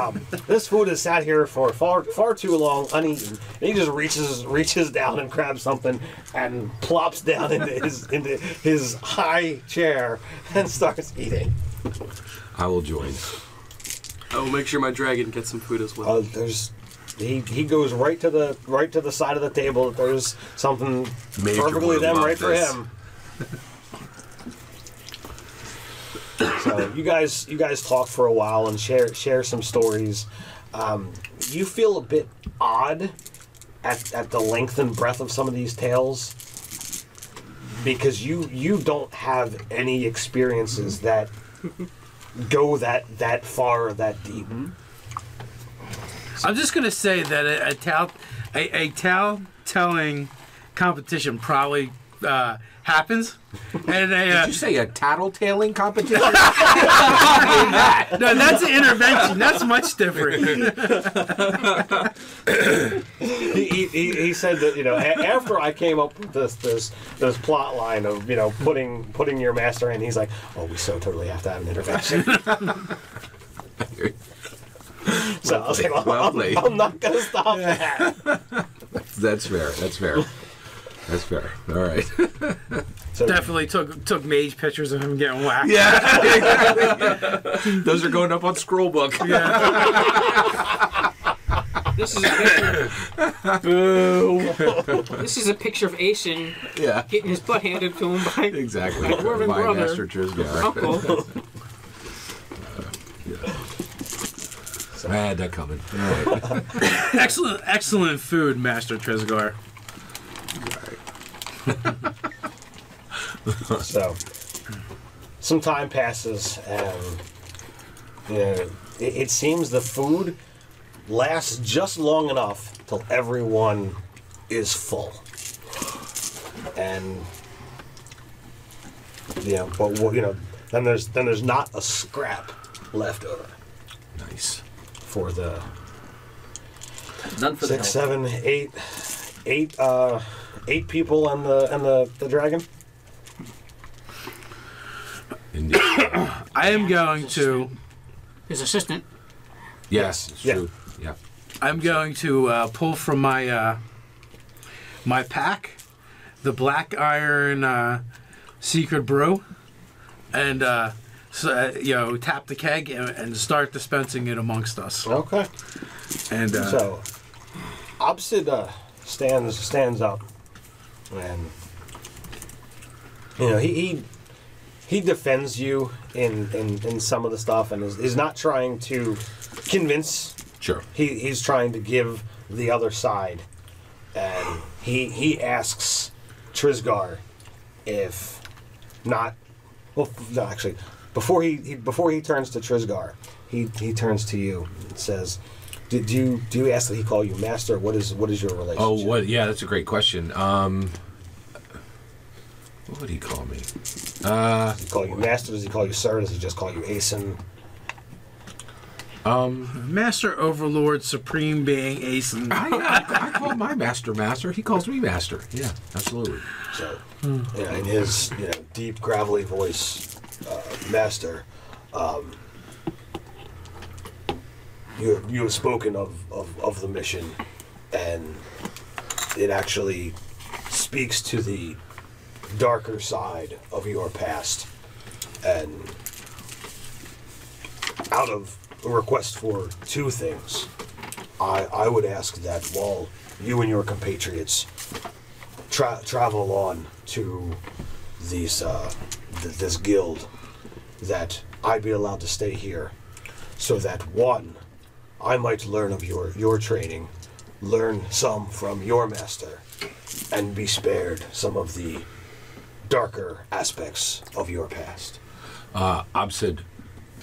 [SPEAKER 1] Um, this food has sat here for far far too long, uneaten. And he just reaches reaches down and grabs something and plops down into his into his high chair and starts eating.
[SPEAKER 6] I will join.
[SPEAKER 3] I will make sure my dragon gets some food as well.
[SPEAKER 1] Uh, there's he, he goes right to the right to the side of the table. There's something
[SPEAKER 5] Major
[SPEAKER 1] perfectly them
[SPEAKER 5] love
[SPEAKER 1] right for him. so you guys you guys talk for a while and share share some stories. Um, you feel a bit odd at, at the length and breadth of some of these tales because you you don't have any experiences that go that that far or that deep.
[SPEAKER 4] I'm just gonna say that a, a towel, a, a towel telling competition probably uh, happens, and a, uh,
[SPEAKER 6] Did you say a tattletaling competition?
[SPEAKER 4] no, that's an intervention. That's much different.
[SPEAKER 1] he, he, he he said that you know a- after I came up with this this this plot line of you know putting putting your master in, he's like, oh, we so totally have to have an intervention. so I was like, well,
[SPEAKER 6] Well
[SPEAKER 1] I'm. I'm not gonna stop that.
[SPEAKER 6] That's fair. That's fair. That's fair. All right.
[SPEAKER 1] So
[SPEAKER 4] Definitely took took mage pictures of him getting whacked.
[SPEAKER 6] Yeah. Those are going up on Scrollbook. Yeah.
[SPEAKER 2] This is a picture. Boo. this is a picture of Ayson
[SPEAKER 6] Yeah.
[SPEAKER 2] getting his butt handed to him by
[SPEAKER 6] Exactly.
[SPEAKER 2] My dwarven
[SPEAKER 6] My
[SPEAKER 2] brother.
[SPEAKER 6] master Trisgard.
[SPEAKER 2] Uncle.
[SPEAKER 6] I had that coming. All right.
[SPEAKER 4] Excellent, excellent food, Master Trisgard.
[SPEAKER 1] So, some time passes, and you know, it, it seems the food lasts just long enough till everyone is full, and you know, but what- you know, then there's then there's not a scrap left over
[SPEAKER 6] Nice.
[SPEAKER 1] for the
[SPEAKER 7] None for
[SPEAKER 1] six,
[SPEAKER 7] help.
[SPEAKER 1] seven, eight, eight, uh, eight people and the and the the dragon.
[SPEAKER 6] Indeed.
[SPEAKER 4] I am going to.
[SPEAKER 2] His assistant.
[SPEAKER 6] Yes, it's
[SPEAKER 1] Yeah.
[SPEAKER 6] true. Yeah.
[SPEAKER 4] I'm going to uh, pull from my uh, my pack the black iron uh, secret brew, and uh, so, uh, you know tap the keg and, and start dispensing it amongst us.
[SPEAKER 1] Okay.
[SPEAKER 4] And uh,
[SPEAKER 1] So, Obsid uh, stands stands up, and you know he he, he defends you in, in in some of the stuff, and is, is not trying to convince.
[SPEAKER 6] Sure.
[SPEAKER 1] He he's trying to give the other side, and he he asks Trisgard if not. Well, no, actually, before he, he before he turns to Trisgard, he he turns to you and says. Do, do you do you ask that he call you master? What is what is your relationship?
[SPEAKER 6] Oh, what? Yeah, that's a great question. Um, what would he call me? Uh,
[SPEAKER 1] Does he call you master? Does he call you sir? Does he just call you Ayson?
[SPEAKER 6] um,
[SPEAKER 4] Master Overlord Supreme Being Ayson.
[SPEAKER 6] I, I, I call my master master. He calls me master. Yeah, absolutely.
[SPEAKER 1] So, you know, in his you know deep gravelly voice, uh, master, um, you you have spoken of, of, of the mission, and it actually speaks to the darker side of your past, and out of a request for two things, I I would ask that while you and your compatriots tra- travel on to these uh, th- this guild that I be allowed to stay here, so that one, I might learn of your your training, learn some from your master, and be spared some of the darker aspects of your past.
[SPEAKER 6] Uh, Absid,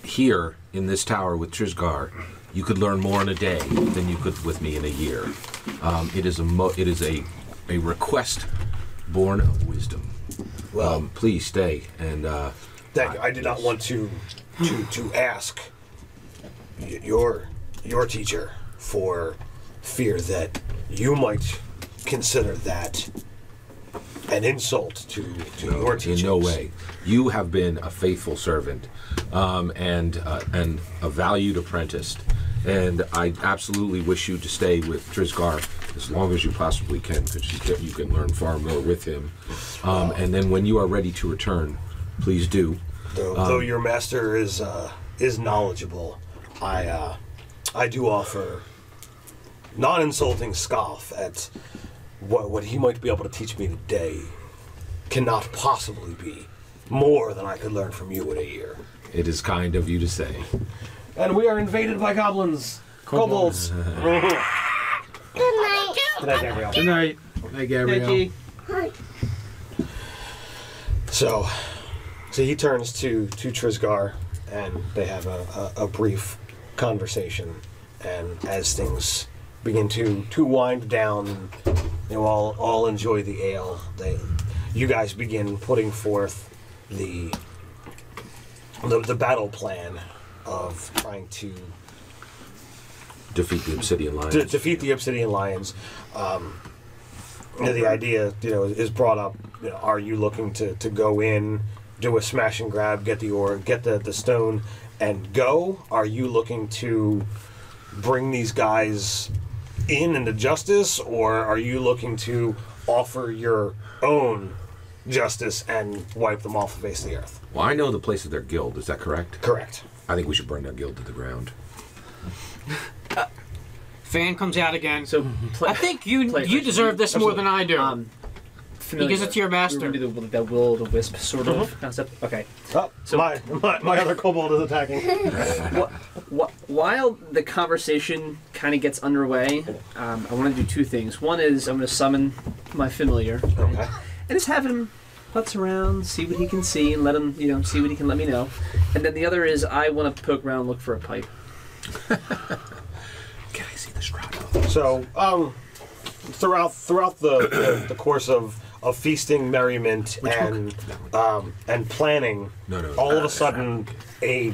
[SPEAKER 6] here in this tower with Trisgard, you could learn more in a day than you could with me in a year. Um, it is a mo- it is a a request born of wisdom.
[SPEAKER 1] Well,
[SPEAKER 6] Um, please stay and uh,
[SPEAKER 1] Thank you. I did not want to to to ask your your teacher for fear that you might consider that an insult to to your
[SPEAKER 6] teacher.
[SPEAKER 1] in
[SPEAKER 6] no way. You have been a faithful servant um, and uh, and a valued apprentice, and I absolutely wish you to stay with Trisgard as long as you possibly can, because you can, you can learn far more with him. Um, and then when you are ready to return, please do.
[SPEAKER 1] Though,
[SPEAKER 6] Um,
[SPEAKER 1] though your master is uh, is knowledgeable, I uh, I do offer non-insulting scoff at what what he might be able to teach me today cannot possibly be more than I could learn from you in a year.
[SPEAKER 6] It is kind of you to say.
[SPEAKER 1] And we are invaded by goblins, kobolds.
[SPEAKER 9] Good night.
[SPEAKER 1] Good night, Gabrielle.
[SPEAKER 4] Good night. Hey, Gabrielle.
[SPEAKER 1] So, so he turns to to Trisgard, and they have a, a, a brief conversation. And as things begin to to wind down, you know, all all enjoy the ale. They, you guys begin putting forth the the, the battle plan of trying to
[SPEAKER 6] Defeat the Obsidian Lions.
[SPEAKER 1] to defeat the Obsidian Lions. Um, you know, the idea, you know, is brought up. You know, are you looking to, to go in, do a smash and grab, get the ore, get the, the stone, and go? Are you looking to bring these guys in into justice, or are you looking to offer your own justice and wipe them off the face of the earth.
[SPEAKER 6] Well, I know the place of their guild. Is that correct?
[SPEAKER 1] Correct.
[SPEAKER 6] I think we should burn their guild to the ground.
[SPEAKER 2] Fan comes out again.
[SPEAKER 7] So play,
[SPEAKER 2] I think you
[SPEAKER 7] play
[SPEAKER 2] you deserve this more than I do.
[SPEAKER 7] Um,
[SPEAKER 2] he gives it to your master.
[SPEAKER 7] We're gonna do the, that will o' the wisp sort of concept. Okay.
[SPEAKER 1] Oh,
[SPEAKER 7] So-
[SPEAKER 1] my, my my other kobold is attacking.
[SPEAKER 7] Wh- wh- while the conversation kind of gets underway, um, I want to do two things. One is I'm going to summon my familiar
[SPEAKER 1] Okay.
[SPEAKER 7] and just have him putz around, see what he can see, and let him, you know, see what he can let me know. And then the other is I want to poke around, look for a pipe.
[SPEAKER 6] Can I see the Strato?
[SPEAKER 1] So, um, throughout throughout the, the, the course of, of feasting, merriment, and um, and planning,
[SPEAKER 6] No, no.
[SPEAKER 1] all of a sudden a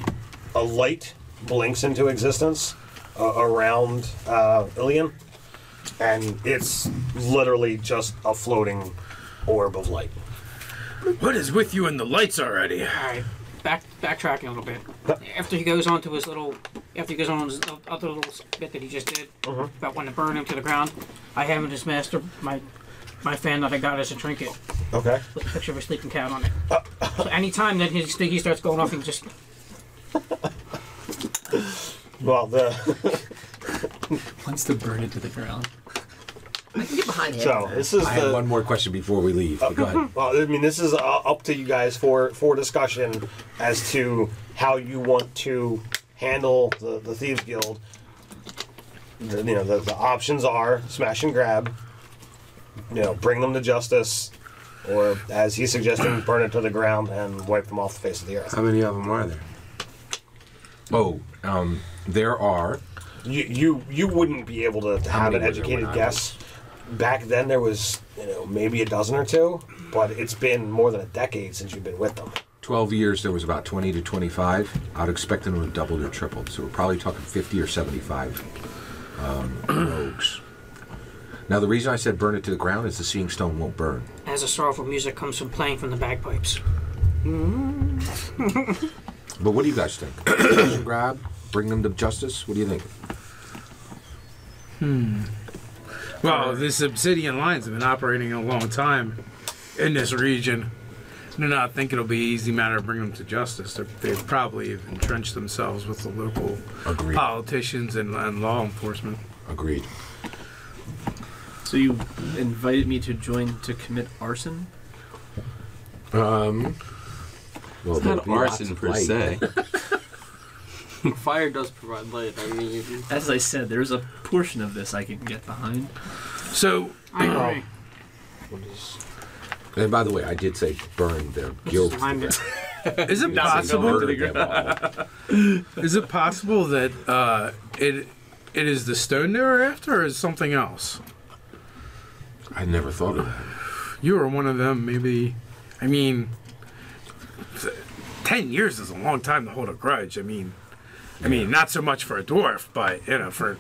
[SPEAKER 1] a light blinks into existence uh, around uh, Ilian, and it's literally just a floating orb of light.
[SPEAKER 4] What is with you and the lights already?
[SPEAKER 2] All right, back backtracking a little bit. After he goes on to his little, after he goes on his other little bit that he just did about wanting to burn him to the ground, I have in his master my my fan that I got as a trinket
[SPEAKER 1] Okay.
[SPEAKER 2] with a picture of a sleeping cat on it. So anytime that his he starts going off, he just
[SPEAKER 1] Well, the
[SPEAKER 7] Wants to burn it to the ground. I can get behind him.
[SPEAKER 1] so this is
[SPEAKER 6] I have one more question before we leave. but go ahead.
[SPEAKER 1] Well, I mean, this is uh, up to you guys for for discussion as to how you want to handle the, the thieves guild. The, you know, the, the options are smash and grab. You know, bring them to justice, or as he's suggesting, burn it to the ground and wipe them off the face of the earth.
[SPEAKER 5] How many of them are there?
[SPEAKER 6] Oh, um, there are.
[SPEAKER 1] You you you wouldn't be able to, to
[SPEAKER 6] How
[SPEAKER 1] have
[SPEAKER 6] many
[SPEAKER 1] an
[SPEAKER 6] were there
[SPEAKER 1] educated
[SPEAKER 6] I
[SPEAKER 1] guess. Back then, there was you know maybe a dozen or two, but it's been more than a decade since you've been with them.
[SPEAKER 6] 12 years, there was about 20 to 25. I'd expect them to have doubled or tripled. So we're probably talking 50 or 75 um, rogues. Now, the reason I said burn it to the ground is the seeing stone won't burn.
[SPEAKER 2] as the sorrowful music comes from playing from the bagpipes.
[SPEAKER 6] But what do you guys think? Grab, bring them to justice. What do you think? Hmm.
[SPEAKER 4] Well, these obsidian lions have been operating a long time in this region. I do not think it'll be an easy matter to bring them to justice. They're, they've probably entrenched themselves with the local
[SPEAKER 6] Agreed.
[SPEAKER 4] politicians and, and law enforcement.
[SPEAKER 6] Agreed.
[SPEAKER 7] So you invited me to join to commit arson?
[SPEAKER 6] Um, well,
[SPEAKER 5] It's not arson per
[SPEAKER 6] light.
[SPEAKER 5] se.
[SPEAKER 3] Fire does provide light. I mean,
[SPEAKER 7] As I said, there's a portion of this I can get behind.
[SPEAKER 4] So,
[SPEAKER 2] I agree.
[SPEAKER 6] And by the way, I did say burn their guild. to the
[SPEAKER 2] lime
[SPEAKER 6] ground.
[SPEAKER 4] is it possible?
[SPEAKER 7] going to the
[SPEAKER 6] Murder them all.
[SPEAKER 4] Is it possible that uh, it it is the stone they were after, or is it something else?
[SPEAKER 6] I never thought of that.
[SPEAKER 4] You were one of them, maybe. I mean, ten years is a long time to hold a grudge. I mean, I mean, not so much for a dwarf, but you know, for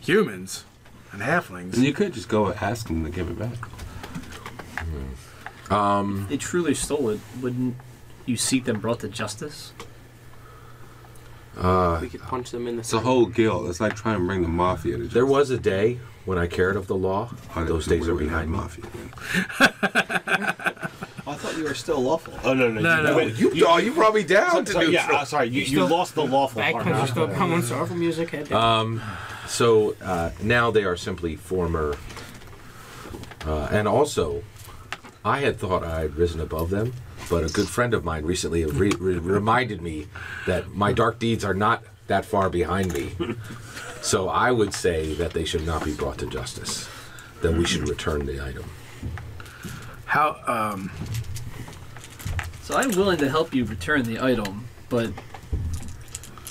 [SPEAKER 4] humans and halflings.
[SPEAKER 5] And you could just go ask them to give it back.
[SPEAKER 6] Um,
[SPEAKER 7] They truly stole it. Wouldn't you seek them brought to justice?
[SPEAKER 6] Uh,
[SPEAKER 3] we could punch them in the.
[SPEAKER 5] It's a whole guild. It's like trying to bring the mafia to justice.
[SPEAKER 6] there was a day when I cared of the law.
[SPEAKER 5] Oh,
[SPEAKER 6] Those days are behind me.
[SPEAKER 5] mafia. then.
[SPEAKER 8] I thought you were still lawful.
[SPEAKER 1] Oh no no
[SPEAKER 4] No, no,
[SPEAKER 1] wait,
[SPEAKER 6] You, you, you brought me down to
[SPEAKER 1] so- yeah, uh, sorry, you, you
[SPEAKER 2] still-
[SPEAKER 1] lost the lawful part.
[SPEAKER 2] Bagpipes are
[SPEAKER 1] huh?
[SPEAKER 2] still. Sorrowful music. Head
[SPEAKER 6] Um, so uh, now they are simply former. Uh, and also, I had thought I had risen above them, but a good friend of mine recently re- re- reminded me that my dark deeds are not that far behind me. So I would say that they should not be brought to justice. That we should return the item.
[SPEAKER 4] How? Um,
[SPEAKER 7] So I'm willing to help you return the item, but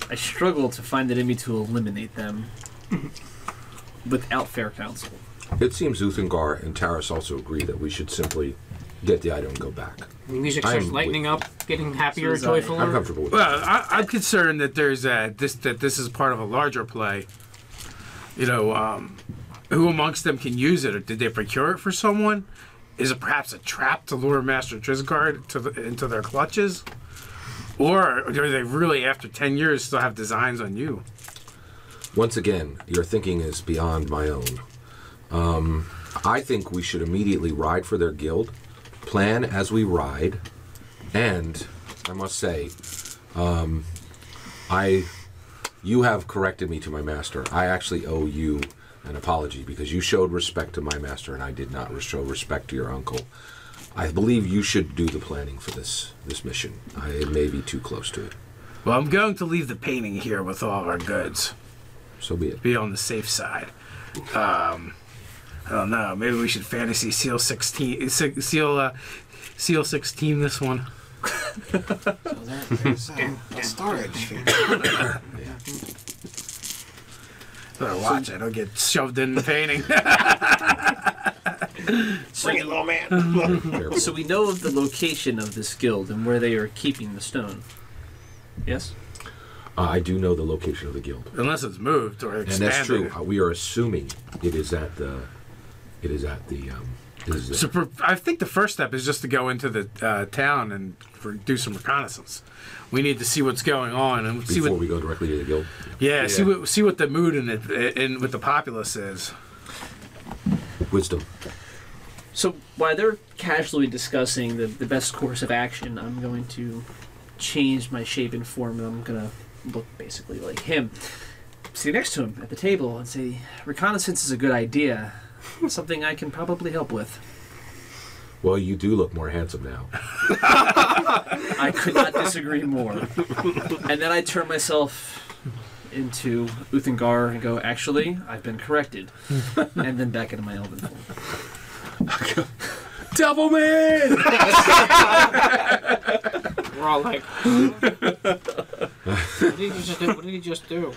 [SPEAKER 7] I struggle to find it in me to eliminate them without fair counsel.
[SPEAKER 6] It seems Uthengar and Taras also agree that we should simply get the item and go back.
[SPEAKER 2] The music
[SPEAKER 6] I
[SPEAKER 2] starts
[SPEAKER 6] am
[SPEAKER 2] lightening
[SPEAKER 6] with-
[SPEAKER 2] up, getting happier,
[SPEAKER 7] So is I.
[SPEAKER 6] I'm comfortable with that.
[SPEAKER 4] well, I, I'm concerned that there's a this that this is part of a larger play. You know, um, who amongst them can use it, or did they procure it for someone? Is it perhaps a trap to lure Master Trisgard to the, into their clutches? Or are they really, after 10 years, still have designs on you?
[SPEAKER 6] Once again, your thinking is beyond my own. Um, I think we should immediately ride for their guild, plan as we ride, and I must say, um, I, you have corrected me to my master. I actually owe you an apology because you showed respect to my master and I did not show respect to your uncle. I believe you should do the planning for this this mission. I may be too close to it.
[SPEAKER 4] Well, I'm going to leave the painting here with all of our goods.
[SPEAKER 6] So be it.
[SPEAKER 4] Be on the safe side. Um, I don't know. Maybe we should fantasy seal sixteen, seal, uh, seal sixteen. This one.
[SPEAKER 8] There's um, a storage.
[SPEAKER 4] Better watch. I don't get shoved in the painting.
[SPEAKER 1] Bring it, little man.
[SPEAKER 7] So we know of the location of this guild and where they are keeping the stone. Yes.
[SPEAKER 6] Uh, I do know the location of the guild.
[SPEAKER 4] Unless it's moved or
[SPEAKER 6] And
[SPEAKER 4] expanded.
[SPEAKER 6] that's true. Uh, We are assuming it is at the, it is at the, um, it is
[SPEAKER 4] So
[SPEAKER 6] the,
[SPEAKER 4] per- I think the first step is just to go into the uh, town and for, do some reconnaissance. We need to see what's going on and see
[SPEAKER 6] before
[SPEAKER 4] what
[SPEAKER 6] we go directly to the guild.
[SPEAKER 4] yeah, see
[SPEAKER 8] Yeah.
[SPEAKER 4] what see what the mood in it in with the populace is.
[SPEAKER 6] Wisdom.
[SPEAKER 7] So while they're casually discussing the, the best course of action, I'm going to change my shape and form, and I'm gonna look basically like him. Sit next to him at the table and say, "Reconnaissance is a good idea. Something I can probably help with."
[SPEAKER 6] Well, you do look more handsome now.
[SPEAKER 7] I could not disagree more. And then I turn myself into Uthengar and go, "Actually, I've been corrected," and then back into my elven form.
[SPEAKER 6] Devil man!
[SPEAKER 2] We're all like, what did he just do? What did he just do?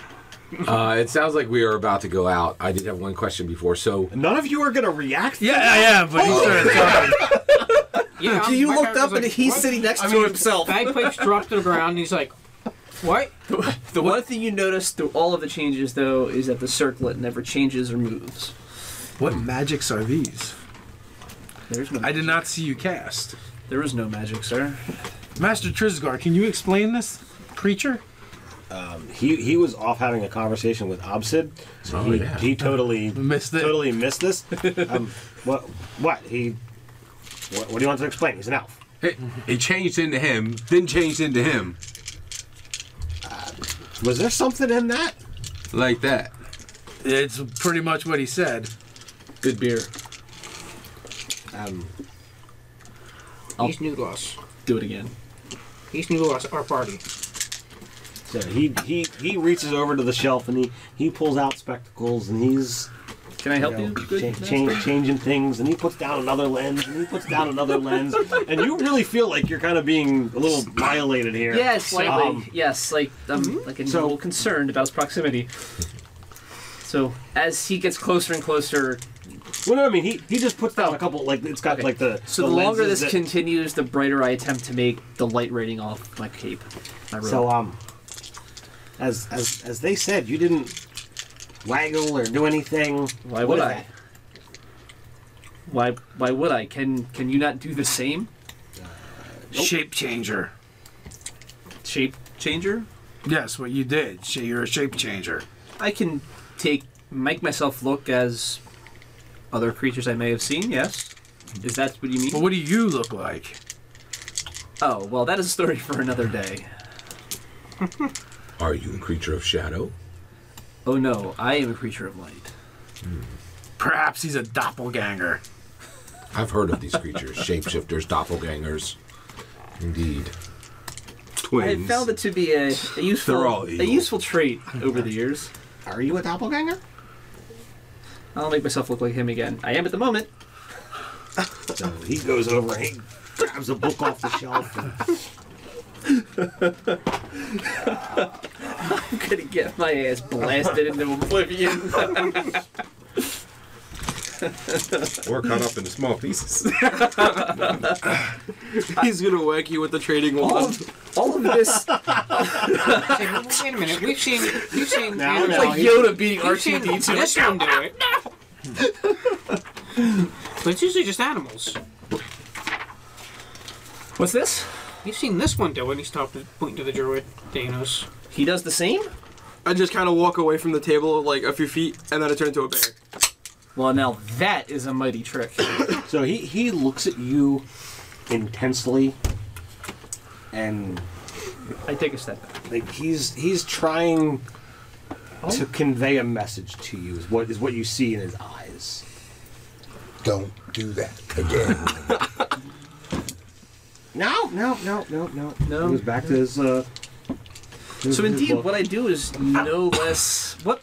[SPEAKER 6] uh, it sounds like we are about to go out. I did have one question before. So,
[SPEAKER 1] None of you are gonna react.
[SPEAKER 4] Yeah, I am, but he started talking.
[SPEAKER 2] Yeah,
[SPEAKER 8] So you
[SPEAKER 2] my
[SPEAKER 8] looked
[SPEAKER 2] character's
[SPEAKER 8] up and
[SPEAKER 2] like,
[SPEAKER 8] he's
[SPEAKER 2] what?
[SPEAKER 8] sitting next
[SPEAKER 1] I
[SPEAKER 8] to himself.
[SPEAKER 2] Bagpipes dropped to the ground. And he's like, what?
[SPEAKER 7] The one thing you notice through all of the changes, though, is that the circlet never changes or moves.
[SPEAKER 4] What magics are these?
[SPEAKER 7] There's no.
[SPEAKER 4] I did not see you cast.
[SPEAKER 7] There is no magic, sir.
[SPEAKER 4] Master Trisgard, can you explain this creature?
[SPEAKER 1] He he was off having a conversation with Obsid, so
[SPEAKER 6] Oh,
[SPEAKER 1] he,
[SPEAKER 6] yeah.
[SPEAKER 1] he totally
[SPEAKER 4] Missed it.
[SPEAKER 1] totally missed this. Um, what what he what, what do you want to explain? He's an elf.
[SPEAKER 5] It, it changed into him, then changed into him
[SPEAKER 1] Was there something in that?
[SPEAKER 5] like that.
[SPEAKER 4] It's pretty much what he said.
[SPEAKER 7] Good beer.
[SPEAKER 1] Um,
[SPEAKER 2] He's new to us.
[SPEAKER 7] Do it again.
[SPEAKER 2] He's new to us, our party.
[SPEAKER 1] So he he he reaches over to the shelf and he he pulls out spectacles and he's
[SPEAKER 7] Can I help
[SPEAKER 1] you
[SPEAKER 7] you?
[SPEAKER 1] know,
[SPEAKER 7] Good
[SPEAKER 1] cha- changing things and he puts down another lens and he puts down another lens and you really feel like you're kind of being a little violated here.
[SPEAKER 7] Yeah, slightly.
[SPEAKER 1] Um,
[SPEAKER 7] yes, like I'm like a
[SPEAKER 1] So-
[SPEAKER 7] little concerned about his proximity. So as he gets closer and closer,
[SPEAKER 1] Well, no, I mean he, he just puts down a couple like it's got
[SPEAKER 7] Okay.
[SPEAKER 1] like the
[SPEAKER 7] so
[SPEAKER 1] the
[SPEAKER 7] the, longer this
[SPEAKER 1] that-
[SPEAKER 7] continues, the brighter I attempt to make the light rating off my cape. My.
[SPEAKER 1] So um, as as as they said, you didn't waggle or do anything.
[SPEAKER 7] why would
[SPEAKER 1] is
[SPEAKER 7] I?
[SPEAKER 1] that?
[SPEAKER 7] Why why would I? Can can you not do the same
[SPEAKER 4] Shape changer.
[SPEAKER 7] shape changer?
[SPEAKER 4] Yes, what you did. You're a shape changer.
[SPEAKER 7] I can take make myself look as other creatures I may have seen. Yes. Is that what you mean?
[SPEAKER 4] Well, what do you look like?
[SPEAKER 7] Oh well, that is a story for another day.
[SPEAKER 6] are you a creature of shadow?
[SPEAKER 7] Oh no, I am a creature of light.
[SPEAKER 4] Perhaps he's a doppelganger.
[SPEAKER 6] I've heard of these creatures shapeshifters, doppelgangers. Indeed.
[SPEAKER 5] Twins.
[SPEAKER 7] I found it to be a, a useful
[SPEAKER 5] They're all
[SPEAKER 7] a useful trait over the years.
[SPEAKER 1] Are you a doppelganger?
[SPEAKER 7] I'll make myself look like him again. I am at the moment.
[SPEAKER 1] So he goes over and he grabs a book off the shelf. And,
[SPEAKER 7] I'm gonna get my ass blasted into oblivion.
[SPEAKER 5] Or cut up into small pieces.
[SPEAKER 3] He's gonna whack you with the trading
[SPEAKER 7] all,
[SPEAKER 3] wand.
[SPEAKER 7] of, all of this
[SPEAKER 2] Hey, wait a minute. We've seen we've seen
[SPEAKER 1] Now,
[SPEAKER 2] animals-
[SPEAKER 1] now,
[SPEAKER 7] like
[SPEAKER 1] he-
[SPEAKER 7] Yoda beating
[SPEAKER 2] we've seen
[SPEAKER 7] R2D2.
[SPEAKER 2] this one do it. but it's usually just animals.
[SPEAKER 7] What's this?
[SPEAKER 2] You've seen this one do it. He stopped pointing to the druid, Danos.
[SPEAKER 7] He does the same?
[SPEAKER 3] I just kind of walk away from the table like a few feet, and then I turn into a bear.
[SPEAKER 7] Well, now that is a mighty trick.
[SPEAKER 1] So he, he looks at you intensely, and
[SPEAKER 7] I take a step back.
[SPEAKER 1] like he's he's trying
[SPEAKER 7] Oh.
[SPEAKER 1] to convey a message to you. Is what is what you see in his eyes.
[SPEAKER 5] Don't do that again.
[SPEAKER 1] No, no, no, no, no,
[SPEAKER 7] No.
[SPEAKER 1] He goes back to his. Uh, his-
[SPEAKER 7] So
[SPEAKER 1] his
[SPEAKER 7] indeed,
[SPEAKER 1] book.
[SPEAKER 7] what I do is no less what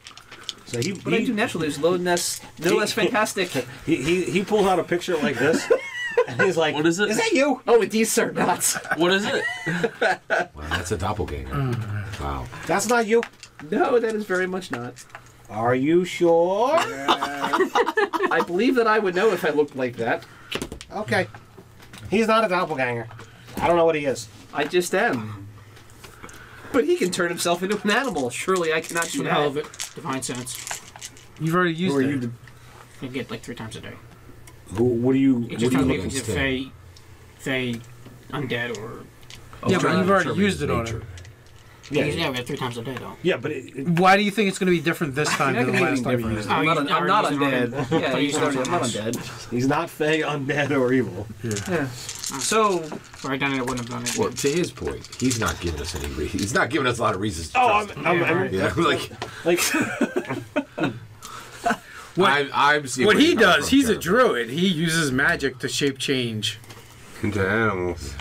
[SPEAKER 1] so he,
[SPEAKER 7] what I do naturally is no less no less fantastic.
[SPEAKER 1] he, he he pulls out a picture like this, and he's like,
[SPEAKER 3] What is it?
[SPEAKER 1] Is that you?"
[SPEAKER 7] Oh, indeed, sir, not.
[SPEAKER 3] What is it?
[SPEAKER 6] Wow, that's a doppelganger. Wow.
[SPEAKER 1] That's not you.
[SPEAKER 7] No, that is very much not.
[SPEAKER 1] Are you sure?
[SPEAKER 7] I believe that I would know if I looked like that.
[SPEAKER 1] Okay. He's not a doppelganger. I don't know what he is.
[SPEAKER 7] I just am. But he can turn himself into an animal. Surely I cannot do
[SPEAKER 2] Some hell of
[SPEAKER 7] that.
[SPEAKER 2] it. Divine sense.
[SPEAKER 4] You've already used
[SPEAKER 1] Who are
[SPEAKER 4] it.
[SPEAKER 1] you? To,
[SPEAKER 2] You get like three times a day.
[SPEAKER 1] who, what do you?
[SPEAKER 2] It
[SPEAKER 1] What
[SPEAKER 2] just
[SPEAKER 1] do
[SPEAKER 2] tells
[SPEAKER 1] you
[SPEAKER 2] me
[SPEAKER 1] looking
[SPEAKER 2] if it's
[SPEAKER 6] to?
[SPEAKER 2] Fey, Fey, undead, or.
[SPEAKER 4] Yeah, but you've already used it on
[SPEAKER 6] nature.
[SPEAKER 4] Him.
[SPEAKER 2] Yeah,
[SPEAKER 1] Yeah,
[SPEAKER 2] yeah, we have three times a day though.
[SPEAKER 1] yeah, but it, it,
[SPEAKER 4] Why do you think it's going to be different this time than
[SPEAKER 7] not
[SPEAKER 4] the last time you
[SPEAKER 7] anything
[SPEAKER 4] used it?
[SPEAKER 7] I'm
[SPEAKER 2] Oh,
[SPEAKER 7] not,
[SPEAKER 2] you
[SPEAKER 7] I'm not
[SPEAKER 2] already
[SPEAKER 7] undead. Yeah, he's already, I'm not undead.
[SPEAKER 1] he's not fey, undead, or evil.
[SPEAKER 7] Yeah. So,
[SPEAKER 2] Right down, I wouldn't have done it.
[SPEAKER 6] Well, to his point, he's not giving us any. Re- he's not giving us a lot of reasons. To
[SPEAKER 1] Oh,
[SPEAKER 6] trust
[SPEAKER 1] I'm,
[SPEAKER 6] him.
[SPEAKER 1] I'm,
[SPEAKER 2] Yeah,
[SPEAKER 1] I'm-
[SPEAKER 6] like
[SPEAKER 1] like
[SPEAKER 4] What-
[SPEAKER 6] I'm, I'm
[SPEAKER 4] What he does,
[SPEAKER 6] from,
[SPEAKER 4] he's a druid. He uses magic to shape change.
[SPEAKER 5] Into animals.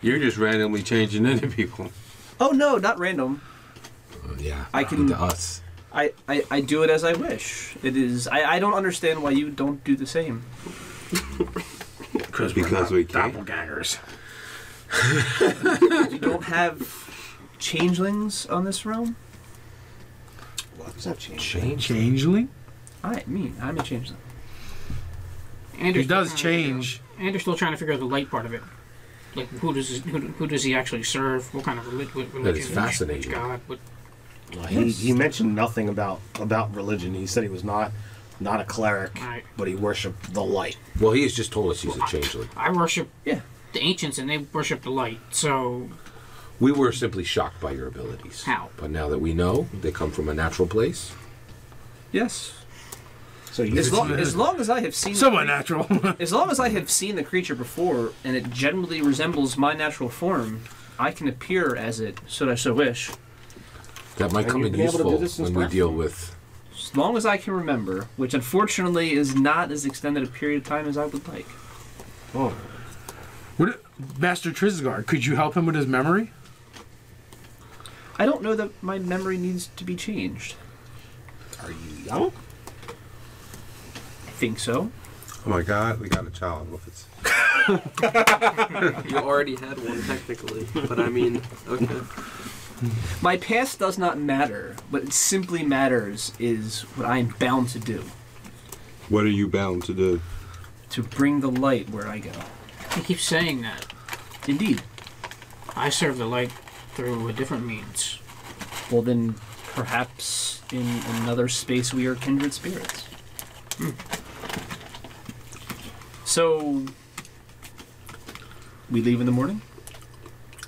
[SPEAKER 5] You're just randomly changing into people.
[SPEAKER 7] Oh no, not random.
[SPEAKER 6] Uh, yeah,
[SPEAKER 7] I can-
[SPEAKER 6] into us.
[SPEAKER 7] I, I, I do it as I wish. It is. I, I don't understand why you don't do the same.
[SPEAKER 5] Because because we can't.
[SPEAKER 4] Doppelgangers.
[SPEAKER 7] You don't have changelings on this realm?
[SPEAKER 1] what's that change?
[SPEAKER 6] Change.
[SPEAKER 4] Changeling?
[SPEAKER 7] I, mean, I'm a changeling.
[SPEAKER 2] Andrew's
[SPEAKER 4] He does
[SPEAKER 2] still trying to figure
[SPEAKER 4] change.
[SPEAKER 2] Andrew's still trying to figure out the light part of it. Like, who does who, who does he actually serve? What kind of relig- religion?
[SPEAKER 6] That is fascinating.
[SPEAKER 2] Which god? What,
[SPEAKER 1] He, he mentioned nothing about about religion. He said he was not not a cleric,
[SPEAKER 2] Right.
[SPEAKER 1] but he worshipped the light.
[SPEAKER 6] Well, he has just told us he's a changeling.
[SPEAKER 2] I worship
[SPEAKER 7] Yeah.
[SPEAKER 2] the ancients, and they worship the light. So
[SPEAKER 6] We were simply shocked by your abilities.
[SPEAKER 2] How?
[SPEAKER 6] But now that we know they come from a natural place,
[SPEAKER 7] Yes.
[SPEAKER 1] So you
[SPEAKER 7] As long, as long as I have seen
[SPEAKER 4] Somewhat natural.
[SPEAKER 7] as long as I have seen the creature before and it generally resembles my natural form, I can appear as it should I so wish.
[SPEAKER 6] that might come in
[SPEAKER 1] been able to do
[SPEAKER 6] useful
[SPEAKER 1] this since
[SPEAKER 6] when we deal with.
[SPEAKER 7] As long as I can remember, which unfortunately is not as extended a period of time as I would like.
[SPEAKER 1] oh,
[SPEAKER 4] What, Master Trisgard, could you help him with his memory?
[SPEAKER 7] I don't know that my memory needs to be changed.
[SPEAKER 1] are you young?
[SPEAKER 7] I think so.
[SPEAKER 5] Oh my god, we got a child with us.
[SPEAKER 3] You already had one technically, but I mean, okay.
[SPEAKER 7] My past does not matter. What simply matters is what I am bound to do.
[SPEAKER 5] What are you bound to do?
[SPEAKER 7] To bring the light where I go.
[SPEAKER 2] he keeps saying that.
[SPEAKER 7] Indeed.
[SPEAKER 2] I serve the light through a different means.
[SPEAKER 7] Well then perhaps in another space we are kindred spirits. Hmm. So we leave in the morning?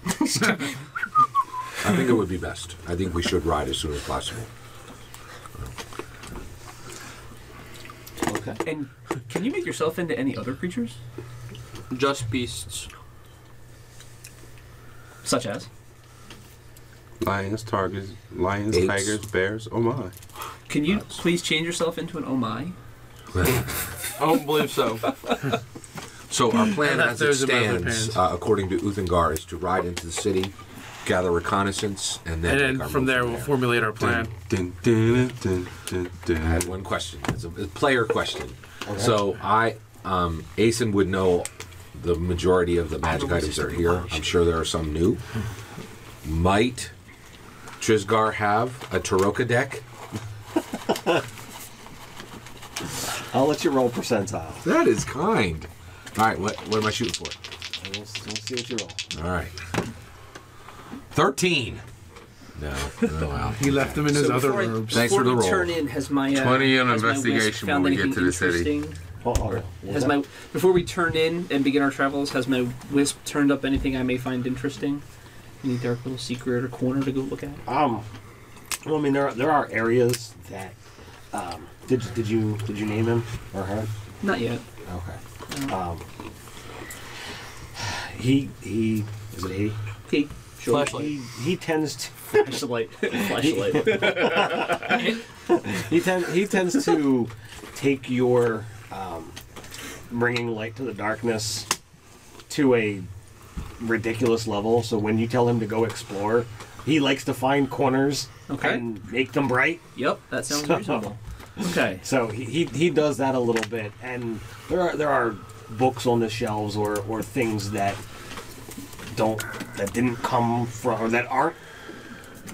[SPEAKER 6] I think it would be best. I think we should ride as soon as possible.
[SPEAKER 1] Okay.
[SPEAKER 7] And can you make yourself into any other creatures?
[SPEAKER 3] Just beasts.
[SPEAKER 7] Such as?
[SPEAKER 5] Lions, tigers, lions,
[SPEAKER 6] Apes.
[SPEAKER 5] tigers, bears. Oh my.
[SPEAKER 7] Can you please change yourself into an oh my?
[SPEAKER 3] I don't believe so.
[SPEAKER 6] So our plan as it
[SPEAKER 4] those were my
[SPEAKER 6] stands,
[SPEAKER 4] pants.
[SPEAKER 6] uh, according to Uthengar, is to ride into the city, gather reconnaissance, and then
[SPEAKER 4] And
[SPEAKER 6] make
[SPEAKER 4] then
[SPEAKER 6] our
[SPEAKER 4] from
[SPEAKER 6] move
[SPEAKER 4] there, we'll formulate our plan.
[SPEAKER 5] Dun, dun, dun, dun, dun,
[SPEAKER 6] I had one question. It's a, a player question. So I, um, Ayson would know the majority of the magic items that are here. I'm sure there are some new. Might Trisgard have a Tarokka deck?
[SPEAKER 1] I'll let you roll percentile.
[SPEAKER 6] That is kind. All right, what what am I shooting for?
[SPEAKER 1] We'll, we'll see what you roll.
[SPEAKER 6] All right, thirteen. No, oh wow.
[SPEAKER 4] He left them in his
[SPEAKER 7] So
[SPEAKER 4] other
[SPEAKER 7] before I-
[SPEAKER 4] robes.
[SPEAKER 6] Thanks for the
[SPEAKER 7] we
[SPEAKER 6] roll.
[SPEAKER 7] Turn in has my uh,
[SPEAKER 5] 20 on
[SPEAKER 7] has
[SPEAKER 5] investigation
[SPEAKER 7] found
[SPEAKER 5] when we get to the city.
[SPEAKER 7] interesting?
[SPEAKER 1] Oh,
[SPEAKER 7] Has
[SPEAKER 1] that?
[SPEAKER 7] my before we turn in and begin our travels, has my wisp turned up anything I may find interesting? Any dark little secret or corner to go look at?
[SPEAKER 1] Um, well, I mean, there are, there are areas that Um, did did you did you name him or her?
[SPEAKER 7] Not yet.
[SPEAKER 1] Okay. Um, he he is it he?
[SPEAKER 7] He. Sure.
[SPEAKER 3] Flashlight.
[SPEAKER 1] He he tends to
[SPEAKER 7] Flashlight. Flashlight.
[SPEAKER 1] he tend, he tends to take your um, bringing light to the darkness to a ridiculous level. So when you tell him to go explore, he likes to find corners
[SPEAKER 7] Okay.
[SPEAKER 1] and make them bright.
[SPEAKER 7] Yep, that sounds
[SPEAKER 1] So-
[SPEAKER 7] reasonable. Okay.
[SPEAKER 1] So he, he, he does that a little bit, and there are there are books on the shelves or, or things that don't that didn't come from or that aren't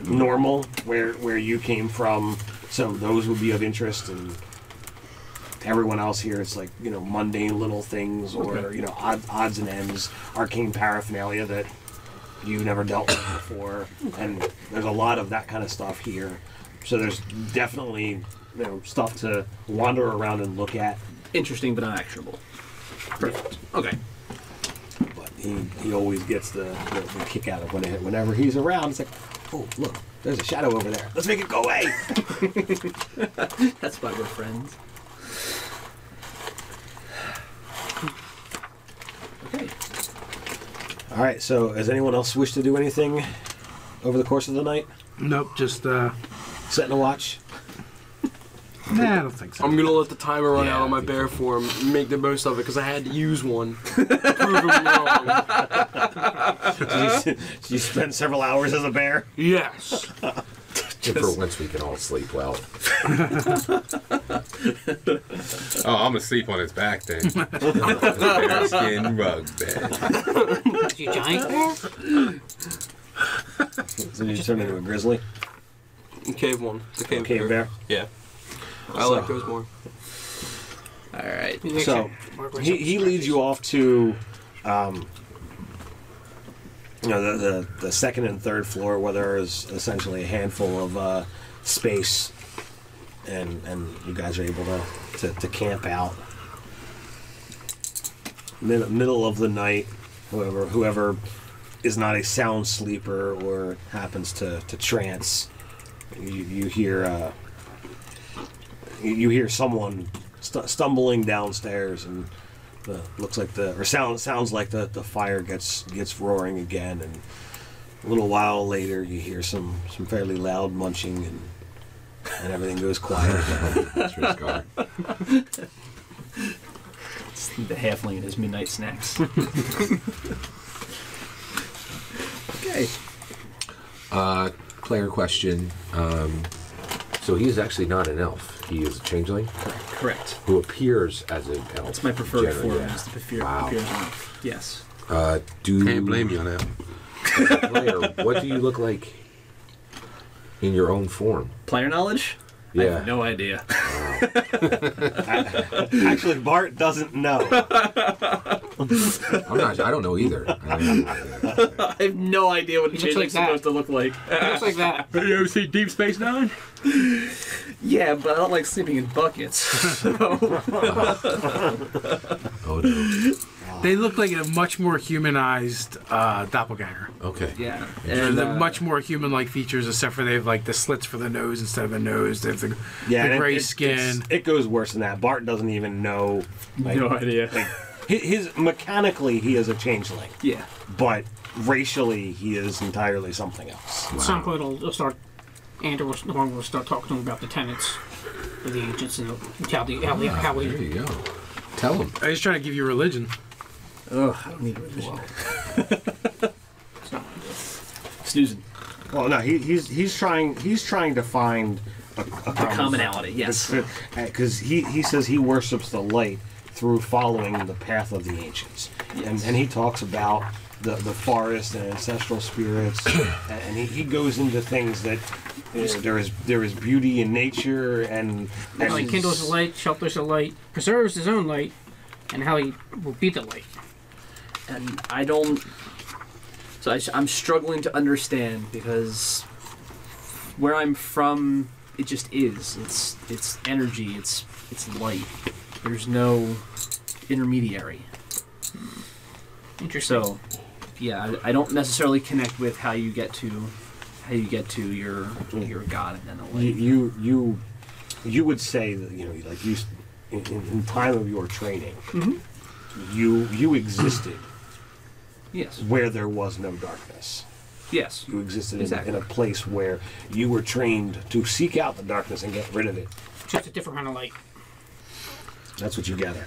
[SPEAKER 1] normal where where you came from. So those would be of interest, and to everyone else here, it's like you know mundane little things or
[SPEAKER 7] Okay.
[SPEAKER 1] you know odd, odds and ends, arcane paraphernalia that you've never dealt with before, and there's a lot of that kind of stuff here. So there's definitely you know stuff to wander around and look at,
[SPEAKER 7] Interesting, but not actionable. Perfect. Okay.
[SPEAKER 1] but he, he always gets the, the, the kick out of when it, whenever he's around. It's like, oh look, there's a shadow over there. Let's make it go away.
[SPEAKER 7] That's why we're friends. Okay.
[SPEAKER 1] All right. So does anyone else wish to do anything over the course of the night?
[SPEAKER 4] Nope, just uh,
[SPEAKER 1] Setting a watch.
[SPEAKER 4] Nah, I don't think so.
[SPEAKER 3] I'm gonna let the timer run
[SPEAKER 6] Yeah,
[SPEAKER 3] out on my
[SPEAKER 6] think
[SPEAKER 3] bear form, make the most of it because I had to use one. to Prove wrong.
[SPEAKER 1] So you, so you spend several hours as a bear.
[SPEAKER 3] Yes.
[SPEAKER 6] And for once, we can all sleep well.
[SPEAKER 5] Oh, I'm asleep on his back then. Bearskin rug bed.
[SPEAKER 2] You giant bear?
[SPEAKER 1] So you turn into a grizzly,
[SPEAKER 3] Cave one. The cave,
[SPEAKER 1] cave bear.
[SPEAKER 3] Yeah. I
[SPEAKER 1] So-
[SPEAKER 3] like those more.
[SPEAKER 7] All right.
[SPEAKER 2] You
[SPEAKER 1] So he, he leads you off to, um, you know, the, the the second and third floor where there is essentially a handful of uh, space, and and you guys are able to to, to camp out. Mid, middle of the night, whoever whoever is not a sound sleeper or happens to to trance, you, you hear uh, you, you hear someone st- stumbling downstairs and the looks like the or sound sounds like the, the fire gets gets roaring again and a little while later you hear some some fairly loud munching and and everything goes quiet
[SPEAKER 6] That's your scar.
[SPEAKER 7] The halfling and his midnight snacks. okay.
[SPEAKER 6] Uh, player question. Um, so he is actually not an elf. He is a changeling
[SPEAKER 7] Correct.
[SPEAKER 6] who appears as an elf.
[SPEAKER 7] That's my preferred
[SPEAKER 6] generally,
[SPEAKER 7] form.
[SPEAKER 6] yeah.
[SPEAKER 7] Is the appear,
[SPEAKER 6] Wow.
[SPEAKER 7] appears on. Yes.
[SPEAKER 6] Uh, do
[SPEAKER 5] Can't blame you on that.
[SPEAKER 6] player, what do you look like in your own form?
[SPEAKER 7] Player knowledge? I
[SPEAKER 6] Yeah.
[SPEAKER 7] have no idea.
[SPEAKER 1] actually bart doesn't know
[SPEAKER 6] I'm not. I don't know either. I,
[SPEAKER 7] I have no idea what a
[SPEAKER 2] He looks like
[SPEAKER 7] changeling's supposed to look like.
[SPEAKER 2] It looks like that.
[SPEAKER 4] Have You ever see Deep Space Nine?
[SPEAKER 7] Yeah, but I don't like sleeping in buckets.
[SPEAKER 6] oh no.
[SPEAKER 4] They look like a much more humanized uh, doppelganger.
[SPEAKER 6] Okay.
[SPEAKER 7] yeah.
[SPEAKER 4] And
[SPEAKER 7] And
[SPEAKER 4] the
[SPEAKER 7] uh,
[SPEAKER 4] much more human-like features, except for they have like the slits for the nose instead of a nose. They have the,
[SPEAKER 1] yeah
[SPEAKER 4] the gray
[SPEAKER 1] it,
[SPEAKER 4] skin.
[SPEAKER 1] it's- it goes worse than that bart doesn't even know like,
[SPEAKER 7] no idea.
[SPEAKER 1] hi- his mechanically he is a changeling
[SPEAKER 7] Yeah.
[SPEAKER 1] but racially he is entirely something else
[SPEAKER 2] At some point, he'll, he'll start. Andrew will, Horn will start talking to him about the tenants, of the ancients and how the how, the, how
[SPEAKER 6] There
[SPEAKER 2] we.
[SPEAKER 6] you go. Tell him.
[SPEAKER 4] I was trying to give you religion.
[SPEAKER 7] Ugh, I don't need religion. Snoozing.
[SPEAKER 1] well no he, he's he's trying he's trying to find a, a common-
[SPEAKER 7] commonality, yes.
[SPEAKER 1] because he, he says he worships the light through following the path of the ancients and, and he talks about the, the forest and ancestral spirits and he, he goes into things that uh, there is there is beauty in nature and, and
[SPEAKER 2] How he kindles the light, shelters the light, preserves his own light, and how he will be the light.
[SPEAKER 7] And I don't. So I, am struggling to understand because where I'm from, it just is. It's it's energy. It's it's light. There's no intermediary.
[SPEAKER 2] Interesting.
[SPEAKER 7] So, yeah, I, I don't necessarily connect with how you get to how you get to your your god and then the
[SPEAKER 1] you,
[SPEAKER 7] light.
[SPEAKER 1] you you you would say that you know, like you, in, in, in time of your training, mm-hmm. you you existed
[SPEAKER 7] Yes.
[SPEAKER 1] where there was no darkness.
[SPEAKER 7] Yes.
[SPEAKER 1] You existed
[SPEAKER 7] Exactly.
[SPEAKER 1] in, in a place where you were trained to seek out the darkness and get rid of it.
[SPEAKER 2] Just a different kind of light.
[SPEAKER 1] That's what you gather.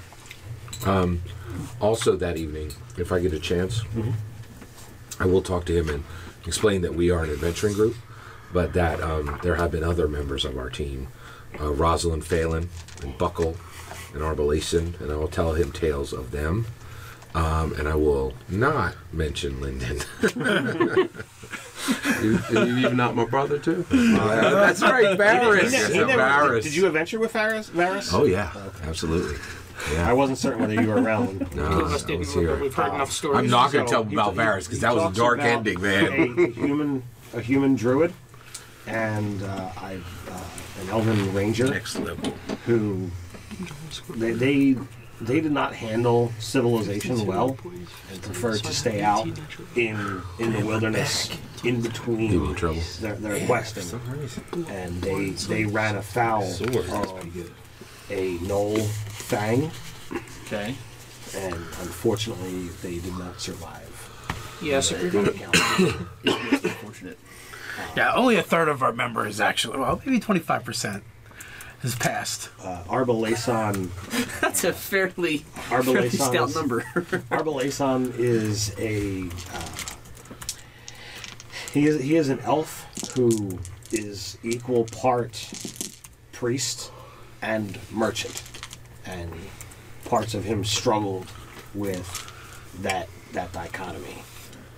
[SPEAKER 6] Also, that evening, if I get a chance, I will talk to him and explain that we are an adventuring group, but that um, there have been other members of our team, uh, Rosalind Phelan and Buckle and Arbalason, and I will tell him tales of them. Um, and I will not mention Lyndon.
[SPEAKER 3] You, and you even not my brother too.
[SPEAKER 6] Uh, that's right, Varys.
[SPEAKER 1] He ne- he
[SPEAKER 6] Varys.
[SPEAKER 1] Did you adventure with Varys? Varys?
[SPEAKER 6] Oh yeah, absolutely.
[SPEAKER 1] I wasn't certain whether you were around.
[SPEAKER 6] No, I was here.
[SPEAKER 2] We've heard enough stories.
[SPEAKER 6] I'm not going to
[SPEAKER 1] So
[SPEAKER 6] tell about
[SPEAKER 1] he-
[SPEAKER 6] Varys because that was a dark
[SPEAKER 1] about
[SPEAKER 6] ending, man.
[SPEAKER 1] A human, a human druid, and uh, I, uh, an elven ranger
[SPEAKER 4] Next level.
[SPEAKER 1] who they, they they did not handle civilization well and preferred to stay out in in the wilderness in between their, their questing, and they they ran afoul of a knoll fang,
[SPEAKER 7] Okay.
[SPEAKER 1] and unfortunately they did not survive.
[SPEAKER 2] Yes,
[SPEAKER 1] They
[SPEAKER 2] agreed.
[SPEAKER 1] encountered
[SPEAKER 7] Unfortunate.
[SPEAKER 4] Yeah, only a third of our members actually. Well, maybe twenty five percent has passed.
[SPEAKER 1] uh, Arbalason.
[SPEAKER 7] That's a fairly, fairly stout
[SPEAKER 1] is-
[SPEAKER 7] number.
[SPEAKER 1] Arbalason is a uh, he is he is an elf who is equal part priest and merchant, and parts of him struggled with that that dichotomy,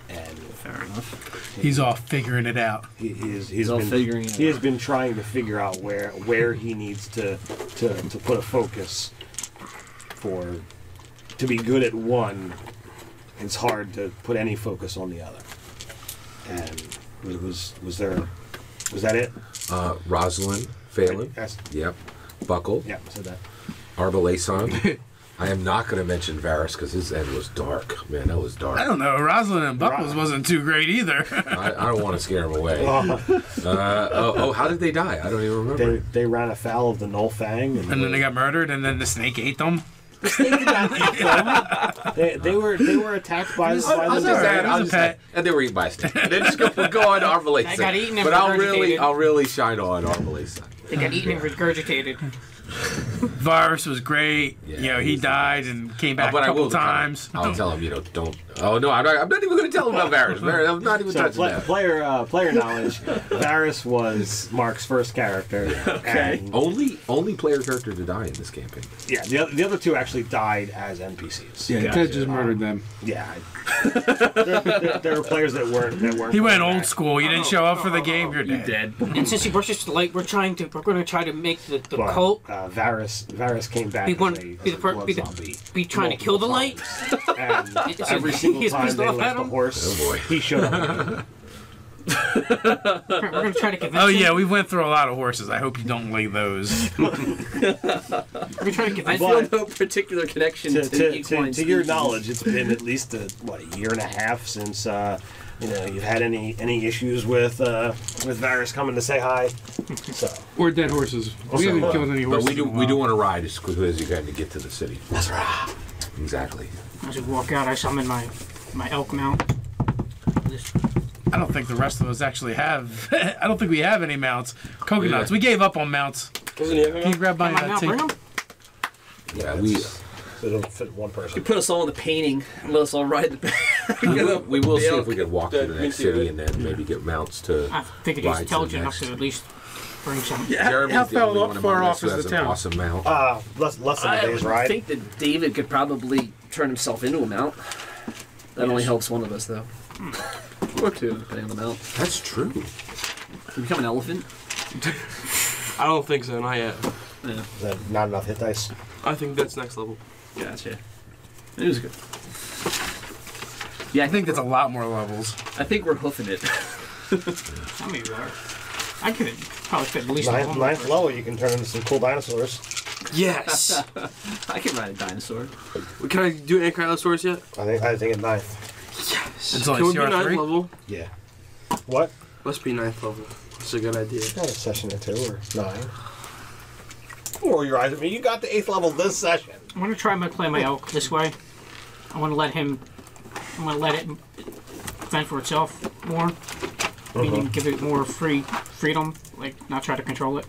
[SPEAKER 1] and
[SPEAKER 7] Fair enough.
[SPEAKER 4] He's all figuring it out.
[SPEAKER 1] he, he is he's
[SPEAKER 7] all
[SPEAKER 1] been
[SPEAKER 7] figuring it
[SPEAKER 1] he has
[SPEAKER 7] out.
[SPEAKER 1] been trying to figure out where where he needs to to, to put a focus for to be good at one it's hard to put any focus on the other and was was, was there was that it
[SPEAKER 6] Uh, Rosalind Phelan.
[SPEAKER 1] That's,
[SPEAKER 6] Yep. Buckle.
[SPEAKER 1] yeah said that
[SPEAKER 6] Arbalason. I am not going to mention Varys because his end was dark. Man, that was dark.
[SPEAKER 4] I don't know. Rosalind and Buckles
[SPEAKER 1] Ro-
[SPEAKER 4] wasn't too great either.
[SPEAKER 6] I, I don't want to scare him away. Uh, oh, oh, how did they die? I don't even remember.
[SPEAKER 1] they ran afoul of the null fang and,
[SPEAKER 4] and then they got murdered, and then the snake ate them.
[SPEAKER 1] they, they were they were attacked by, by the
[SPEAKER 6] just
[SPEAKER 4] alright,
[SPEAKER 6] I'll
[SPEAKER 4] was
[SPEAKER 6] just
[SPEAKER 4] a
[SPEAKER 6] add,
[SPEAKER 4] pet.
[SPEAKER 6] and they were eaten by a snake. And then just go, go on Arbalason.
[SPEAKER 2] I got eaten and
[SPEAKER 6] but I'll really. I'll really shine on Arbalason.
[SPEAKER 2] They got eaten and regurgitated.
[SPEAKER 4] Varys was great.
[SPEAKER 6] Yeah,
[SPEAKER 4] you know, he died and came back
[SPEAKER 6] Uh, but
[SPEAKER 4] a
[SPEAKER 6] I
[SPEAKER 4] couple
[SPEAKER 6] will tell him-
[SPEAKER 4] times.
[SPEAKER 6] I'll tell him, you know, don't. Oh no, I'm not, I'm not even going to tell him about Varys. Varys I'm not even
[SPEAKER 1] so
[SPEAKER 6] touching
[SPEAKER 1] pla-
[SPEAKER 6] that.
[SPEAKER 1] player uh, player knowledge Varys was Mark's first character and
[SPEAKER 6] Only, only player character to die in this campaign.
[SPEAKER 1] Yeah, the, oth- the other two actually died as NPCs.
[SPEAKER 10] Yeah, he
[SPEAKER 7] Gotcha.
[SPEAKER 10] could just murdered them.
[SPEAKER 1] Yeah, there, there, there were players that weren't that weren't.
[SPEAKER 4] He went old
[SPEAKER 1] back.
[SPEAKER 4] school. You didn't show up for the game. You're
[SPEAKER 7] You
[SPEAKER 4] dead.
[SPEAKER 7] dead.
[SPEAKER 2] And since he brushed his light, we're trying to we're going to try to make the, the
[SPEAKER 1] But,
[SPEAKER 2] cult
[SPEAKER 1] uh, Varys Varys came back
[SPEAKER 2] Be
[SPEAKER 1] as
[SPEAKER 2] one-
[SPEAKER 1] a,
[SPEAKER 2] be
[SPEAKER 1] as
[SPEAKER 2] the
[SPEAKER 1] a
[SPEAKER 2] per-
[SPEAKER 1] blood
[SPEAKER 2] be the-
[SPEAKER 1] zombie.
[SPEAKER 2] be trying to kill the
[SPEAKER 1] multiple
[SPEAKER 2] light.
[SPEAKER 1] And every single
[SPEAKER 2] was
[SPEAKER 1] time they left
[SPEAKER 2] at
[SPEAKER 1] the horse,
[SPEAKER 6] Oh, boy.
[SPEAKER 1] he showed up.
[SPEAKER 2] We're going to try to convince
[SPEAKER 4] Oh
[SPEAKER 2] him.
[SPEAKER 4] yeah, we went through a lot of horses. I hope you don't lay those.
[SPEAKER 2] We're going to try to
[SPEAKER 7] I feel
[SPEAKER 1] But-
[SPEAKER 7] no particular connection
[SPEAKER 1] to,
[SPEAKER 7] to,
[SPEAKER 1] to, to, to your knowledge, it's been at least a, what a year and a half since uh, you know you've had any any issues with uh, with Varys coming to say hi. So
[SPEAKER 10] Or dead horses.
[SPEAKER 1] Also,
[SPEAKER 10] we haven't
[SPEAKER 1] uh,
[SPEAKER 10] killed any
[SPEAKER 6] But
[SPEAKER 10] horses.
[SPEAKER 6] we do,
[SPEAKER 10] in a
[SPEAKER 6] we do
[SPEAKER 10] while.
[SPEAKER 6] want to ride as quickly as you can to get to the city.
[SPEAKER 1] that's right.
[SPEAKER 6] Exactly.
[SPEAKER 2] As we walk out, I summon my my elk mount. Just-
[SPEAKER 4] I don't think the rest of us actually have. I don't think we have any mounts. Coconuts. We gave up on mounts.
[SPEAKER 3] Wasn't he?
[SPEAKER 4] Can you grab my
[SPEAKER 2] Am I
[SPEAKER 4] uh,
[SPEAKER 2] mount
[SPEAKER 4] take-
[SPEAKER 2] bring 'em?
[SPEAKER 6] Yeah, we.
[SPEAKER 1] It'll fit one person.
[SPEAKER 7] You put us all in the painting and let us all ride the back.
[SPEAKER 6] We will, we will see if we can walk to the next city and then maybe get mounts to.
[SPEAKER 2] I figured he's
[SPEAKER 6] ride to the
[SPEAKER 2] intelligent enough to at least bring some.
[SPEAKER 4] Yeah,
[SPEAKER 6] Jeremy's
[SPEAKER 4] how far,
[SPEAKER 6] one
[SPEAKER 4] far off
[SPEAKER 6] us who
[SPEAKER 4] is
[SPEAKER 6] has
[SPEAKER 4] the town?
[SPEAKER 6] awesome mount.
[SPEAKER 1] Uh, less less than a
[SPEAKER 7] I
[SPEAKER 1] day's
[SPEAKER 7] would
[SPEAKER 1] ride.
[SPEAKER 7] think that David could probably turn himself into a mount. That only helps one of us, though. Or two, depending on the mount.
[SPEAKER 6] That's true.
[SPEAKER 7] You become an elephant?
[SPEAKER 3] I don't think so. Not yet.
[SPEAKER 7] Yeah.
[SPEAKER 1] Is that not enough hit dice?
[SPEAKER 3] I think that's next level.
[SPEAKER 7] Gotcha. It was good. Yeah,
[SPEAKER 4] I think that's a lot more levels.
[SPEAKER 7] I think we're hoofing it.
[SPEAKER 2] How many are? I could probably fit at least
[SPEAKER 1] Ninth,
[SPEAKER 2] one.
[SPEAKER 1] ninth level, you can turn into some cool dinosaurs.
[SPEAKER 3] Yes.
[SPEAKER 7] I can ride a dinosaur.
[SPEAKER 3] Can I do Ankylosaurus yet?
[SPEAKER 1] I think I think at ninth.
[SPEAKER 4] It's only
[SPEAKER 3] Can we be ninth level?
[SPEAKER 1] Yeah. What?
[SPEAKER 3] Let's be ninth level. That's a good idea.
[SPEAKER 1] Not a session or two or nine. Don't roll your eyes at me. You got the eighth level this session.
[SPEAKER 2] I'm gonna try my play my elk this way. I want to let him. I'm gonna let it fend for itself more, meaning uh-huh. give it more free freedom, like not try to control it.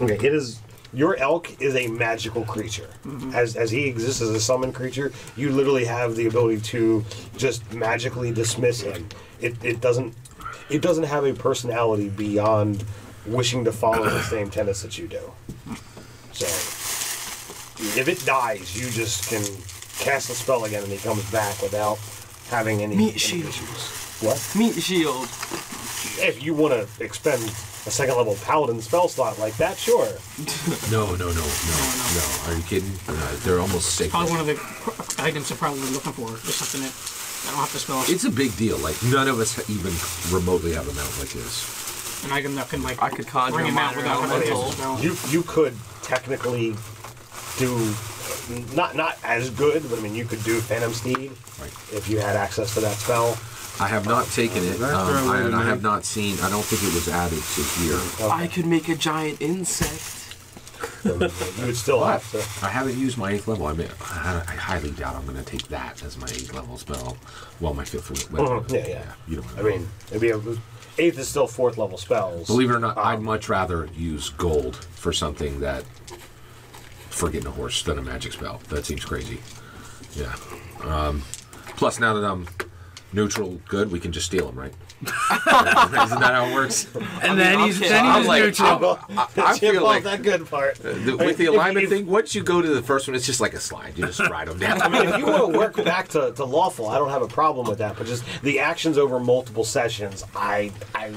[SPEAKER 1] Okay, it is. Your elk is a magical creature. Mm-hmm. As as he exists as a summon creature, you literally have the ability to just magically dismiss him. It it doesn't it doesn't have a personality beyond wishing to follow the same tenets that you do. So if it dies, you just can cast the spell again and he comes back without having any,
[SPEAKER 3] Meat
[SPEAKER 1] any
[SPEAKER 3] shield.
[SPEAKER 1] issues. What?
[SPEAKER 3] Meat shield.
[SPEAKER 1] If you want to expend a second level paladin spell slot like that, sure.
[SPEAKER 6] No, no, no, no, no. Are you kidding? Uh, they're almost sacred.
[SPEAKER 2] Probably one of the pr- items they're probably looking for. Just something that I don't have to spell.
[SPEAKER 6] It's a big deal. Like none of us even remotely have a mount like this.
[SPEAKER 2] an item that can like
[SPEAKER 3] I could conjure
[SPEAKER 2] bring him out
[SPEAKER 3] minor
[SPEAKER 2] without having to
[SPEAKER 3] elemental.
[SPEAKER 2] spell.
[SPEAKER 1] You you could technically do not not as good, but I mean you could do Phantom Steed
[SPEAKER 6] Right.
[SPEAKER 1] if you had access to that spell.
[SPEAKER 6] I have not taken it, um, I, and I have not seen. I don't think it was added to here.
[SPEAKER 3] I could make a giant insect.
[SPEAKER 1] You would still have to.
[SPEAKER 6] I haven't used my eighth level. I mean, I, I highly doubt I'm going to take that as my eighth level spell. Well, my fifth level.
[SPEAKER 1] Mhm, yeah, yeah.
[SPEAKER 6] You know.
[SPEAKER 1] I mean, it'd be a, eighth is still fourth level spells.
[SPEAKER 6] Believe it or not,
[SPEAKER 1] Um,
[SPEAKER 6] I'd much rather use gold for something that getting a horse than a magic spell. That seems crazy. Yeah. Um, plus, now that I'm neutral good, we can just steal them, right? Isn't that how it works?
[SPEAKER 4] And then
[SPEAKER 3] I'm
[SPEAKER 4] he's
[SPEAKER 3] kidding.
[SPEAKER 4] then
[SPEAKER 6] I'm
[SPEAKER 4] he's
[SPEAKER 6] like,
[SPEAKER 4] neutral.
[SPEAKER 6] I, I
[SPEAKER 1] Chip
[SPEAKER 6] feel like
[SPEAKER 1] that good part.
[SPEAKER 6] the, with the alignment
[SPEAKER 1] if-
[SPEAKER 6] thing, once you go to the first one, it's just like a slide. You just ride them down.
[SPEAKER 1] I mean, if you want to work back to, to lawful, I don't have a problem with that. But just the actions over multiple sessions, I I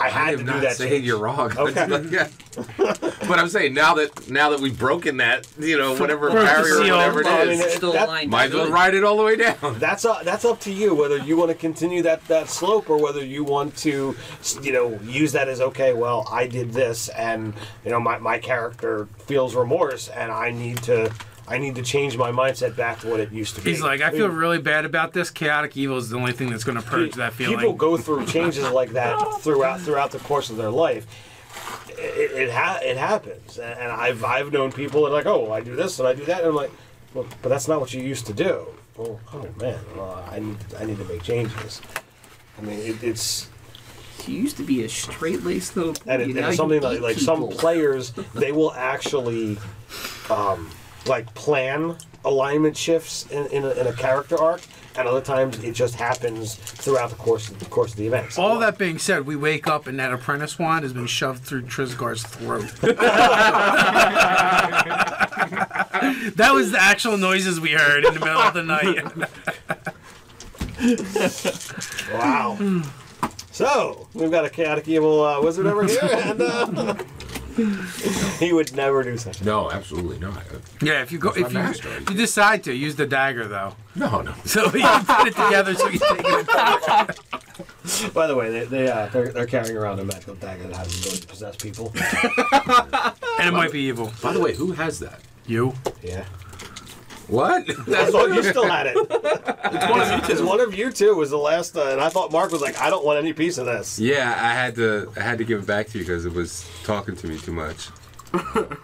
[SPEAKER 1] I had
[SPEAKER 6] I
[SPEAKER 1] to
[SPEAKER 6] am
[SPEAKER 1] do
[SPEAKER 6] not
[SPEAKER 1] that.
[SPEAKER 6] saying
[SPEAKER 1] change.
[SPEAKER 6] you're wrong.
[SPEAKER 1] Okay.
[SPEAKER 6] But, yeah. but I'm saying now that now that we've broken that, you know, whatever
[SPEAKER 4] Broke the
[SPEAKER 6] barrier, or
[SPEAKER 4] seal.
[SPEAKER 6] whatever it
[SPEAKER 1] Well, I mean,
[SPEAKER 7] Still
[SPEAKER 1] that-
[SPEAKER 7] aligned.
[SPEAKER 6] might as well ride it all the way down.
[SPEAKER 1] That's uh, that's up to you whether you want to continue that, that slope or whether you want to, you know, use that as okay. Well, I did this, and you know, my, my character feels remorse, and I need to I need to change my mindset back to what it used to be.
[SPEAKER 4] He's like, I feel really bad about this. Chaotic evil is the only thing that's going to purge that feeling.
[SPEAKER 1] People go through changes like that throughout throughout the course of their life. It it, ha- it happens, and and I've I've known people that are like, oh, I do this and I do that, and I'm like, well, but that's not what you used to do. Well, oh man, well, I need I need to make changes. I mean, it, it's
[SPEAKER 7] He used to be a straight laced little.
[SPEAKER 1] and, it,
[SPEAKER 7] you
[SPEAKER 1] and it's something
[SPEAKER 7] eat
[SPEAKER 1] like like some players they will actually um, like plan alignment shifts in, in, a, in a character arc, and other times it just happens throughout the course of the course of the events.
[SPEAKER 4] All that being said, we wake up and that apprentice wand has been shoved through Trisgard's throat. that was the actual noises we heard in the middle of the night.
[SPEAKER 1] Wow. So we've got a chaotic evil uh, wizard over here, and uh, he would never do such.
[SPEAKER 6] A No, absolutely not.
[SPEAKER 4] yeah, if you go,
[SPEAKER 6] That's
[SPEAKER 4] if
[SPEAKER 6] my
[SPEAKER 4] you,
[SPEAKER 6] master.
[SPEAKER 4] if you decide to use the dagger though,
[SPEAKER 6] No, no.
[SPEAKER 4] so you can put it together so you take it. apart.
[SPEAKER 1] By the way, they, they uh, they're, they're carrying around a magical dagger that has the ability to possess people.
[SPEAKER 4] and it might be evil.
[SPEAKER 6] By the way, who has that?
[SPEAKER 4] You.
[SPEAKER 1] Yeah.
[SPEAKER 6] What?
[SPEAKER 1] I thought you still had it. It's one of you two. One of you two was the last, uh, and I thought Mark was like, I don't want any piece of this.
[SPEAKER 5] Yeah, I had to I had to give it back to you because it was talking to me too much.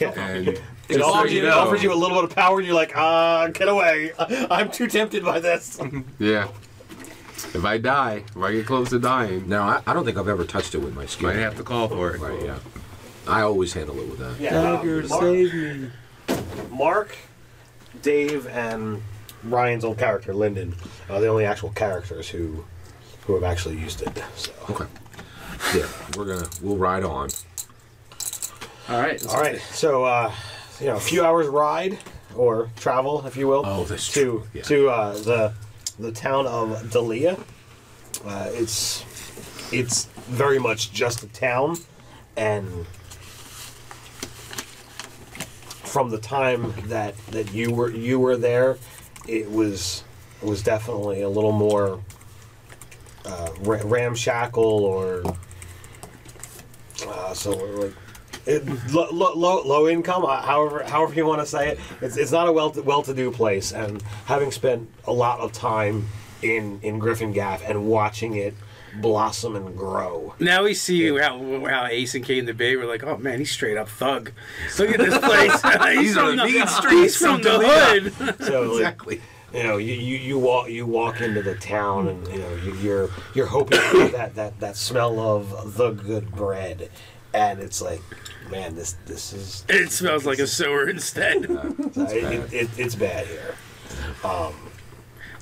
[SPEAKER 1] Yeah.
[SPEAKER 5] And
[SPEAKER 1] It
[SPEAKER 5] just so
[SPEAKER 1] offers you,
[SPEAKER 5] you
[SPEAKER 1] it
[SPEAKER 5] know,
[SPEAKER 1] offers you a little bit of power, and you're like, ah, get away. I'm too tempted by this.
[SPEAKER 5] yeah. If I die, if I get close to dying,
[SPEAKER 6] No, I, I don't think I've ever touched it with my skin.
[SPEAKER 5] might have to call for it.
[SPEAKER 6] Right, yeah. I always handle it with that.
[SPEAKER 1] Yeah, uh, Mark,
[SPEAKER 3] me.
[SPEAKER 1] Mark, Dave, and Ryan's old character, Lyndon, are the only actual characters who who have actually used it. So.
[SPEAKER 6] Okay. Yeah, we're gonna we'll ride on.
[SPEAKER 7] All right. let's
[SPEAKER 1] All right, so uh, you know, a few hours ride or travel, if you will,
[SPEAKER 6] Oh, that's
[SPEAKER 1] to
[SPEAKER 6] yeah.
[SPEAKER 1] to uh, the the town of Dalia. Uh, it's it's very much just a town, and from the time that that you were you were there, it was it was definitely a little more uh, ramshackle or uh, so like it, low, low, low, income, uh, however however you want to say it. It's, it's not a well well to do place, and having spent a lot of time in in Griffin Gaff and watching it blossom and grow.
[SPEAKER 4] Now we see how how Ace came to be. We're like, oh man, he's straight up thug. Look at this place. he's,
[SPEAKER 6] These are
[SPEAKER 4] from
[SPEAKER 6] the
[SPEAKER 4] the,
[SPEAKER 6] mean
[SPEAKER 4] he's
[SPEAKER 6] streets
[SPEAKER 4] from the hood.
[SPEAKER 1] So like,
[SPEAKER 6] Exactly.
[SPEAKER 1] you know, you, you, you walk you walk into the town and you know you, you're you're hoping for that, that that smell of the good bread, and it's like, man, this this is
[SPEAKER 4] It smells like a sewer instead.
[SPEAKER 1] it, it, it's bad here.
[SPEAKER 4] Um,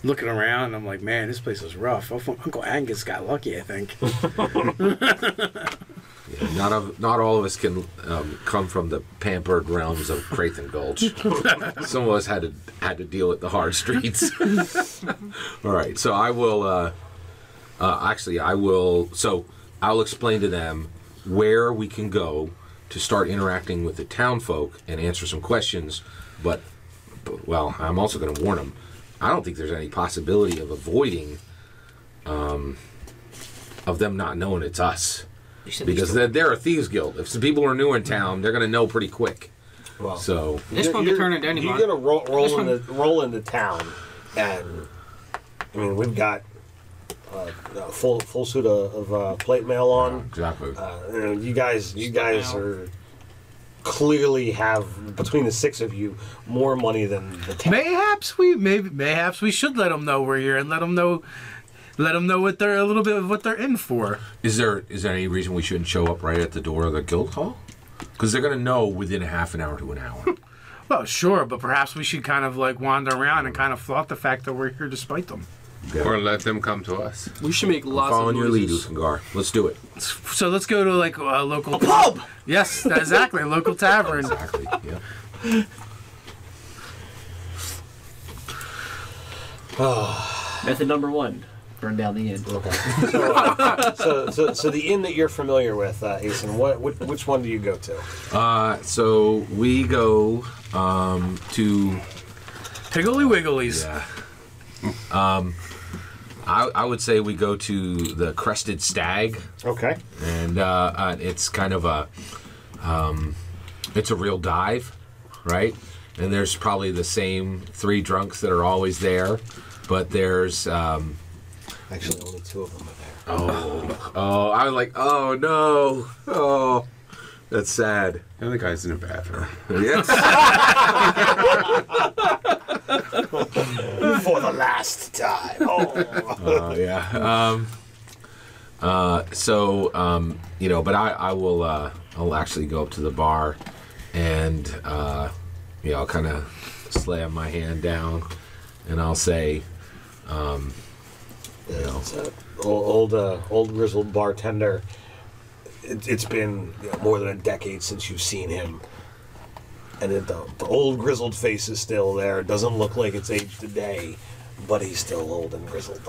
[SPEAKER 4] Looking around, I'm like, man, this place is rough. Uncle Uncle Angus got lucky, I think.
[SPEAKER 6] Yeah, not of not all of us can um, come from the pampered realms of Crathan Gulch. Some of us had to had to deal with the hard streets. all right, so I will. Uh, uh, actually, I will. So I'll explain to them where we can go to start interacting with the town folk and answer some questions. But, but well, I'm also going to warn them. I don't think there's any possibility of avoiding. Um, of them not knowing it's us because they're, they're a thieves guild. If some people are new in town, they're gonna know pretty quick.
[SPEAKER 1] Well,
[SPEAKER 6] So
[SPEAKER 2] This
[SPEAKER 1] You're-
[SPEAKER 2] one could turn into
[SPEAKER 1] You're gonna roll,
[SPEAKER 2] This
[SPEAKER 1] roll
[SPEAKER 2] one-
[SPEAKER 1] into roll into town, and I mean we've got uh, a full full suit of, of uh, plate mail on.
[SPEAKER 6] exactly.
[SPEAKER 1] Uh, you, know, you guys, you guys are clearly have between the six of you more money than the town.
[SPEAKER 4] Mayhaps we maybe mayhaps we should let them know we're here and let them know let them know what they're a little bit of what they're in for.
[SPEAKER 6] Is there is there any reason we shouldn't show up right at the door of the guild hall? Because they're gonna know within a half an hour to an hour.
[SPEAKER 4] Well, sure, but perhaps we should kind of like wander around and kind of flaunt the fact that we're here despite them.
[SPEAKER 5] Or let them come to us.
[SPEAKER 3] We should make lots
[SPEAKER 6] Following
[SPEAKER 3] of
[SPEAKER 6] your lead,
[SPEAKER 3] noises.
[SPEAKER 6] Let's do it.
[SPEAKER 4] So let's go to like a local
[SPEAKER 3] Pub!
[SPEAKER 4] Yes, exactly, a local tavern.
[SPEAKER 6] Exactly. Yeah.
[SPEAKER 7] Method number one: burn down the inn.
[SPEAKER 1] so, so, so the inn that you're familiar with, uh, Ayson, what, which, which one do you go to?
[SPEAKER 6] Uh, so we go um, to
[SPEAKER 4] Piggly Wigglies.
[SPEAKER 6] yeah. Um, I, I would say we go to the Crested Stag.
[SPEAKER 1] Okay.
[SPEAKER 6] and uh, uh, it's kind of a um, it's a real dive right and there's probably the same three drunks that are always there but there's um,
[SPEAKER 1] Actually, only two of them are there.
[SPEAKER 6] oh oh i was like oh no oh that's sad
[SPEAKER 5] The guy's in the bathroom.
[SPEAKER 6] yes
[SPEAKER 1] For the last time. Oh.
[SPEAKER 6] uh, yeah um, uh, so um, you know but i i will uh, i'll actually go up to the bar and uh, you know i'll kind of slam my hand down and i'll say
[SPEAKER 1] It's a old, old, uh, old grizzled bartender. It, it's been you know, more than a decade since you've seen him, and it, the, the old grizzled face is still there. It doesn't look like it's aged a day, but he's still old and grizzled.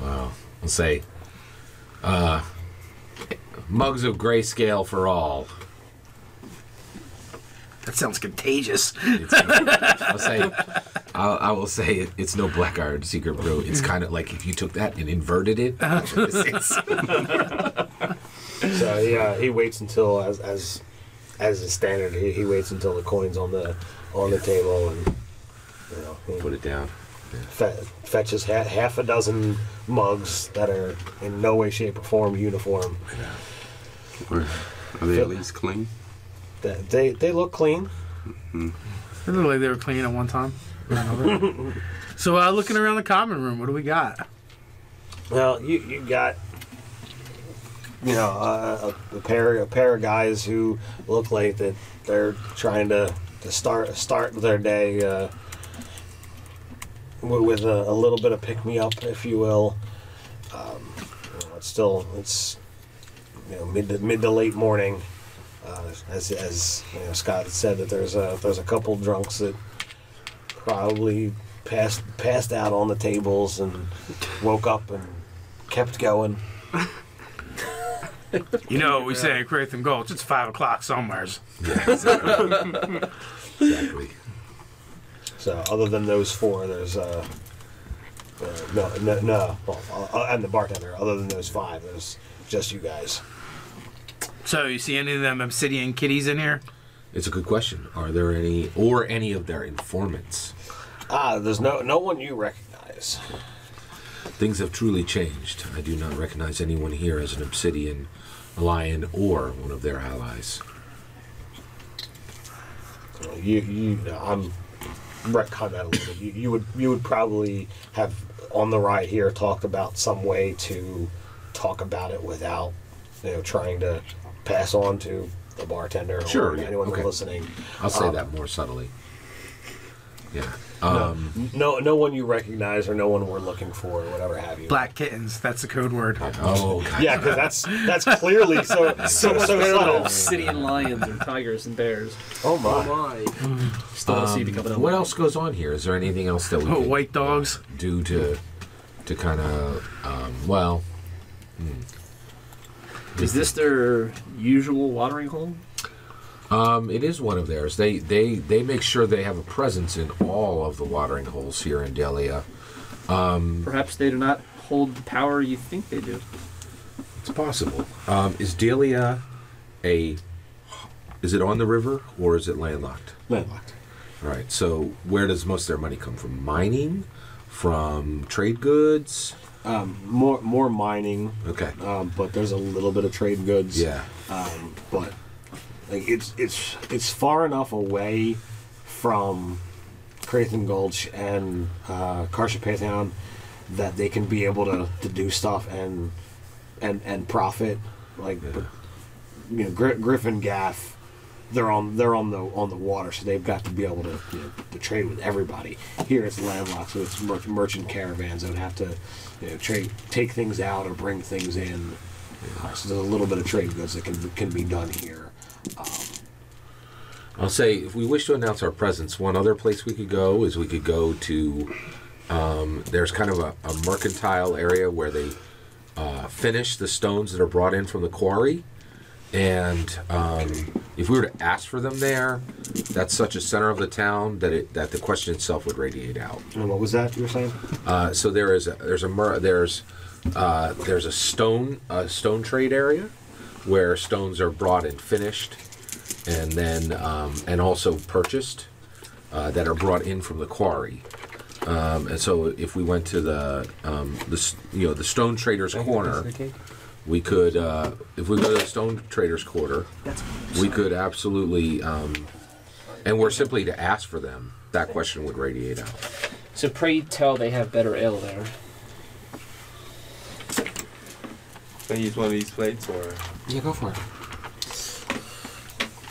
[SPEAKER 6] Wow. I'll say, uh, mugs of grayscale for all.
[SPEAKER 4] That sounds contagious.
[SPEAKER 6] It's, I'll say, I'll, I will say it, it's no black iron secret brew. It's kind of like if you took that and inverted it.
[SPEAKER 1] So yeah, he waits until as as as a standard. He, he waits until the coins on the on the table and you know he
[SPEAKER 6] Put it down.
[SPEAKER 1] fe- fetches ha- half a dozen mugs that are in no way, shape, or form uniform.
[SPEAKER 5] Or are they at least clean?
[SPEAKER 1] They they, they look clean.
[SPEAKER 4] It looked like they were clean at one time. or another. so, uh, looking around the common room, what do we got?
[SPEAKER 1] Well, you you got you know a, a pair a pair of guys who look like that they're trying to, to start start their day uh, with a, a little bit of pick me up, if you will. Um, you know, it's still it's you know mid to, mid to late morning. Uh, as as you know, Scott said that there's a there's a couple drunks that probably passed passed out on the tables and woke up and kept going.
[SPEAKER 4] You know what we say at Cratham Gulch, it's 5 o'clock somewheres.
[SPEAKER 6] Yeah, exactly. exactly.
[SPEAKER 1] So other than those four, there's uh, uh no no no well, uh, and the bartender. Other than those five, there's just you guys.
[SPEAKER 4] So, you see any of them obsidian kitties in here?
[SPEAKER 6] It's a good question. Are there any, or any of their informants?
[SPEAKER 1] Ah, there's no no one you recognize.
[SPEAKER 6] Things have truly changed. I do not recognize anyone here as an Obsidian a Lion or one of their allies.
[SPEAKER 1] You, you, I'm retcon that a little bit. You, you would, you would probably have on the ride here talked about some way to talk about it without, you know, trying to pass on to the bartender
[SPEAKER 6] Sure,
[SPEAKER 1] or
[SPEAKER 6] yeah,
[SPEAKER 1] anyone
[SPEAKER 6] okay.
[SPEAKER 1] listening.
[SPEAKER 6] I'll say
[SPEAKER 1] Um,
[SPEAKER 6] that more subtly. Yeah. Um,
[SPEAKER 1] No, no one you recognize or no one we're looking for or whatever have you.
[SPEAKER 4] Black kittens. That's the code word.
[SPEAKER 6] oh, God.
[SPEAKER 1] Yeah, because that's that's clearly so so so
[SPEAKER 7] Better than
[SPEAKER 1] subtle.
[SPEAKER 7] obsidian lions or tigers and bears.
[SPEAKER 1] Oh my!
[SPEAKER 3] My.
[SPEAKER 7] Still don't see
[SPEAKER 6] Um,
[SPEAKER 7] it coming up.
[SPEAKER 6] what else goes on here? Is there anything else that we
[SPEAKER 4] Oh,
[SPEAKER 6] could
[SPEAKER 4] white dogs.
[SPEAKER 6] do to to kind of um, well?
[SPEAKER 7] Is this their usual watering hole?
[SPEAKER 6] Um, it is one of theirs. They they they make sure they have a presence in all of the watering holes here in Delia.
[SPEAKER 7] Perhaps they do not hold the power you think they do.
[SPEAKER 6] It's possible. Um, is Delia a is it on the river or is it landlocked?
[SPEAKER 1] Landlocked.
[SPEAKER 6] All right. So where does most of their money come from? Mining, from trade goods.
[SPEAKER 1] Um, more more mining,
[SPEAKER 6] Okay.
[SPEAKER 1] um, but there's a little bit of trade goods.
[SPEAKER 6] Yeah.
[SPEAKER 1] Um, but like it's it's it's far enough away from Crathan Gulch and uh, Karshapathan that they can be able to, to do stuff and and and profit. Like, but, you know, Gri- Griffin Gaff, they're on they're on the on the water, so they've got to be able to you know, to trade with everybody. Here it's landlocked, so it's mer- merchant caravans that would have to you know trade take things out or bring things in. Uh, so there's a little bit of trade goods that can can be done here.
[SPEAKER 6] I'll say if we wish to announce our presence, one other place we could go is we could go to. Um, there's kind of a, a mercantile area where they uh, finish the stones that are brought in from the quarry, and um, if we were to ask for them there, that's such a center of the town that it that the question itself would radiate out.
[SPEAKER 1] And what was that you were saying?
[SPEAKER 6] Uh, so there is a, there's a mer- there's uh, there's a stone a stone trade area where stones are brought and finished, and then um, and also purchased uh, that are brought in from the quarry. Um, and so if we went to the um, the s- you know the stone traders corner, we could uh, if we go to the stone traders quarter, we could absolutely um, and we're simply to ask for them. That question would radiate out.
[SPEAKER 7] So pray tell they have better ale there.
[SPEAKER 8] Can I use one of these plates or?
[SPEAKER 6] Yeah, go for it.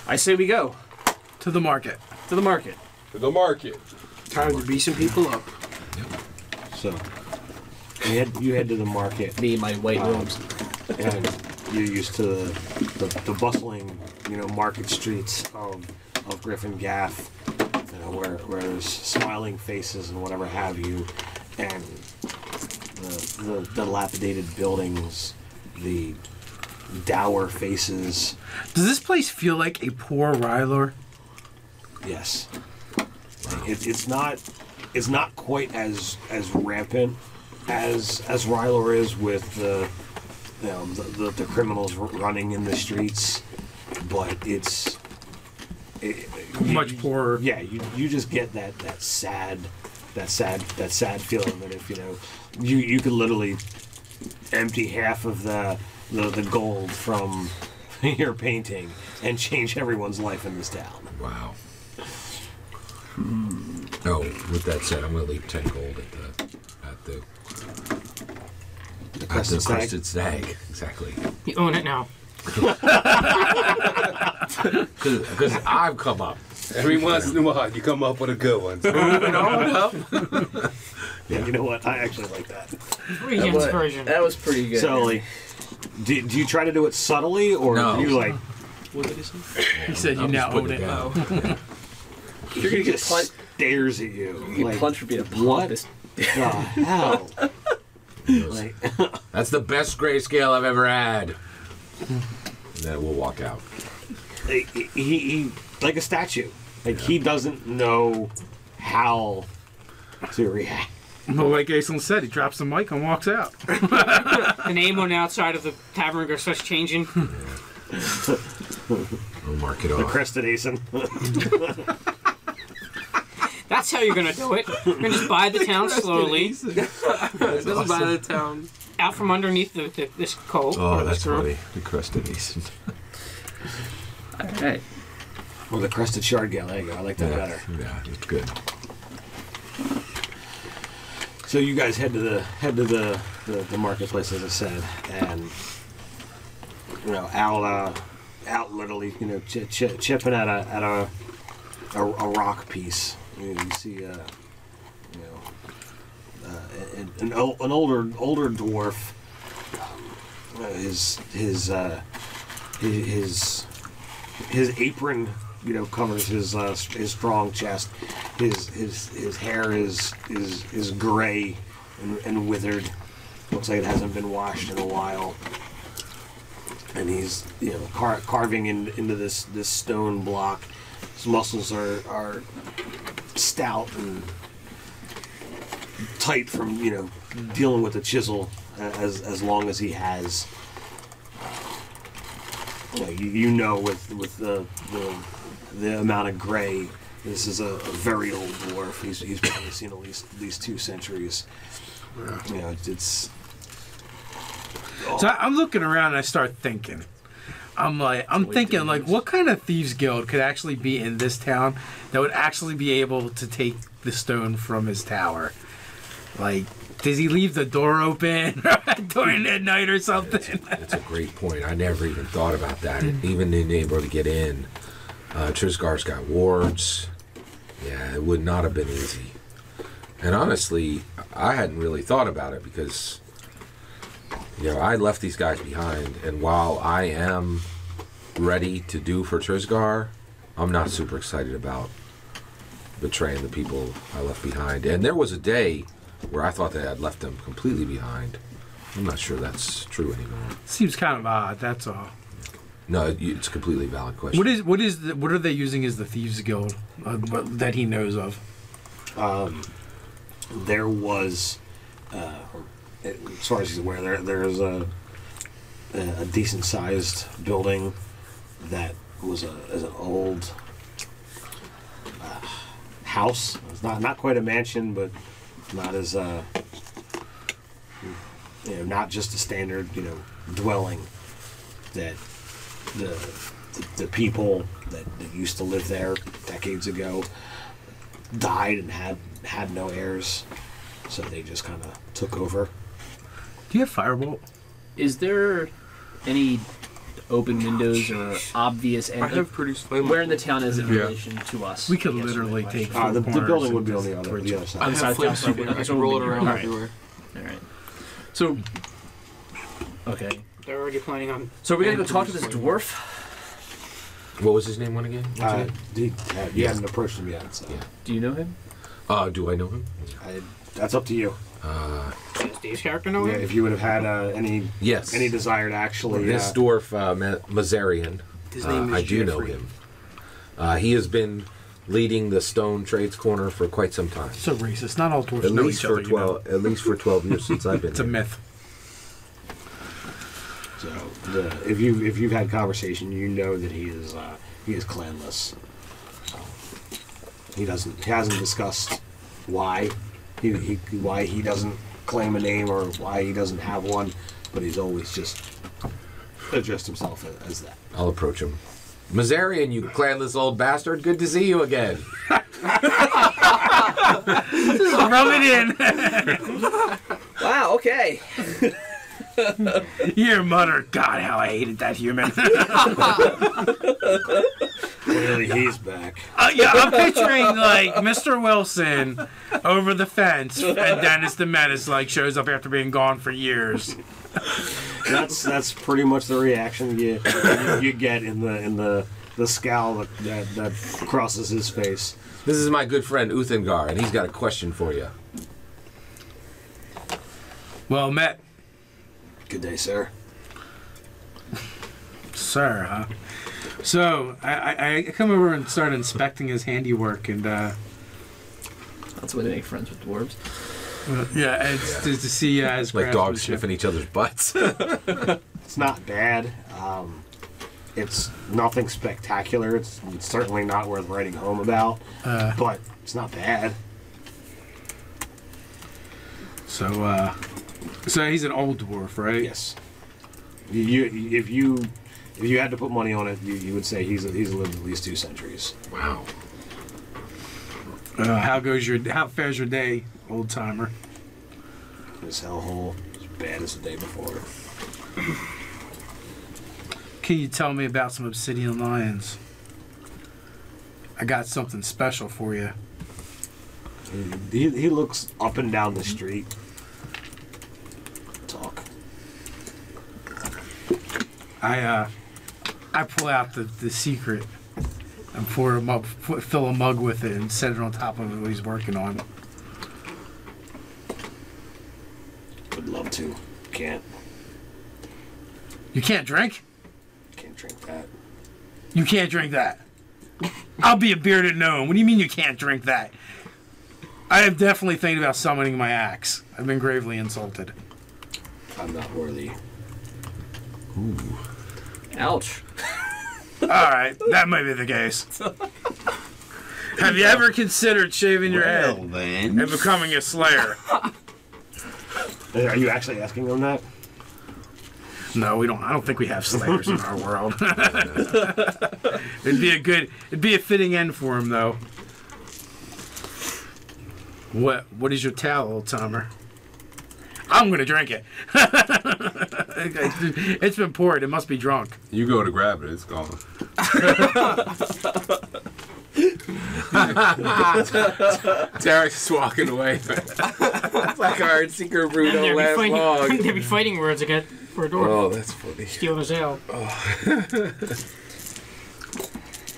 [SPEAKER 7] I say we go
[SPEAKER 4] To the market.
[SPEAKER 7] to the market.
[SPEAKER 8] To the market.
[SPEAKER 2] Time to beat some people up. Yep.
[SPEAKER 1] So you head you head to the market.
[SPEAKER 7] Me and my white
[SPEAKER 1] Um,
[SPEAKER 7] robes.
[SPEAKER 1] and you're used to the, the, the bustling, you know, market streets of, of Griffin Gaff, you know, where, where there's smiling faces and whatever have you, and the, the dilapidated buildings, the dour faces.
[SPEAKER 4] Does this place feel like a poor Rylor?
[SPEAKER 1] Yes, it, it's not it's not quite as as rampant as as Rylor is with the you know, the, the, the criminals r- running in the streets, but it's it, you-
[SPEAKER 4] Much poorer.
[SPEAKER 1] Yeah, you you just get that that sad that sad that sad feeling that if you know you you could literally empty half of the the, the gold from your painting and change everyone's life in this town.
[SPEAKER 6] Wow. Hmm. Oh, with that said, I'm going to leave ten gold at the at the
[SPEAKER 1] The
[SPEAKER 6] at
[SPEAKER 1] crested
[SPEAKER 6] the
[SPEAKER 1] stag.
[SPEAKER 6] stag. Exactly.
[SPEAKER 2] You own it now.
[SPEAKER 6] Because I've come up.
[SPEAKER 8] Every once in a while, you come up with a good one.
[SPEAKER 6] Moving on up.
[SPEAKER 1] Yeah, you know what? I actually like that.
[SPEAKER 2] Regan's version.
[SPEAKER 7] That was pretty good.
[SPEAKER 1] So, like, do, do you try to do it subtly, or
[SPEAKER 6] No.
[SPEAKER 1] do you like?
[SPEAKER 3] What did he say?
[SPEAKER 4] He said you
[SPEAKER 6] I'm
[SPEAKER 4] now own
[SPEAKER 6] putting
[SPEAKER 4] it.
[SPEAKER 6] Oh.
[SPEAKER 1] He
[SPEAKER 7] You're gonna get
[SPEAKER 1] just
[SPEAKER 7] pun-
[SPEAKER 1] stares at you.
[SPEAKER 7] you
[SPEAKER 1] like,
[SPEAKER 7] punch for being a
[SPEAKER 1] what
[SPEAKER 7] pompous.
[SPEAKER 1] the hell? like,
[SPEAKER 6] That's the best grayscale I've ever had. And then we'll walk out.
[SPEAKER 1] he, he, he like a statue. Like he doesn't know how to react.
[SPEAKER 4] Well, like Aislinn said, he drops the mic and walks out.
[SPEAKER 2] The name on the outside of the tavern goes starts changing.
[SPEAKER 6] We'll mark it
[SPEAKER 1] The
[SPEAKER 6] off.
[SPEAKER 1] crested Ayson.
[SPEAKER 2] That's how you're gonna do it. You're gonna just buy the town slowly,
[SPEAKER 3] Just by the town.
[SPEAKER 2] out from underneath the, the, this coat.
[SPEAKER 6] Oh, that's
[SPEAKER 2] group.
[SPEAKER 6] funny. The crested Ayson.
[SPEAKER 7] All right.
[SPEAKER 1] Or the crested Shardgale. There you go. I like that
[SPEAKER 6] Yeah,
[SPEAKER 1] better.
[SPEAKER 6] yeah, it's good.
[SPEAKER 1] So you guys head to the head to the, the, the marketplace, as I said, and you know, out uh, out literally, you know, ch- ch- chipping at a at a a, a rock piece. You, know, you see, uh, you know, uh, an, an, an older older dwarf. Um, his his uh, his his his apron, you know, covers his uh, his strong chest. His his his hair is is is gray and, and withered. Looks like it hasn't been washed in a while. And he's you know car- carving in, into this this stone block. His muscles are are stout and tight from you know dealing with the chisel as as long as he has. You know, you, you know with with the, the the amount of gray, this is a, a very old dwarf. He's, he's probably seen at least at least two centuries. You know, it's, it's
[SPEAKER 4] So I- I'm looking around and I start thinking. I'm like, I'm thinking like, what kind of thieves guild could actually be in this town that would actually be able to take the stone from his tower? Like, does he leave the door open during the night or something?
[SPEAKER 6] That's a great point. I never even thought about that. even being able to get in. Uh, Trisgard's got wards. Yeah, it would not have been easy. And honestly, I hadn't really thought about it because, you know, I left these guys behind. And while I am ready to do for Trisgar, I'm not super excited about betraying the people I left behind. And there was a day where I thought that I'd left them completely behind. I'm not sure that's true anymore.
[SPEAKER 4] Seems kind of odd. That's all.
[SPEAKER 6] No, it's a completely valid question.
[SPEAKER 4] What is what is the, what are they using as the thieves guild uh, that he knows of?
[SPEAKER 1] there was, uh, as far as he's aware, there there's a a decent sized building that was a is an old uh, house. It's not not quite a mansion, but not as uh, you know, not just a standard you know dwelling that the the, the people that, that used to live there decades ago died and had had no heirs, so they just kind of took over.
[SPEAKER 4] Do you have firebolt?
[SPEAKER 7] Is there any open windows or obvious
[SPEAKER 3] I have pretty slim.
[SPEAKER 7] where in the town is it in
[SPEAKER 4] Yeah.
[SPEAKER 7] relation to us?
[SPEAKER 4] We could
[SPEAKER 7] I guess is my
[SPEAKER 4] literally take-
[SPEAKER 1] Uh, the, the building would be on the other,
[SPEAKER 4] towards
[SPEAKER 1] the other
[SPEAKER 3] I
[SPEAKER 1] side.
[SPEAKER 7] On the side
[SPEAKER 3] have
[SPEAKER 7] of
[SPEAKER 3] flame
[SPEAKER 7] so
[SPEAKER 3] super. I can roll it around
[SPEAKER 7] alright.
[SPEAKER 3] everywhere.
[SPEAKER 7] All right. So, okay.
[SPEAKER 2] They're already planning on.
[SPEAKER 7] So are we're gonna go talk to this dwarf.
[SPEAKER 6] What was his name one again? Once
[SPEAKER 1] Uh,
[SPEAKER 6] again?
[SPEAKER 1] he, uh, you haven't approached him yet, so
[SPEAKER 6] Yeah.
[SPEAKER 7] Do you know him?
[SPEAKER 6] Uh, do I know him?
[SPEAKER 1] I, that's up to you.
[SPEAKER 2] Does Steve's character know
[SPEAKER 1] Yeah,
[SPEAKER 2] him?
[SPEAKER 1] if you would have had uh, any
[SPEAKER 6] Yes.
[SPEAKER 1] any desire to actually,
[SPEAKER 6] this
[SPEAKER 1] uh,
[SPEAKER 6] dwarf, uh, Ma- Mazarian.
[SPEAKER 3] His
[SPEAKER 6] uh,
[SPEAKER 3] name is
[SPEAKER 6] I do know
[SPEAKER 3] Jeffrey.
[SPEAKER 6] him. Uh, he has been leading the Stone Trades Corner for quite some time.
[SPEAKER 4] So racist. Not all dwarves
[SPEAKER 5] At
[SPEAKER 4] know
[SPEAKER 5] least
[SPEAKER 4] each
[SPEAKER 5] for
[SPEAKER 4] other. you know.
[SPEAKER 5] twelve. At least for twelve years since I've been.
[SPEAKER 4] It's a
[SPEAKER 5] here.
[SPEAKER 4] myth.
[SPEAKER 1] So the, if you if you've had conversation, you know that he is uh, he is clanless. So, he doesn't he hasn't discussed why he, he why he doesn't claim a name or why he doesn't have one, but he's always just addressed himself as, as that.
[SPEAKER 6] I'll approach him. Mazarian, you clanless old bastard. Good to see you again.
[SPEAKER 4] Rub it in.
[SPEAKER 7] Wow. Okay.
[SPEAKER 4] in. mother. God, how I hated that human.
[SPEAKER 1] Clearly, he's back.
[SPEAKER 4] Uh, yeah, I'm picturing like Mr. Wilson over the fence, and Dennis the Menace like shows up after being gone for years.
[SPEAKER 1] That's that's pretty much the reaction you you get in the in the the scowl that, that, that crosses his face.
[SPEAKER 6] This is my good friend Uthengar, and he's got a question for you.
[SPEAKER 4] Well met,
[SPEAKER 1] Good day, sir.
[SPEAKER 4] sir. Huh? So I, I, I come over and start inspecting his handiwork, and uh,
[SPEAKER 7] That's why they make friends with dwarves.
[SPEAKER 4] yeah, it's To, to see uh, his
[SPEAKER 6] Like dogs sniffing each other's butts.
[SPEAKER 1] It's not bad. Um, It's nothing spectacular. It's, it's certainly not worth writing home about,
[SPEAKER 4] Uh,
[SPEAKER 1] but it's not bad.
[SPEAKER 4] so, uh, so he's an old dwarf, right?
[SPEAKER 1] Yes. You, you if you if you had to put money on it, you, you would say he's he's lived at least two centuries.
[SPEAKER 6] Wow.
[SPEAKER 4] Uh, how goes your how fares your day, old timer?
[SPEAKER 1] His hellhole as bad as the day before.
[SPEAKER 4] Can you tell me about some obsidian lions? I got something special for you.
[SPEAKER 1] He, he looks up and down the street. Talk.
[SPEAKER 4] I uh, I pull out the, the secret and pour a mug, f- fill a mug with it, and set it on top of what he's working on.
[SPEAKER 1] Would love to. Can't.
[SPEAKER 4] You can't drink.
[SPEAKER 1] Can't drink that.
[SPEAKER 4] You can't drink that. I'll be a bearded gnome. What do you mean you can't drink that? I have definitely thinking about summoning my axe. I've been gravely insulted.
[SPEAKER 1] I'm not worthy.
[SPEAKER 7] Ouch.
[SPEAKER 4] All right, that might be the case. Have you ever considered shaving your
[SPEAKER 10] Well,
[SPEAKER 4] head
[SPEAKER 10] then.
[SPEAKER 4] and becoming a slayer?
[SPEAKER 1] Are you actually asking him that?
[SPEAKER 4] No, we don't. I don't think we have slayers in our world. it'd be a good. It'd be a fitting end for him, though. What? What is your towel, old timer? I'm gonna drink it. it's been poured. It must be drunk.
[SPEAKER 5] You go to grab it, it's gone. Derek's just walking away.
[SPEAKER 3] Like our secret brew don't
[SPEAKER 2] They'd be,
[SPEAKER 3] last
[SPEAKER 2] fighting,
[SPEAKER 3] long.
[SPEAKER 2] they'd be fighting words again for a door.
[SPEAKER 3] Oh, that's funny.
[SPEAKER 2] Stealing his ale.
[SPEAKER 1] You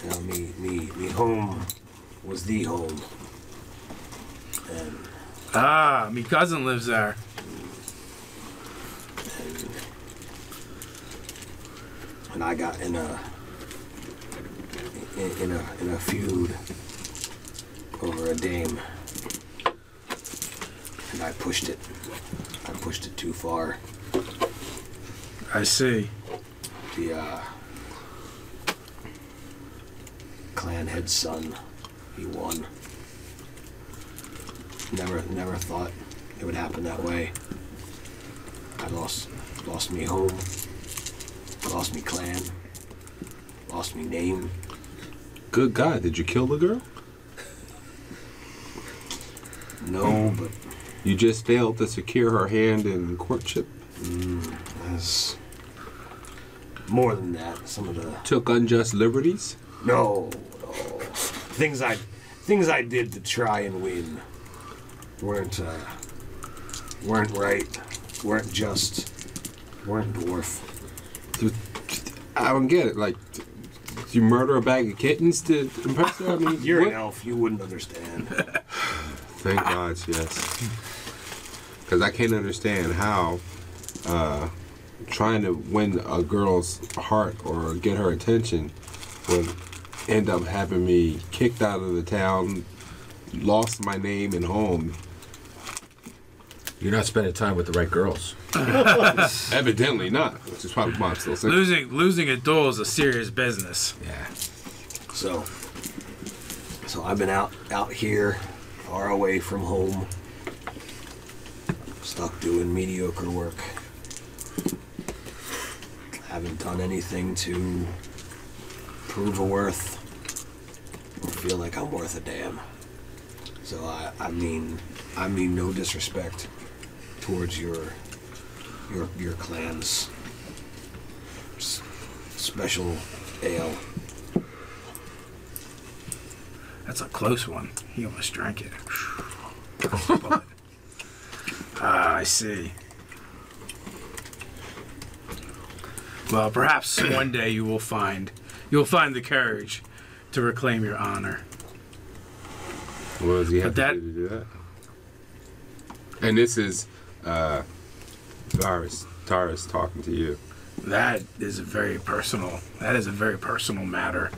[SPEAKER 1] know, me, me, me home was the home. And,
[SPEAKER 4] Ah, my cousin lives there.
[SPEAKER 1] And I got in a in, in a in a feud over a dame, and I pushed it. I pushed it too far.
[SPEAKER 4] I see.
[SPEAKER 1] The uh, clan head son, he won. Never, never thought it would happen that way. I lost, lost me home, lost me clan, lost me name.
[SPEAKER 5] Good God, did you kill the girl?
[SPEAKER 1] No, but
[SPEAKER 5] You just failed to secure her hand in courtship.
[SPEAKER 1] there's more than that. Some of the
[SPEAKER 5] Took unjust liberties.
[SPEAKER 1] no, no things I, things I did to try and win weren't uh, weren't right, weren't just, weren't dwarf.
[SPEAKER 5] I don't get it. Like, you murder a bag of kittens to impress her? I mean,
[SPEAKER 1] You're
[SPEAKER 5] what?
[SPEAKER 1] an elf. You wouldn't understand.
[SPEAKER 5] Thank God, yes. Because I can't understand how uh, trying to win a girl's heart or get her attention would end up having me kicked out of the town, lost my name and home.
[SPEAKER 6] You're not spending time with the right girls.
[SPEAKER 5] Evidently not, which is probably why I'm still single.
[SPEAKER 4] Losing losing a duel is a serious business.
[SPEAKER 6] Yeah.
[SPEAKER 1] So, so I've been out out here, far away from home, stuck doing mediocre work. Haven't done anything to prove a worth or feel like I'm worth a damn. So I, I mean, I mean no disrespect towards your your your clan's s- special ale.
[SPEAKER 4] That's a close one. He almost drank it. ah, I see. Well, perhaps one day you will find you'll find the courage to reclaim your honor.
[SPEAKER 5] What does he have
[SPEAKER 4] But that-
[SPEAKER 5] to do to do that? And this is uh, Taurus, Taurus talking to you.
[SPEAKER 4] That is a very personal. That is a very personal matter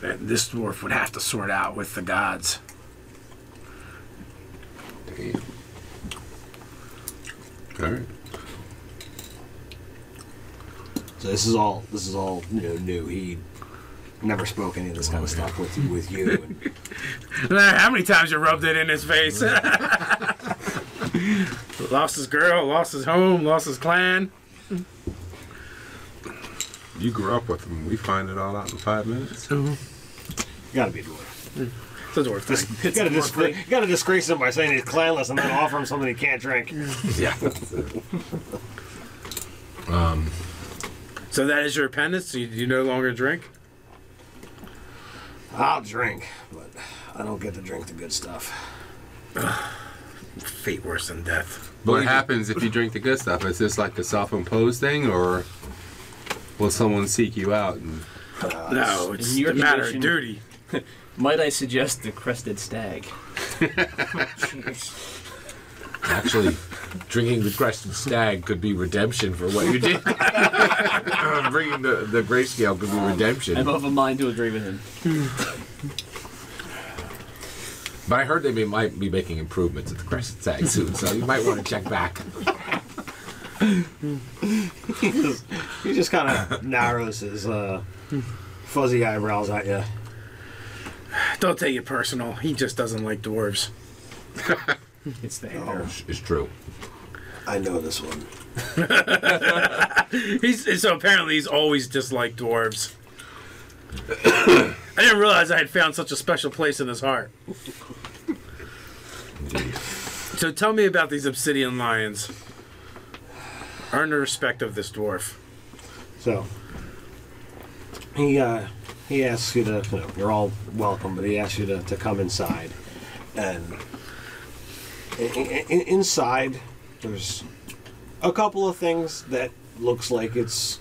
[SPEAKER 4] that this dwarf would have to sort out with the gods.
[SPEAKER 5] Damn. All right.
[SPEAKER 1] So this is all this is all you know new. He never spoke any of this kind of stuff with with you. And,
[SPEAKER 4] how many times you rubbed it in his face. lost his girl, lost his home, lost his clan.
[SPEAKER 5] You grew up with him. We find it all out in five minutes.
[SPEAKER 1] you gotta be a dwarf.
[SPEAKER 4] It's a dwarf thing.
[SPEAKER 1] You gotta, disgra- you gotta disgrace him by saying he's clanless and then offer him something he can't drink.
[SPEAKER 6] Yeah.
[SPEAKER 4] um, So that is your repentance? You, you no longer drink?
[SPEAKER 1] I'll drink, but I don't get to drink the good stuff.
[SPEAKER 4] Fate worse than death.
[SPEAKER 5] What happens if you drink the good stuff? Is this like a self-imposed thing, or will someone seek you out? And uh,
[SPEAKER 4] No, it's
[SPEAKER 7] your
[SPEAKER 4] a matter of duty.
[SPEAKER 7] Might I suggest the crested stag?
[SPEAKER 6] Actually, drinking the crested stag could be redemption for what you did. Bringing the, the grayscale could be um, redemption.
[SPEAKER 7] I'm of a mind to agree with him.
[SPEAKER 6] But I heard they may, might be making improvements at the Crescent Stag soon, so you might want to check back.
[SPEAKER 1] he just, he just kind of narrows his uh, fuzzy eyebrows at you.
[SPEAKER 4] Don't take it personal. He just doesn't like dwarves.
[SPEAKER 7] It's the hair.
[SPEAKER 6] It's true.
[SPEAKER 1] I know this one.
[SPEAKER 4] He's so apparently he's always disliked dwarves. I didn't realize I had found such a special place in his heart. So tell me about these obsidian lions. Earn the respect of this dwarf.
[SPEAKER 1] So he uh, he asks you to, you know, you're all welcome, but he asks you to, to come inside, and inside there's a couple of things that looks like it's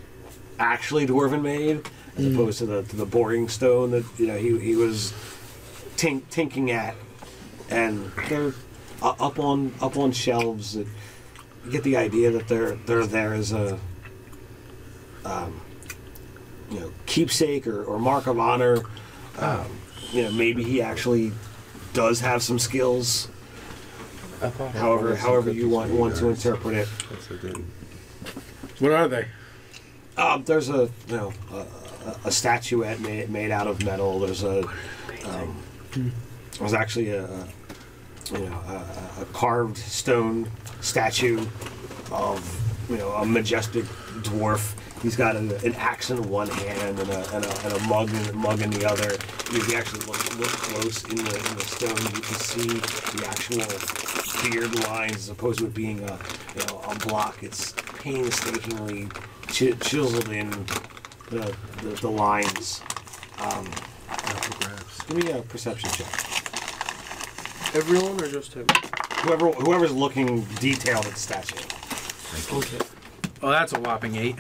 [SPEAKER 1] actually dwarven made, as opposed to the to the boring stone that you know he he was tink, tinking at, and they're up on up on shelves. And you get the idea that they're they're there as a um, you know, keepsake or, or mark of honor. Um, you know, maybe he actually does have some skills. However, however you want want to interpret it.
[SPEAKER 5] What I did.
[SPEAKER 4] What are they?
[SPEAKER 1] Um, there's a you know a, a- statuette made, made out of metal. There's a um, there's actually a you know a, a carved stone statue of you know a majestic dwarf. He's got an, an axe in one hand and a, and a, and a mug in mug in the other. If you actually look, look close in the, in the stone, you can see the actual beard lines as opposed to it being a you know a block. It's painstakingly ch- chiseled in the the, the lines. Um, give me a perception check.
[SPEAKER 3] Everyone or just him?
[SPEAKER 1] Whoever whoever's looking detailed at the statue.
[SPEAKER 3] Okay.
[SPEAKER 4] Oh, that's a whopping eight.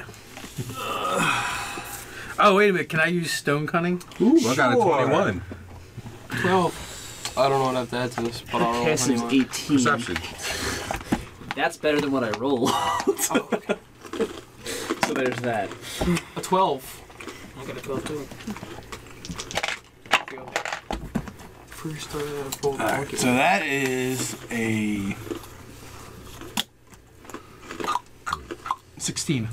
[SPEAKER 4] Oh, wait a minute. Can I use stone cunning?
[SPEAKER 5] Ooh, I got a 21.
[SPEAKER 3] Twelve. I don't know what I have to add to this, but I'll roll
[SPEAKER 7] Passive's 18.
[SPEAKER 5] Perception.
[SPEAKER 7] That's better than what I rolled. Oh, so there's that.
[SPEAKER 3] A twelve.
[SPEAKER 2] I got a 12 too.
[SPEAKER 3] First, uh, roll the
[SPEAKER 10] Alright, so that is a 16.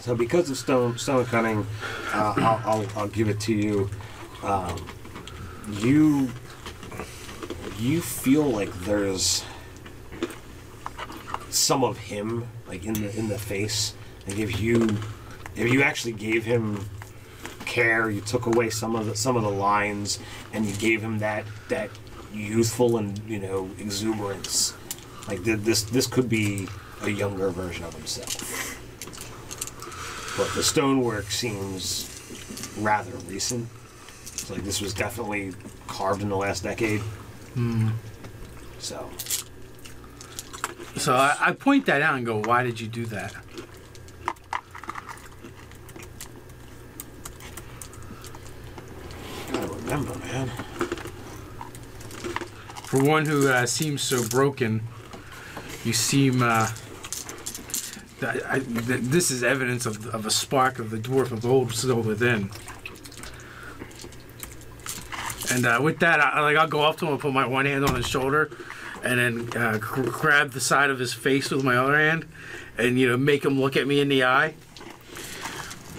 [SPEAKER 1] So because of stone stone cunning, uh, I'll, I'll I'll give it to you. Um, you you feel like there's some of him like in the in the face. Like if you if you actually gave him care, you took away some of the some of the lines, and you gave him that that youthful and you know exuberance. Like th- this this could be a younger version of himself. But the stonework seems rather recent. It's like this was definitely carved in the last decade. Hmm. So
[SPEAKER 4] So I, I point that out and go, why did you do that?
[SPEAKER 1] gotta remember, man.
[SPEAKER 4] For one who uh, seems so broken, you seem. Uh, that I, that this is evidence of, of a spark of the dwarf of old still within. And uh, with that, I, like I'll go up to him and put my one hand on his shoulder, and then uh, gr- grab the side of his face with my other hand, and you know make him look at me in the eye.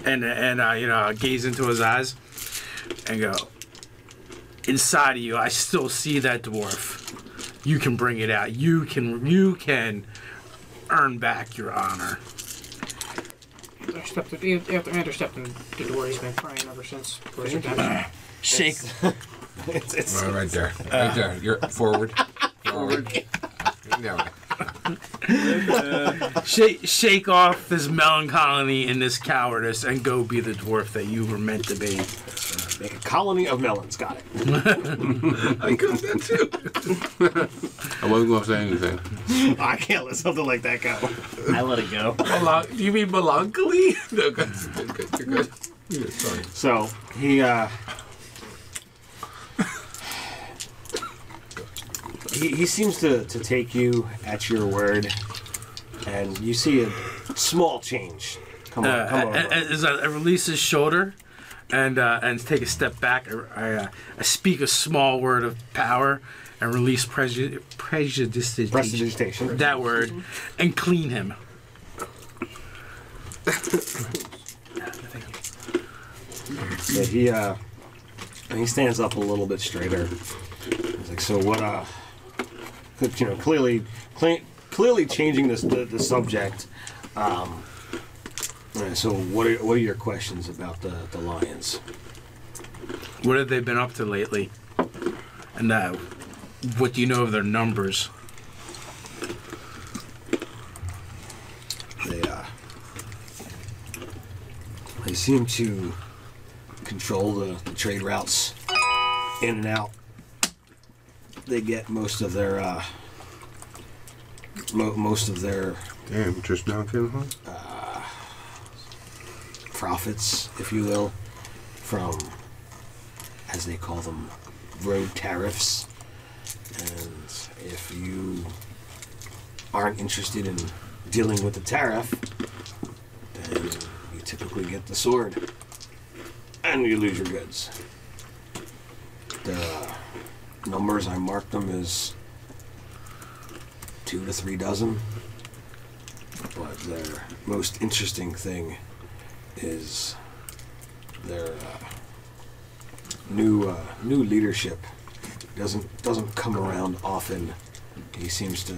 [SPEAKER 4] and and uh, you know gaze into his eyes and go. Inside of you, I still see that dwarf. You can bring it out. You can you can earn back your honor.
[SPEAKER 2] I stepped after Andrew stepped in the door, he's been crying ever since. for his redemption.
[SPEAKER 4] Shake
[SPEAKER 1] It's, it's,
[SPEAKER 6] Right, right there. Uh, right there. You're forward. Forward. No.
[SPEAKER 4] Shake shake off this melancholy and this cowardice and go be the dwarf that you were meant to be.
[SPEAKER 1] make a colony of melons. Got it.
[SPEAKER 6] I got that too. I wasn't going to say anything.
[SPEAKER 1] I can't let something like that go.
[SPEAKER 7] I let it go.
[SPEAKER 6] Melan- do you mean melancholy? No, good, good, good, good, good. Yeah, sorry.
[SPEAKER 1] So he uh he, he seems to, to take you at your word and you see a small change. Come on,
[SPEAKER 4] Uh,
[SPEAKER 1] come on.
[SPEAKER 4] as I, I release his shoulder and uh, and take a step back, I, I, uh, I speak a small word of power and release preju- prejudice.
[SPEAKER 1] Prestidigitation.
[SPEAKER 4] That word, and clean him.
[SPEAKER 1] Yeah, he uh he stands up a little bit straighter. He's like, so what uh you know, clearly cle- clearly changing this the, the subject. Um uh, so what are what are your questions about the, the lions?
[SPEAKER 4] What have they been up to lately? And uh, what do you know of their numbers?
[SPEAKER 1] They uh they seem to control the, the trade routes in and out. They get most of their uh mo- most of their
[SPEAKER 5] Damn, just now came home.
[SPEAKER 1] profits, if you will, from, as they call them, road tariffs. And if you aren't interested in dealing with the tariff, then you typically get the sword and you lose your goods. The numbers, I marked them as two to three dozen. But their most interesting thing is their uh, new uh, new leadership doesn't doesn't come around often. He seems to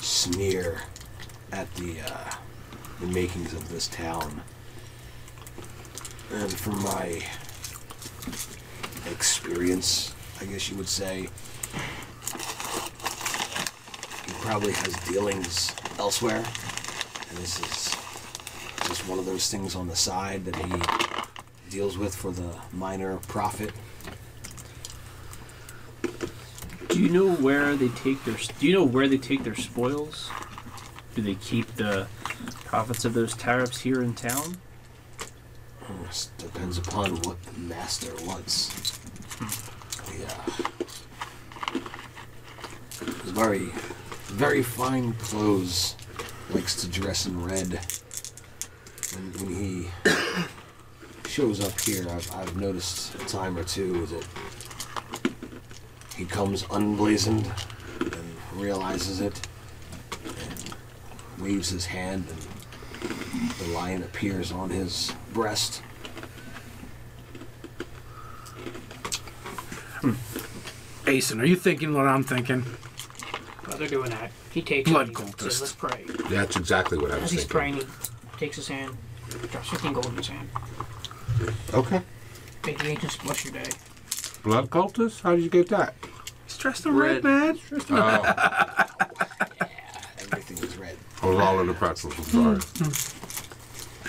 [SPEAKER 1] sneer at the uh, the makings of this town, and from my experience, I guess you would say, he probably has dealings elsewhere, and this is just one of those things on the side that he deals with for the minor profit.
[SPEAKER 7] Do you know where they take their? Do you know where they take their spoils? Do they keep the profits of those tariffs here in town?
[SPEAKER 1] It depends upon what the master wants. Hmm. Yeah. Very, very fine clothes. Likes to dress in red. When, when he shows up here, I've, I've noticed a time or two that he comes unblazoned and realizes it and waves his hand and the lion appears on his breast.
[SPEAKER 4] Ayson, are you thinking what I'm thinking?
[SPEAKER 2] While they're doing that, he takes
[SPEAKER 4] Blood
[SPEAKER 2] it he
[SPEAKER 4] cultist.
[SPEAKER 2] says, let's pray.
[SPEAKER 6] That's exactly what I was As
[SPEAKER 2] he's
[SPEAKER 6] thinking.
[SPEAKER 2] praying, he takes his hand, drops 15 gold in his hand.
[SPEAKER 5] Okay.
[SPEAKER 2] May the agents bless your day.
[SPEAKER 5] Blood cultist? How did you get that?
[SPEAKER 4] He's dressed in red,
[SPEAKER 3] Red.
[SPEAKER 4] man.
[SPEAKER 6] Oh,
[SPEAKER 1] Everything is red.
[SPEAKER 5] I was all in the pretzels. I'm sorry.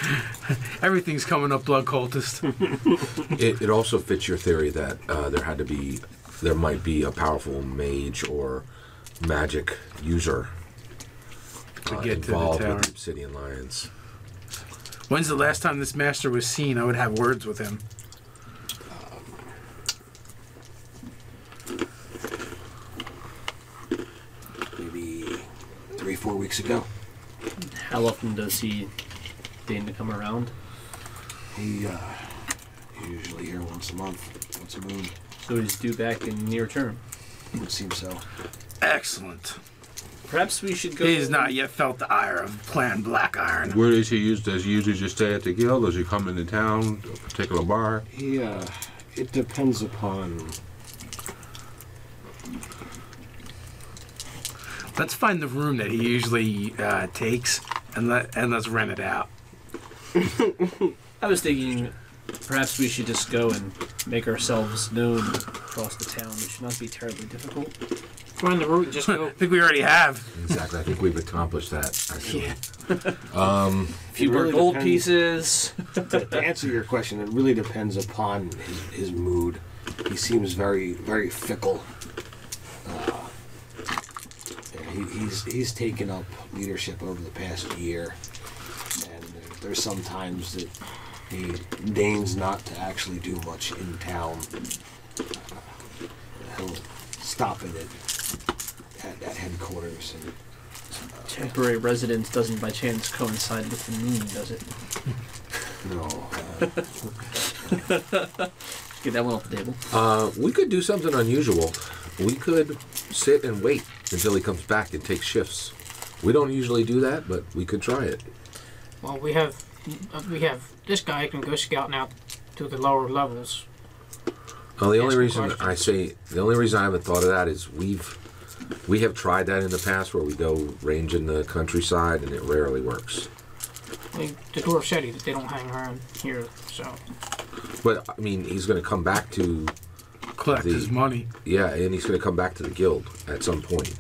[SPEAKER 4] Everything's coming up blood cultist.
[SPEAKER 6] it, it also fits your theory that uh, there had to be, there might be a powerful mage or magic user
[SPEAKER 4] To
[SPEAKER 6] uh,
[SPEAKER 4] get to the
[SPEAKER 6] involved
[SPEAKER 4] tower.
[SPEAKER 6] with the Obsidian Lions.
[SPEAKER 4] When's the last time this master was seen? I would have words with him.
[SPEAKER 1] Maybe three, four weeks ago.
[SPEAKER 7] How often does he deign to come around?
[SPEAKER 1] He uh, usually here once a month, once a moon.
[SPEAKER 7] So he's due back in near term.
[SPEAKER 1] It would seem so.
[SPEAKER 4] Excellent.
[SPEAKER 7] Perhaps we should go.
[SPEAKER 4] He has not yet felt the ire of Clan Black Iron.
[SPEAKER 5] Where does he use? Does he usually just stay at the guild? Does he come into town, a particular bar?
[SPEAKER 1] Yeah, it depends upon.
[SPEAKER 4] Let's find the room that he usually uh, takes and let and let's rent it out.
[SPEAKER 7] I was thinking perhaps we should just go and make ourselves known across the town. It should not be terribly difficult.
[SPEAKER 2] Find the route and just
[SPEAKER 4] I think we already have.
[SPEAKER 6] Exactly. I think we've accomplished that. Actually.
[SPEAKER 7] A few
[SPEAKER 1] It
[SPEAKER 7] more
[SPEAKER 1] really
[SPEAKER 7] gold
[SPEAKER 1] depends.
[SPEAKER 7] pieces.
[SPEAKER 1] to, to answer your question, it really depends upon his, his mood. He seems very, very fickle. Uh, yeah, he, he's he's taken up leadership over the past year, and there, there's some times that he deigns not to actually do much in town. Uh, he'll stop in at, at, at headquarters and
[SPEAKER 7] Temporary residence doesn't by chance coincide with the moon, does it?
[SPEAKER 1] no. Uh,
[SPEAKER 7] Get that one off the table.
[SPEAKER 6] Uh, we could do something unusual. We could sit and wait until he comes back and take shifts. We don't usually do that, but we could try it.
[SPEAKER 2] Well, we have uh, we have this guy can go scouting out to the lower levels.
[SPEAKER 6] Well, the only
[SPEAKER 2] him
[SPEAKER 6] reason I say the only reason I haven't thought of that is we've we have tried that in the past where we go range in the countryside and it rarely works.
[SPEAKER 2] They, the dwarf said that they don't hang around here, so
[SPEAKER 6] But I mean, he's going to come back to
[SPEAKER 4] Collect
[SPEAKER 6] The-
[SPEAKER 4] his money.
[SPEAKER 6] yeah, and he's going to come back to the guild at some point.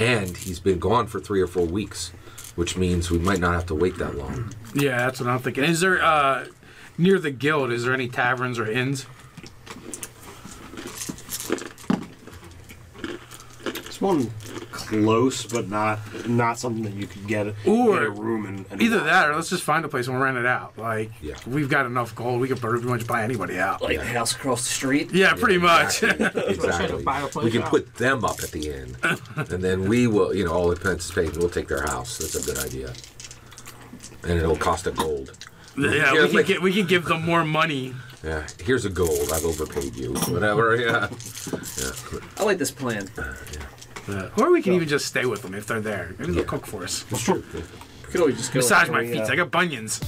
[SPEAKER 6] And he's been gone for three or four weeks, which means we might not have to wait that long.
[SPEAKER 4] Yeah, that's what I'm thinking. Is there uh, near the guild? Is there any taverns or inns?
[SPEAKER 1] One close, but not not something that you could get,
[SPEAKER 4] Or
[SPEAKER 1] get a room and, and
[SPEAKER 4] Either that, or let's just find a place and rent it out. Like,
[SPEAKER 6] Yeah.
[SPEAKER 4] we've got enough gold. We can pretty much buy anybody out.
[SPEAKER 7] Like the house across the street.
[SPEAKER 4] Yeah, pretty much.
[SPEAKER 6] Exactly.
[SPEAKER 2] Exactly. Buy a place
[SPEAKER 6] We can
[SPEAKER 2] out.
[SPEAKER 6] put them up at the end, and then we will, you know, all the expenses paid. We'll take their house. That's a good idea. And it'll cost a gold.
[SPEAKER 4] yeah,
[SPEAKER 6] Yeah,
[SPEAKER 4] we can
[SPEAKER 6] like-
[SPEAKER 4] get we can give them more money.
[SPEAKER 6] Yeah, here's a gold. I've overpaid you. Whatever. Yeah.
[SPEAKER 7] I like this plan.
[SPEAKER 4] Yeah. Or we can even just stay with them if they're there. Maybe they'll cook for us.
[SPEAKER 7] We could always just go.
[SPEAKER 4] Massage my feet.
[SPEAKER 7] uh,
[SPEAKER 4] I got bunions.